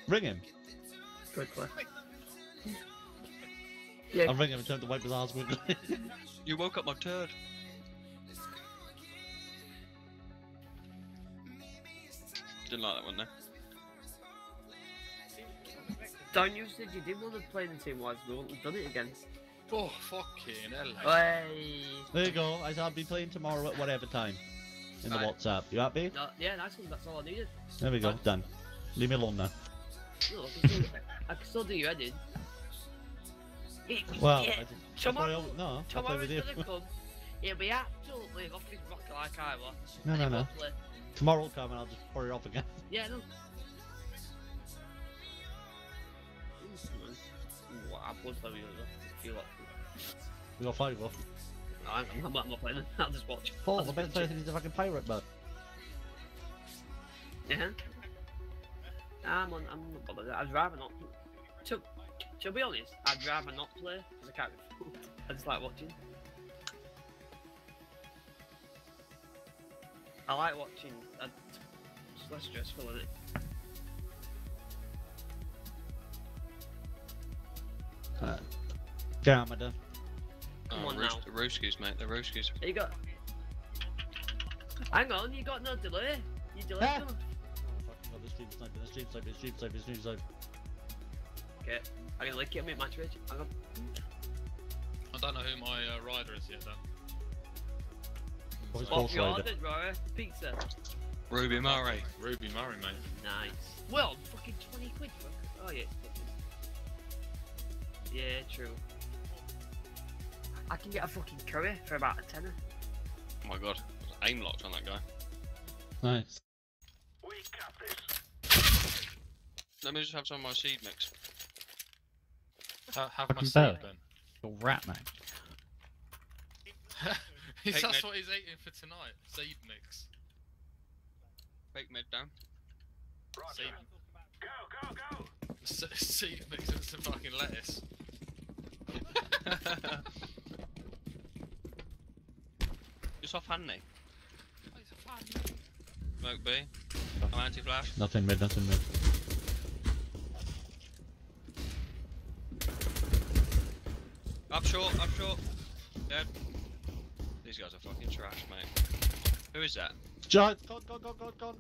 Ring him. Quickly. Yeah, I'll ring him and tell him to wipe his ass [LAUGHS] quickly. You woke up my turd. Didn't like that one there. Don, you said you didn't want to play in the team wise, we wouldn't have done it again. Oh, fucking hell. Hey. there you go. I said I'll be playing tomorrow at whatever time. In the Right. WhatsApp. You happy? No, yeah, nice one, that's all I needed. There we go. Done. Leave me alone now. No, I can still, I can still do your heading. Well, yeah, I just, tomorrow- why I, no, I'll play tomorrow's gonna come. He'll be absolutely off his rocker like I was. No, no, no. won't play. Tomorrow will come and I'll just pour it off again. Yeah, no. What happened? I feel like. We got five off. No, I'm, I'm, not, I'm not playing. [LAUGHS] I'll just watch. Paul, I'll the just best watch player it. he's a fucking pirate, but Yeah. I'm on. I'm not bothered. I'd rather not. To, to be honest, I'd rather not play because I can't be fooled. I just like watching. I like watching. uh, It's less stressful, isn't it? uh, damn, I done. Come Oh, on Rooster, now. Rooskies, mate. They're Rooskies. You got. Hang on, you got no delay. You delayed Ah. them. Oh, fucking god, the stream sniper, the stream sniper, the stream sniper, the stream sniper. Okay. I'm gonna lick you, mate, match rage. Hang on. I don't know who my uh, rider is yet, though. What's What Ghost you Rider? ordered, Rory? Pizza. Ruby Murray. Ruby Murray, mate. Nice. Well, fucking 20 quid for Oh, yeah. it's fucking- Yeah, true. I can get a fucking curry for about a tenner. Oh my god. Aim locked on that guy. Nice. We got this. Let me just have some of my seed mix. Ha- have my Fucking seed bear. then. Your rat man. [LAUGHS] Is Hey, that's mate. what he's eating for tonight? Seed mix. Fake mid down. Roger. Seed, Go, go, go. [LAUGHS] se- seed mix and some fucking lettuce. [LAUGHS] Just off handy. Smoke B. I'm anti flash. Nothing mid, nothing mid. Up short, up short. Dead. These guys are fucking trash, mate. Who is that? Giant, gone, gone, gone, gone, gone.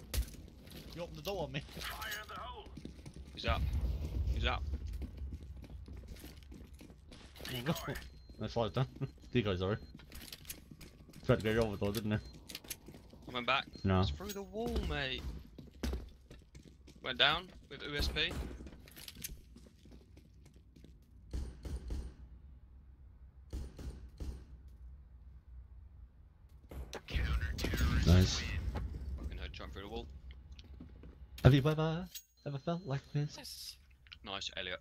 You opened the door on me. Fire in the hole. He's up. He's up. There you go. That's what I've done. [LAUGHS] Decoy, sorry. Tried to get you over though, didn't it? Coming back. No. It's through the wall, mate. Went down with USP. Nice. Fucking heard jump through the wall. Have you ever, ever felt like this? Nice, Elliot.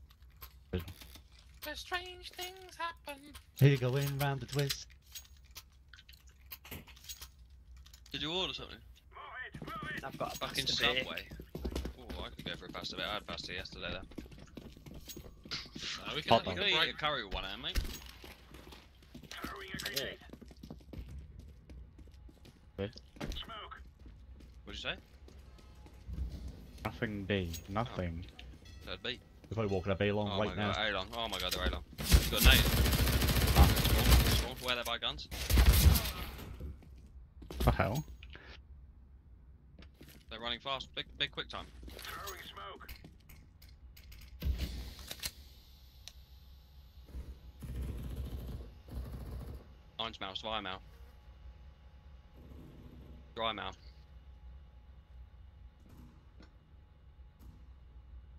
Where strange things happen. Here you go in round the twist. Did you order something? Move it, move it. I've got a Fucking pasta bake. Subway. Oh, I could go for a pasta bit. I had pasta yesterday though. No, we can, Hot we I'm can gonna eat a curry with one hand, mate. Throwing a grenade. Okay. Smoke. What'd you say? Nothing B. Nothing. Oh. Third beat. We're probably walking a bay along Oh right my now. god, A-long. Oh my god, they're A-long. He's got a nade. Spawn, spawn. Where they buy guns? The hell? They're running fast. Big, big quick time. Throwing smoke. Orange mouse, dry mouth. Dry mouth.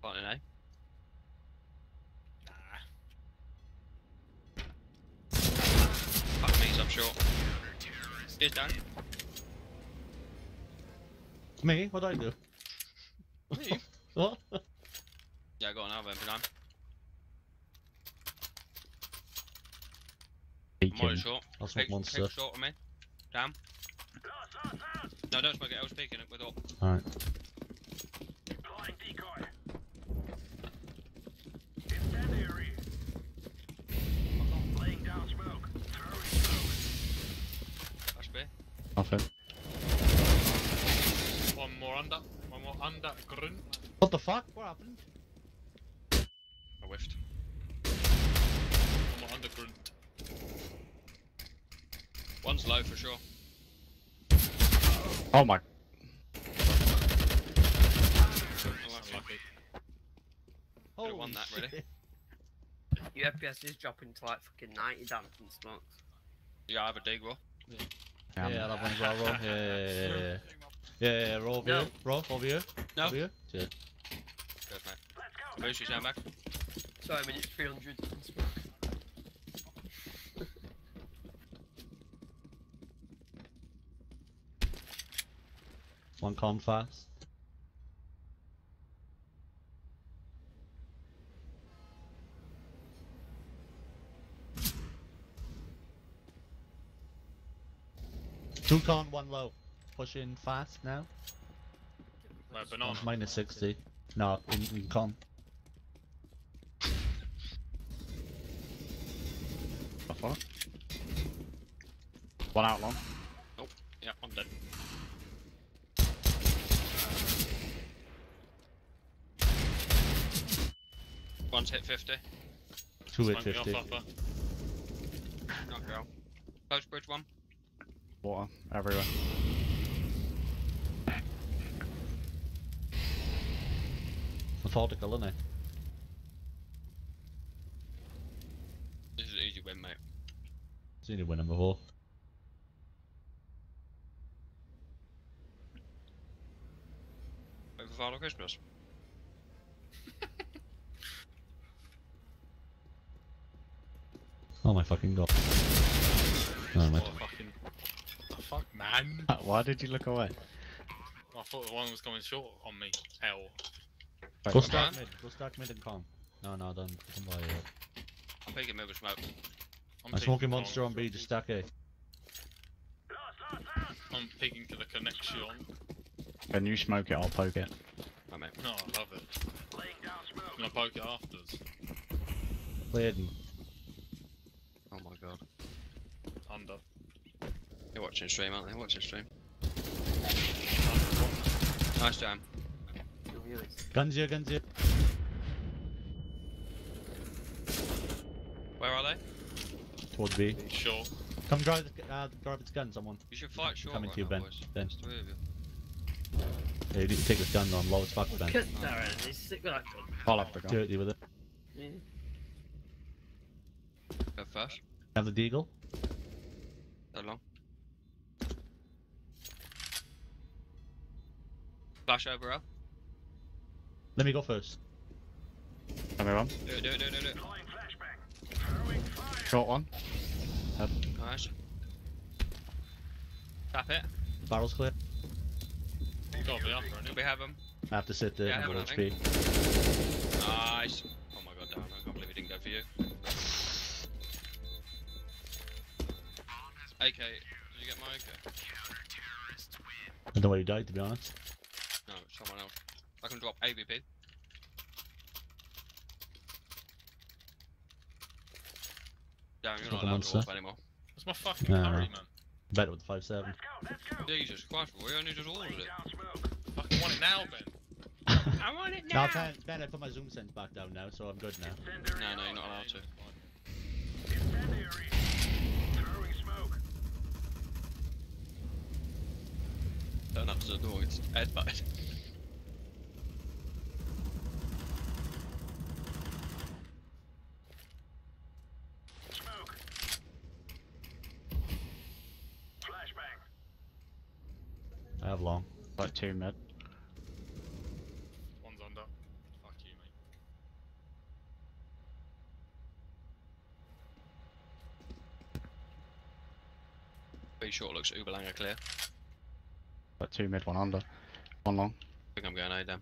Planting A. Fuck me, he's up short. He's down. Me? What did I do? Me? [LAUGHS] What? Yeah, go on, I'll have time. I'm short. I'll smoke Pick, monster. pick short of me. Damn. No, don't smoke it. I was peeking it with all. Alright. Blind decoy. Incendiary. Laying down smoke. Throwing smoke. Flash B. Nothing. One more under. One more under. Grunt. What the fuck? What happened? I whiffed. One more under grunt. One's low for sure. Oh my. Unlucky. Holy won that, really. shit. Your FPS is dropping to like fucking 90 damn from smokes. Yeah, I have a dig roll. Yeah, Damn. that one's well, roll. Yeah, yeah, yeah, yeah. [LAUGHS] Yeah, yeah, yeah, roll over No. here. Roll over here. No. Over here. Yeah. Good, mate. Let's go. Boost, you stand back. Sorry, but it's 300 from smoke. One con fast. Two con, one low. Pushing fast now. No, banana. One's minus 60. No, in, in con. The fuck? One out long. Yeah, I'm dead. One's hit 50. Two hit Smoke me off 50. upper. Knock her out. Close bridge one. Water everywhere. Methodical, isn't it? This is an easy win, mate. Seen you win 'em before. Wait for Father Christmas. Oh my fucking god. Oh my. What fucking. The fuck, man? [LAUGHS] Why did you look away? I thought the one was coming short on me. Hell. Go Wait, start man. mid. Go start mid and calm. No, no, don't. Don't buy it. I'm peeking mid with smoke. I'm I'm smoking monster on B. Just stack A. I'm peeking to the connection. When you smoke it, I'll poke it. Right, mate. No, I love it. Can I poke it afterwards? Clayton. Oh my god. Under. They're watching stream, aren't they? Watching stream. Nice jam. No viewers. Guns here, guns here. Where are they? Towards B. Sure. Come drive the, uh, drive its gun, someone. You should fight short Coming right to you, Ben. boys. Ben. There's three of you. Yeah, you need to take this gun on low as fuck, Ben. Look at Darren, he's sick with that gun. I'll have to go. Dirty with it. Yeah. Go first. Have the deagle. So long. Flash over L. Let me go first. Everyone. Do it, do it, do it, do it. Short one. Nice. Tap it. Barrel's clear. Gotta be upper, Do we have him? I have to sit there Yeah, and have go one, I HP. Nice. Oh my god, damn, I can't believe he didn't go for you. AK, did you get my AK? I don't know why you died, to be honest. No, someone else. I can drop AVP. Damn, you're not not allowed to monster. Anymore. That's my fucking No, no. man. Better with the 5-7. Jesus Christ, we only just ordered it. Fucking want it now, Ben. [LAUGHS] I want it Now, Ben, Ben, I put my zoom sense back down now, so I'm good now. No, no, you're not allowed to. Turn up to the door, it's headbutt. [LAUGHS] I have long. Like two mid. One's under. Fuck you, mate. Pretty short looks Uberlanger clear. Like two mid, one under. One long. I think I'm going A down.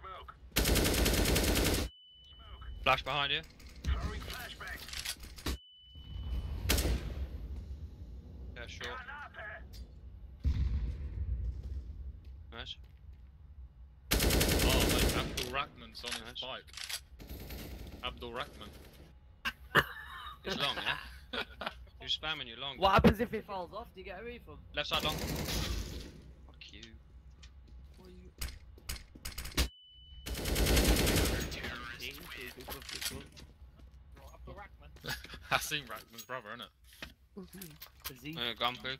Smoke. Flash behind you. Yeah, short. Nice. Oh, mate, Abdul Rahman's on his bike. Abdul Rahman. It's long, yeah? [LAUGHS] You're spamming you long. What happens if it falls off? Do you get a refund? Left side long. Fuck you. [LAUGHS] Hasim Rahman's brother, innit? Is he? Uh, gun pig.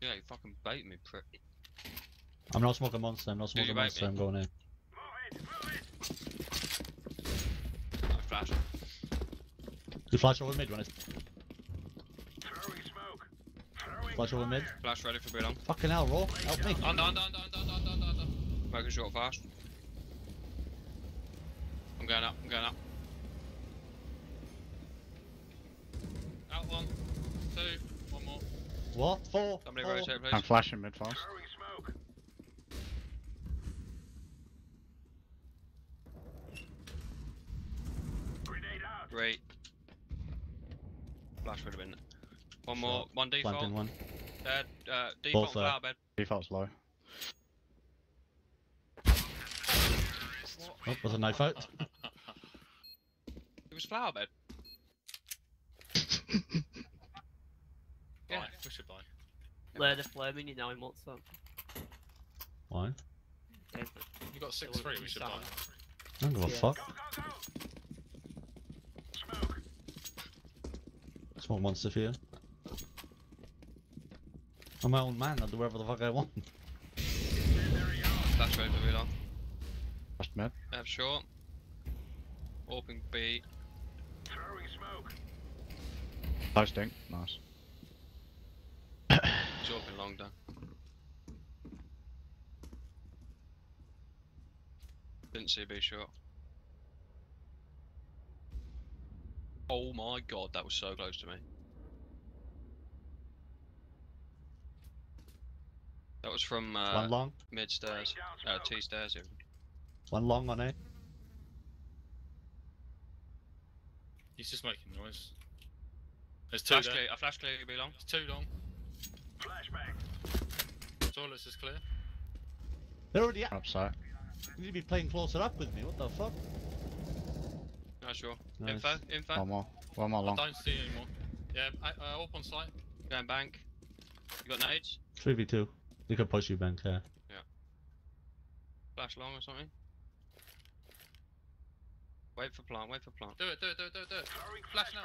Yeah, you fucking bait me, prick. I'm not smoking monster, I'm not smoking monster, me? I'm going in. I flash. You flash over mid when it's. Flash over mid. Flash ready for belong. Fucking hell, roll. Help me. Under, under, under, under, under, under, under. Smoking short fast. I'm going up, I'm going up. One, two, one more. What? Four. Somebody Four. rotate, please. I'm flashing mid fast. Great. Flash would have been. One more, one default. Planting one. Dead. Uh, default Both flower bed. Default's low. Oh, was a knife out. [LAUGHS] It was flower bed. Yeah. Buy, we should buy. Lair the flaming, you know he wants that. We got six three. We should buy. Sound. I don't give a Yeah. fuck. Smoke monster for you. I'm my own man, I'll do whatever the fuck I want. Flash over be long. Flash mid. F short. Open B. Flash dink. Nice. [COUGHS] He's open long down. Didn't see B shot. Oh my god, that was so close to me. That was from uh, one long, mid stairs, uh, T stairs. Even. one long on A. He's just making noise. There's two Flash there. clear, a flash clear, be long. There's two long. Toilets is clear. They're already out. Upside. You need to be playing closer up with me, what the fuck? Nice sure. Nice. Info, info. One more. One more long. I don't see anymore. Yeah, I, uh, up on site. Going bank. You got nades? 3v2. They could push you, bank, here. yeah. Flash long or something? Wait for plant, wait for plant. Do it, do it, do it, do it, do it. Flash now.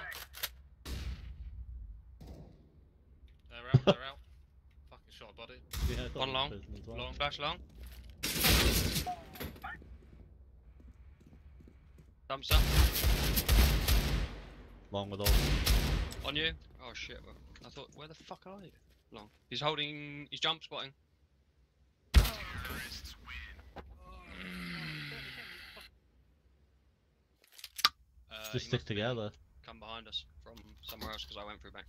They're out, they're out. [LAUGHS] Fucking shot a body. yeah One long. well. Long. Flash long. Thumbs up. Long with all. On you. Oh shit. I thought, where the fuck are you? Long. He's holding. He's jump spotting. Uh, Just stick have been together. Come behind us from somewhere else because I went through bank.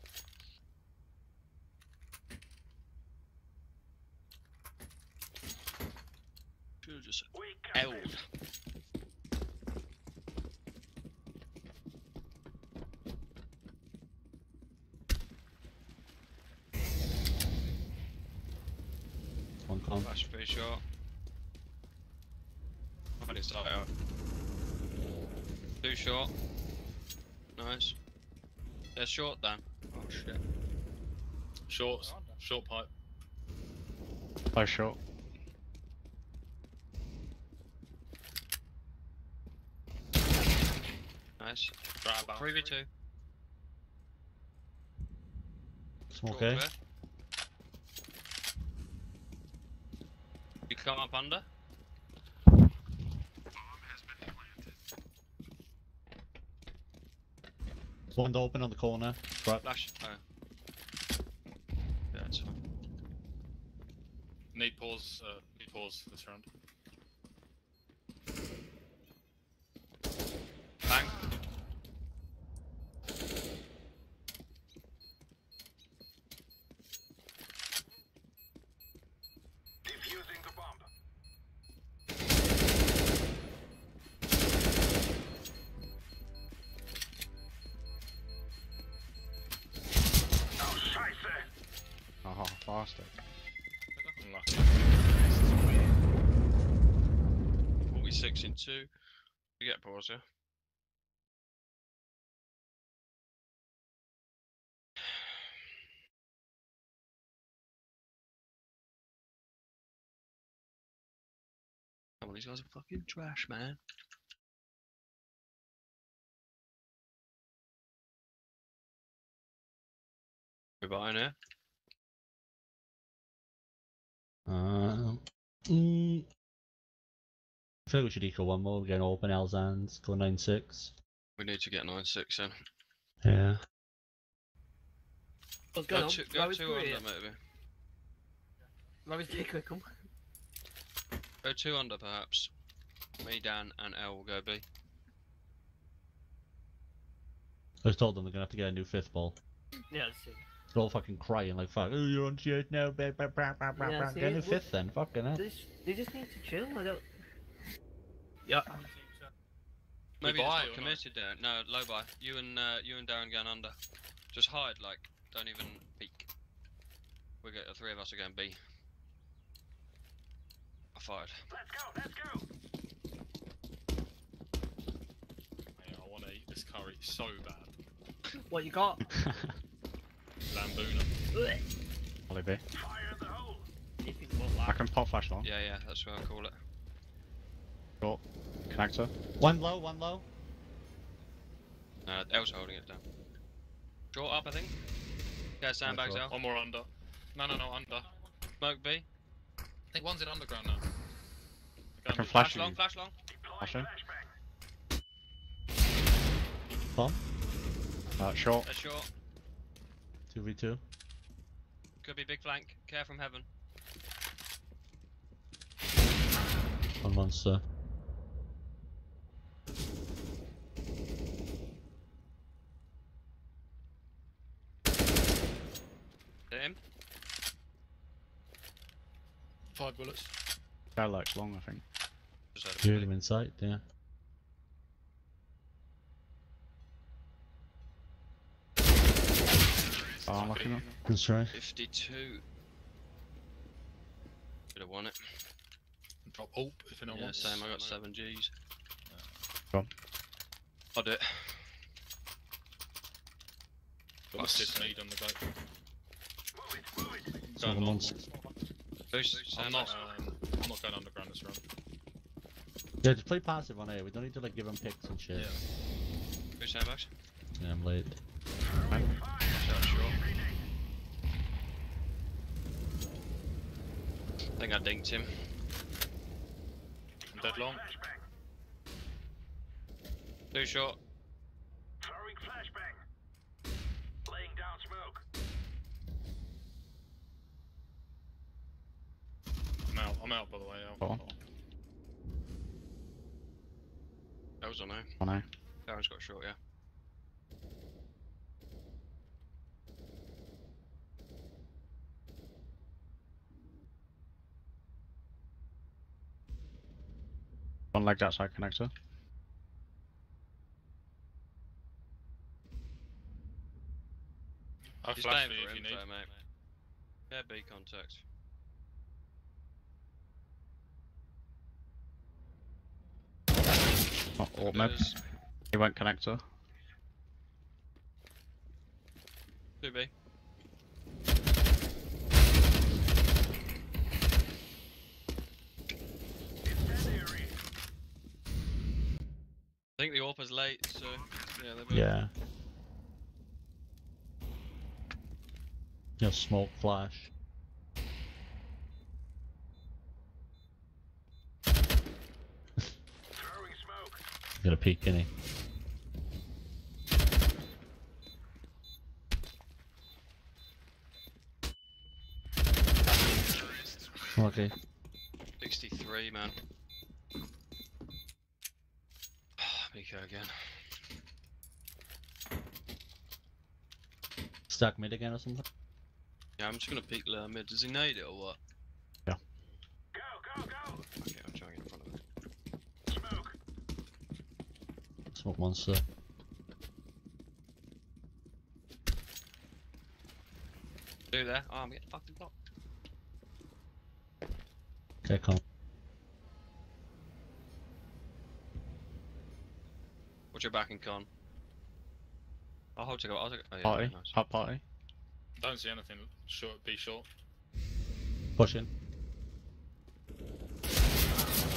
Should've just L'd. One con. Flash pretty short. I need to start out. Two short. Nice. They're short then. Oh shit. Short, short pipe. Flash short. Nice. Grab out. 3v2. Smoke Short A. You come up under? One to open on the corner. Right. Flash. Oh. Yeah, it's fine. Need pause, uh, need pause this round. You get pause. Come on, these guys are fucking trash, man. We're buying here. Um, mm, I feel like we should eco one more. We're getting open Elzans. Go 9-6. We need to get 9-6 in. Yeah. What's going Go on? two, go Rory's two Korea. under, maybe. Rory's Day Quickham. Go two under, perhaps. Me, Dan, and L will go B. I just told them they're gonna have to get a new fifth ball. Yeah, see. They're all fucking crying like fuck. Oh, you're on shit now. Blah, blah, blah, blah, blah, Yeah, blah. Get a new fifth then. Fucking hell. They just, they just need to chill. I don't. Yeah. Maybe it's buy not or not? committed there. No, low buy. You and uh, you and Darren going under. Just hide, like, don't even peek. We get the three of us are going B. I fired. Let's go, let's go! Yeah, I want to eat this curry so bad. [LAUGHS] What you got? [LAUGHS] Lamb bhuna. Ugh. Ollie B. Anything but I that. can pop flash long. Yeah, yeah, that's what I call it. Short. Connector. One low, one low. Uh, L's holding it down. Short up, I think. Yeah, sandbags short. L. One more under. No, no, no, under. Smoke B. I think one's in underground now. I can Again, flash Flash long, flash long. Flashing. Bomb. Uh, short. They're short. 2v2. Could be big flank. Care from heaven. One monster. Hit him. Five bullets. Skylight's long, I think. Just had Hear him. him in sight, yeah. Oh, I'm looking up. Good try. 52. Could have won it. Drop ult if anyone Yeah, wants. same. I got 7 Gs. Go on. I'll do it. Got the Sid need on the boat. Some Going long. monster. I'm not. Um, I'm not going underground this round. Yeah, just play passive on A. We don't need to like give him picks and shit. Yeah. Boost sandbags. Yeah, I'm late. Shot short. I think I dinked him. I'm dead long. Too short. Throwing flashbang. Laying down smoke. I'm out. By the way. Out. Go on. That was on A. Oh no. Darren's got short, yeah. One legged outside connector. I'll He's flash for you if you info, need. mate. Yeah, B contact. Oh, or at med. this. He went connector. 2B. Incendiary. I think the AWP's late, so yeah, they're both- Yeah. Yeah, smoke flash. Smoke. Got a peek, innit? Okay. 63, man. [SIGHS] Miko again. Stack mid again or something? Yeah, I'm just gonna peek low mid. Does he nade it or what? Go, go, go. Okay, I'm trying to get in front of him. Smoke. Smoke monster. Do there. Oh, I'm getting fucking blocked. Okay, come. Watch your back and con. I'll hold to go. I'll take it. Oh, yeah, Party. nice. Hot party. Don't see anything. Short. Be short. Pushing.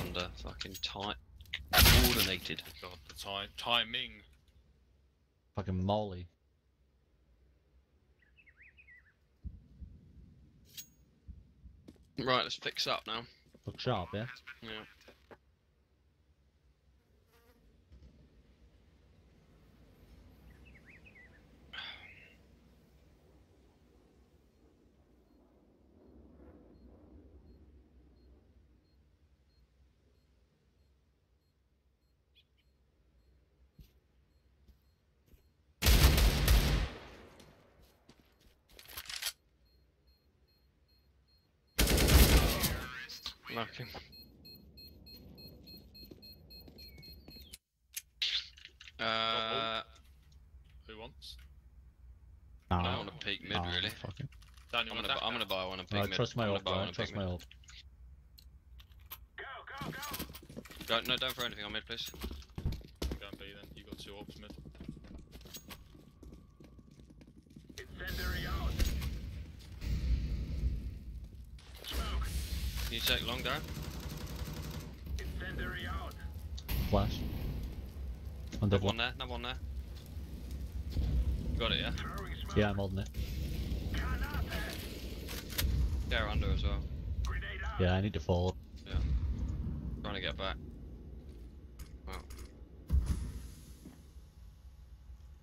Under fucking tight. Coordinated. Oh, God, the time. Timing. Fucking molly. Right, let's fix up now. Look sharp, yeah? Yeah. Lucky. Uh, Who wants? No. I don't want to peek mid no, really. Fucking. Dan, I'm gonna, want I'm gonna buy one and No, peek I mid. trust my I'm ult, bro. I trust my mid. ult. Go, go, go. Don't, no, don't throw anything on mid, please. Go and B then. You got two orbs mid. Incendiary out. Smoke. Can you take long, down? Incendiary out. Flash. On double. one there, another one there. You got it, yeah? Yeah, I'm holding it. They're under as well. Yeah, I need to fall. Yeah. Trying to get back. Wow.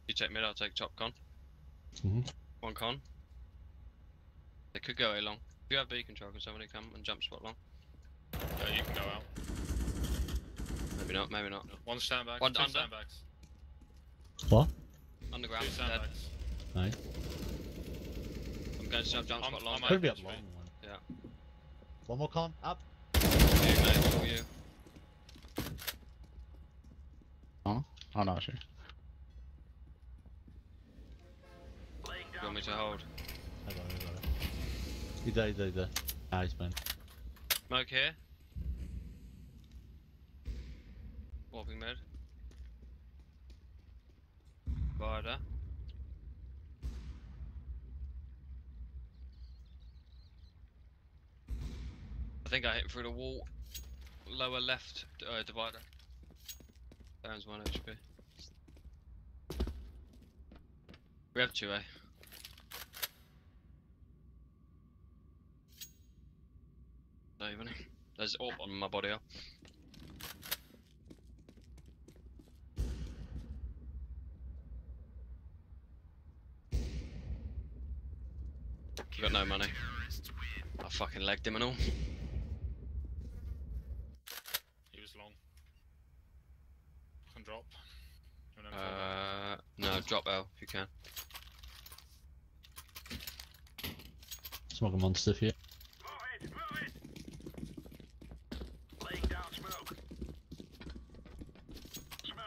You take mid, I'll take top con. Mhm. One con. They could go A long. If you have B control, can somebody come and jump spot long? Yeah, you can go out. Maybe not, maybe not. One sandbag, One two under. sandbags. What? Underground, Two dead. sandbags. Nice. I'm going to jump, jump I'm- spot long. I'm Could be up open long to one. Yeah. One more con. Up. You, mate, it's all you. Oh no, actually. You want me to hold? I got it, I got it. He's there, he's there, there. Nice, man. Smoke here. Warping mid. Spider. I think I hit through the wall. Lower left uh, divider. Down's one HP. We have two A. Not even. There's AWP on my body. You got no money. I fucking legged him and all. He was long. Can drop. Drop? Uh, no, drop L if you can. Smoking monster here.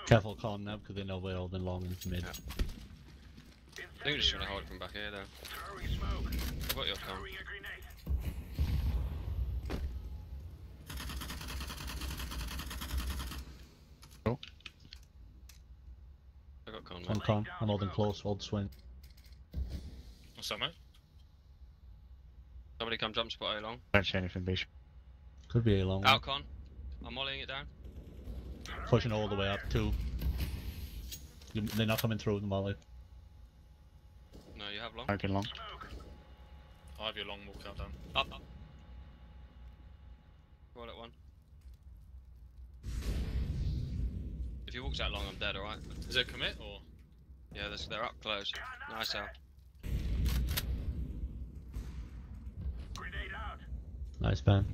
Careful con now because they know we're holding long and mid. Yeah. I think we're just trying to hold it from back here though. I've got your con. Oh. I got con, One mate. con. I'm holding close. Hold swing. What's that, mate? Somebody come jump spot A long. Don't say anything, Beach. Could be a long one. Out con. I'm mollying it down. Pushing all the way up. Two. You- They're not coming through the molly. No, you have long. Smoking long. I have your long walk out down. Up, up. Roll it one. If he walks out long, I'm dead, alright? Is it commit or? Yeah, they're, they're up close. Nice out. Nice ban.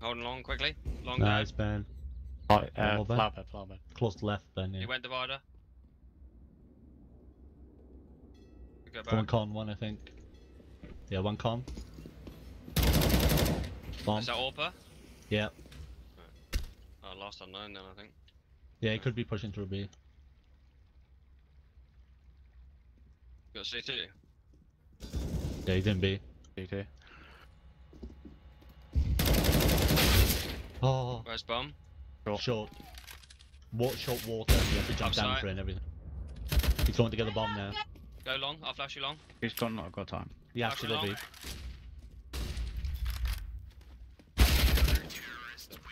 Holding long quickly. Long Nice down. ban. Right, uh, more back. flower bed, flower bed. Close to left then, yeah. He went divider. We go One con, one I think. Yeah, one con. Bomb. Is that AWPer? Yeah. Oh, last unknown then, I think. Yeah, he could be pushing through B. You got CT? Yeah, he's in B. DT. Oh, Where's Bum? Short. short. Wa short water. You have to jump down for it and everything. He's going to get the bomb now. Go long. I'll flash you long. He's gone, not got time. He has to it live long. B.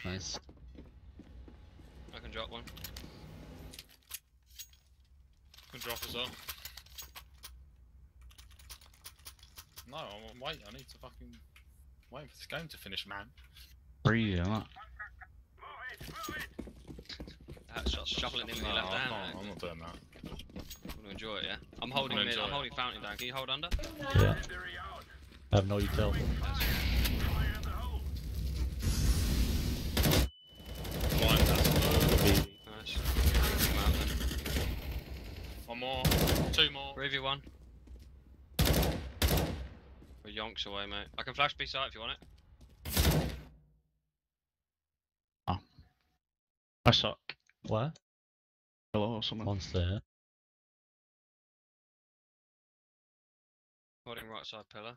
Nice. I can drop one. Can drop as well. No, I'm wait. I need to fucking wait for this game to finish, man. Breezy, on that. That's just shuffling in with your left I hand. can't, I'm not doing that. I'm gonna enjoy it, yeah? I'm holding gonna mid, enjoy I'm it. holding fountain down. Can you hold under? Yeah. I have no util. Blind, that's B. Nice. Come out then. One more, two more. Review one. We're yonks away, mate. I can flash B site if you want it. I suck. What? Hello or something. Monster. Holding right side pillar.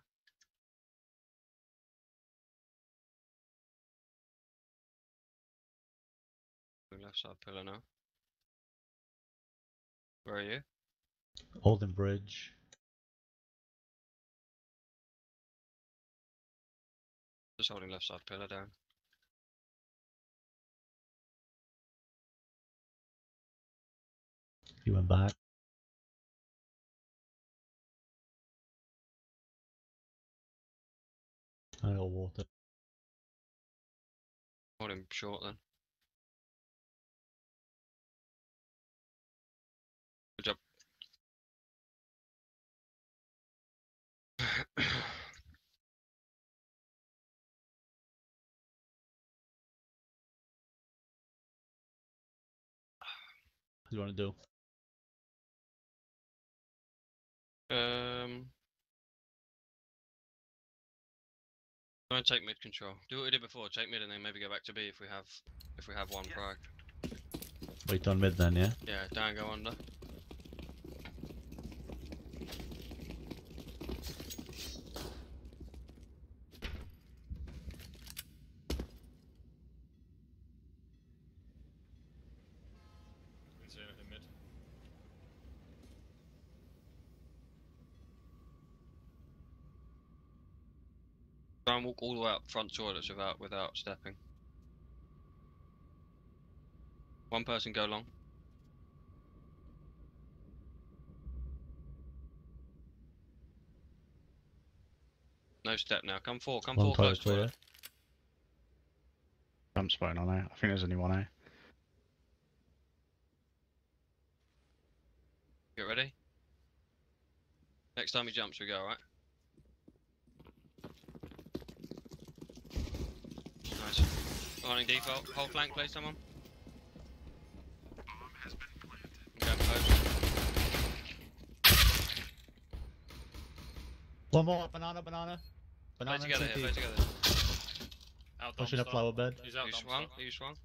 Holding Left side pillar now. Where are you? Holding bridge. Just holding left side pillar down. He went back. I got water. Hold him short then. Good job. What do you want to do? Um. Go and take mid control. Do what we did before. Take mid and then maybe go back to B if we have if we have one frag. Wait on mid then, yeah? Yeah, down go under. Try and walk all the way up front toilets without without stepping. One person go long. No step now. Come forward. Come One forward close toilet toilet. clear. I'm spotting on A. I think there's only one A. Get ready. Next time he jumps, we go, alright? Nice. Running default. Whole flank, please, someone. Okay, close. One more, banana, banana. Play Banana together CT. here, play together. Out Pushing a flower bed. He's out You dumpster. swung? You swung?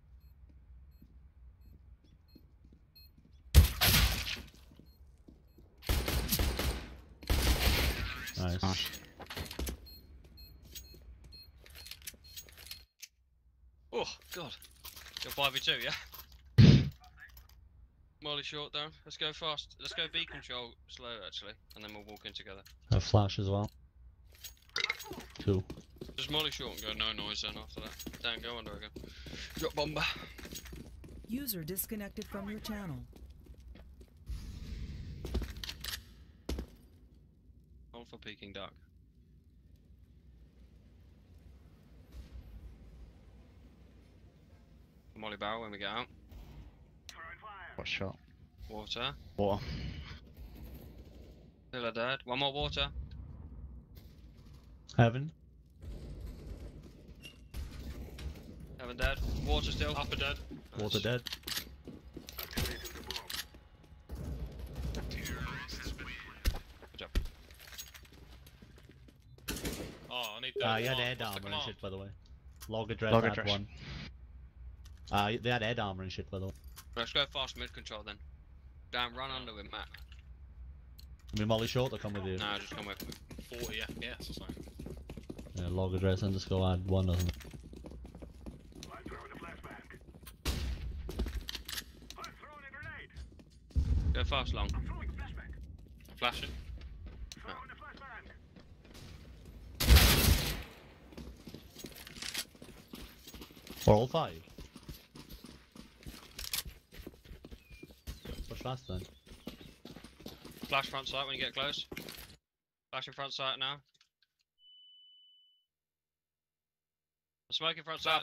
Nice. Nice. Oh, God. You're 5v2, yeah? Molly short down. Let's go fast. Let's go B control slow, actually. And then we'll walk in together. A flash as well. Two. Just Molly short and go no noise then after that. Down, go under again. Drop bomber. User disconnected from your channel. Hold for peeking duck. Molly barrel when we get out. What shot? Water. Water. Still a dead. One more water. Heaven. Haven't dead. Water still. Upper dead. Water dead. Good job. Oh, I need that. Ah, you had air What's the armor and shit, by the way. Log address Log address. one. Ah, they had air armor and shit, by the way. Let's go fast mid control then. Down, run under with Matt. I mean, Molly Short, will come with you. No, just come with me. 40 FPS or something. Yeah, log address underscore add one or something. Go fast long. I'm Flashing. Or all five. Fast then. Flash front sight when you get close. Flash in front sight now. Smoke in front sight.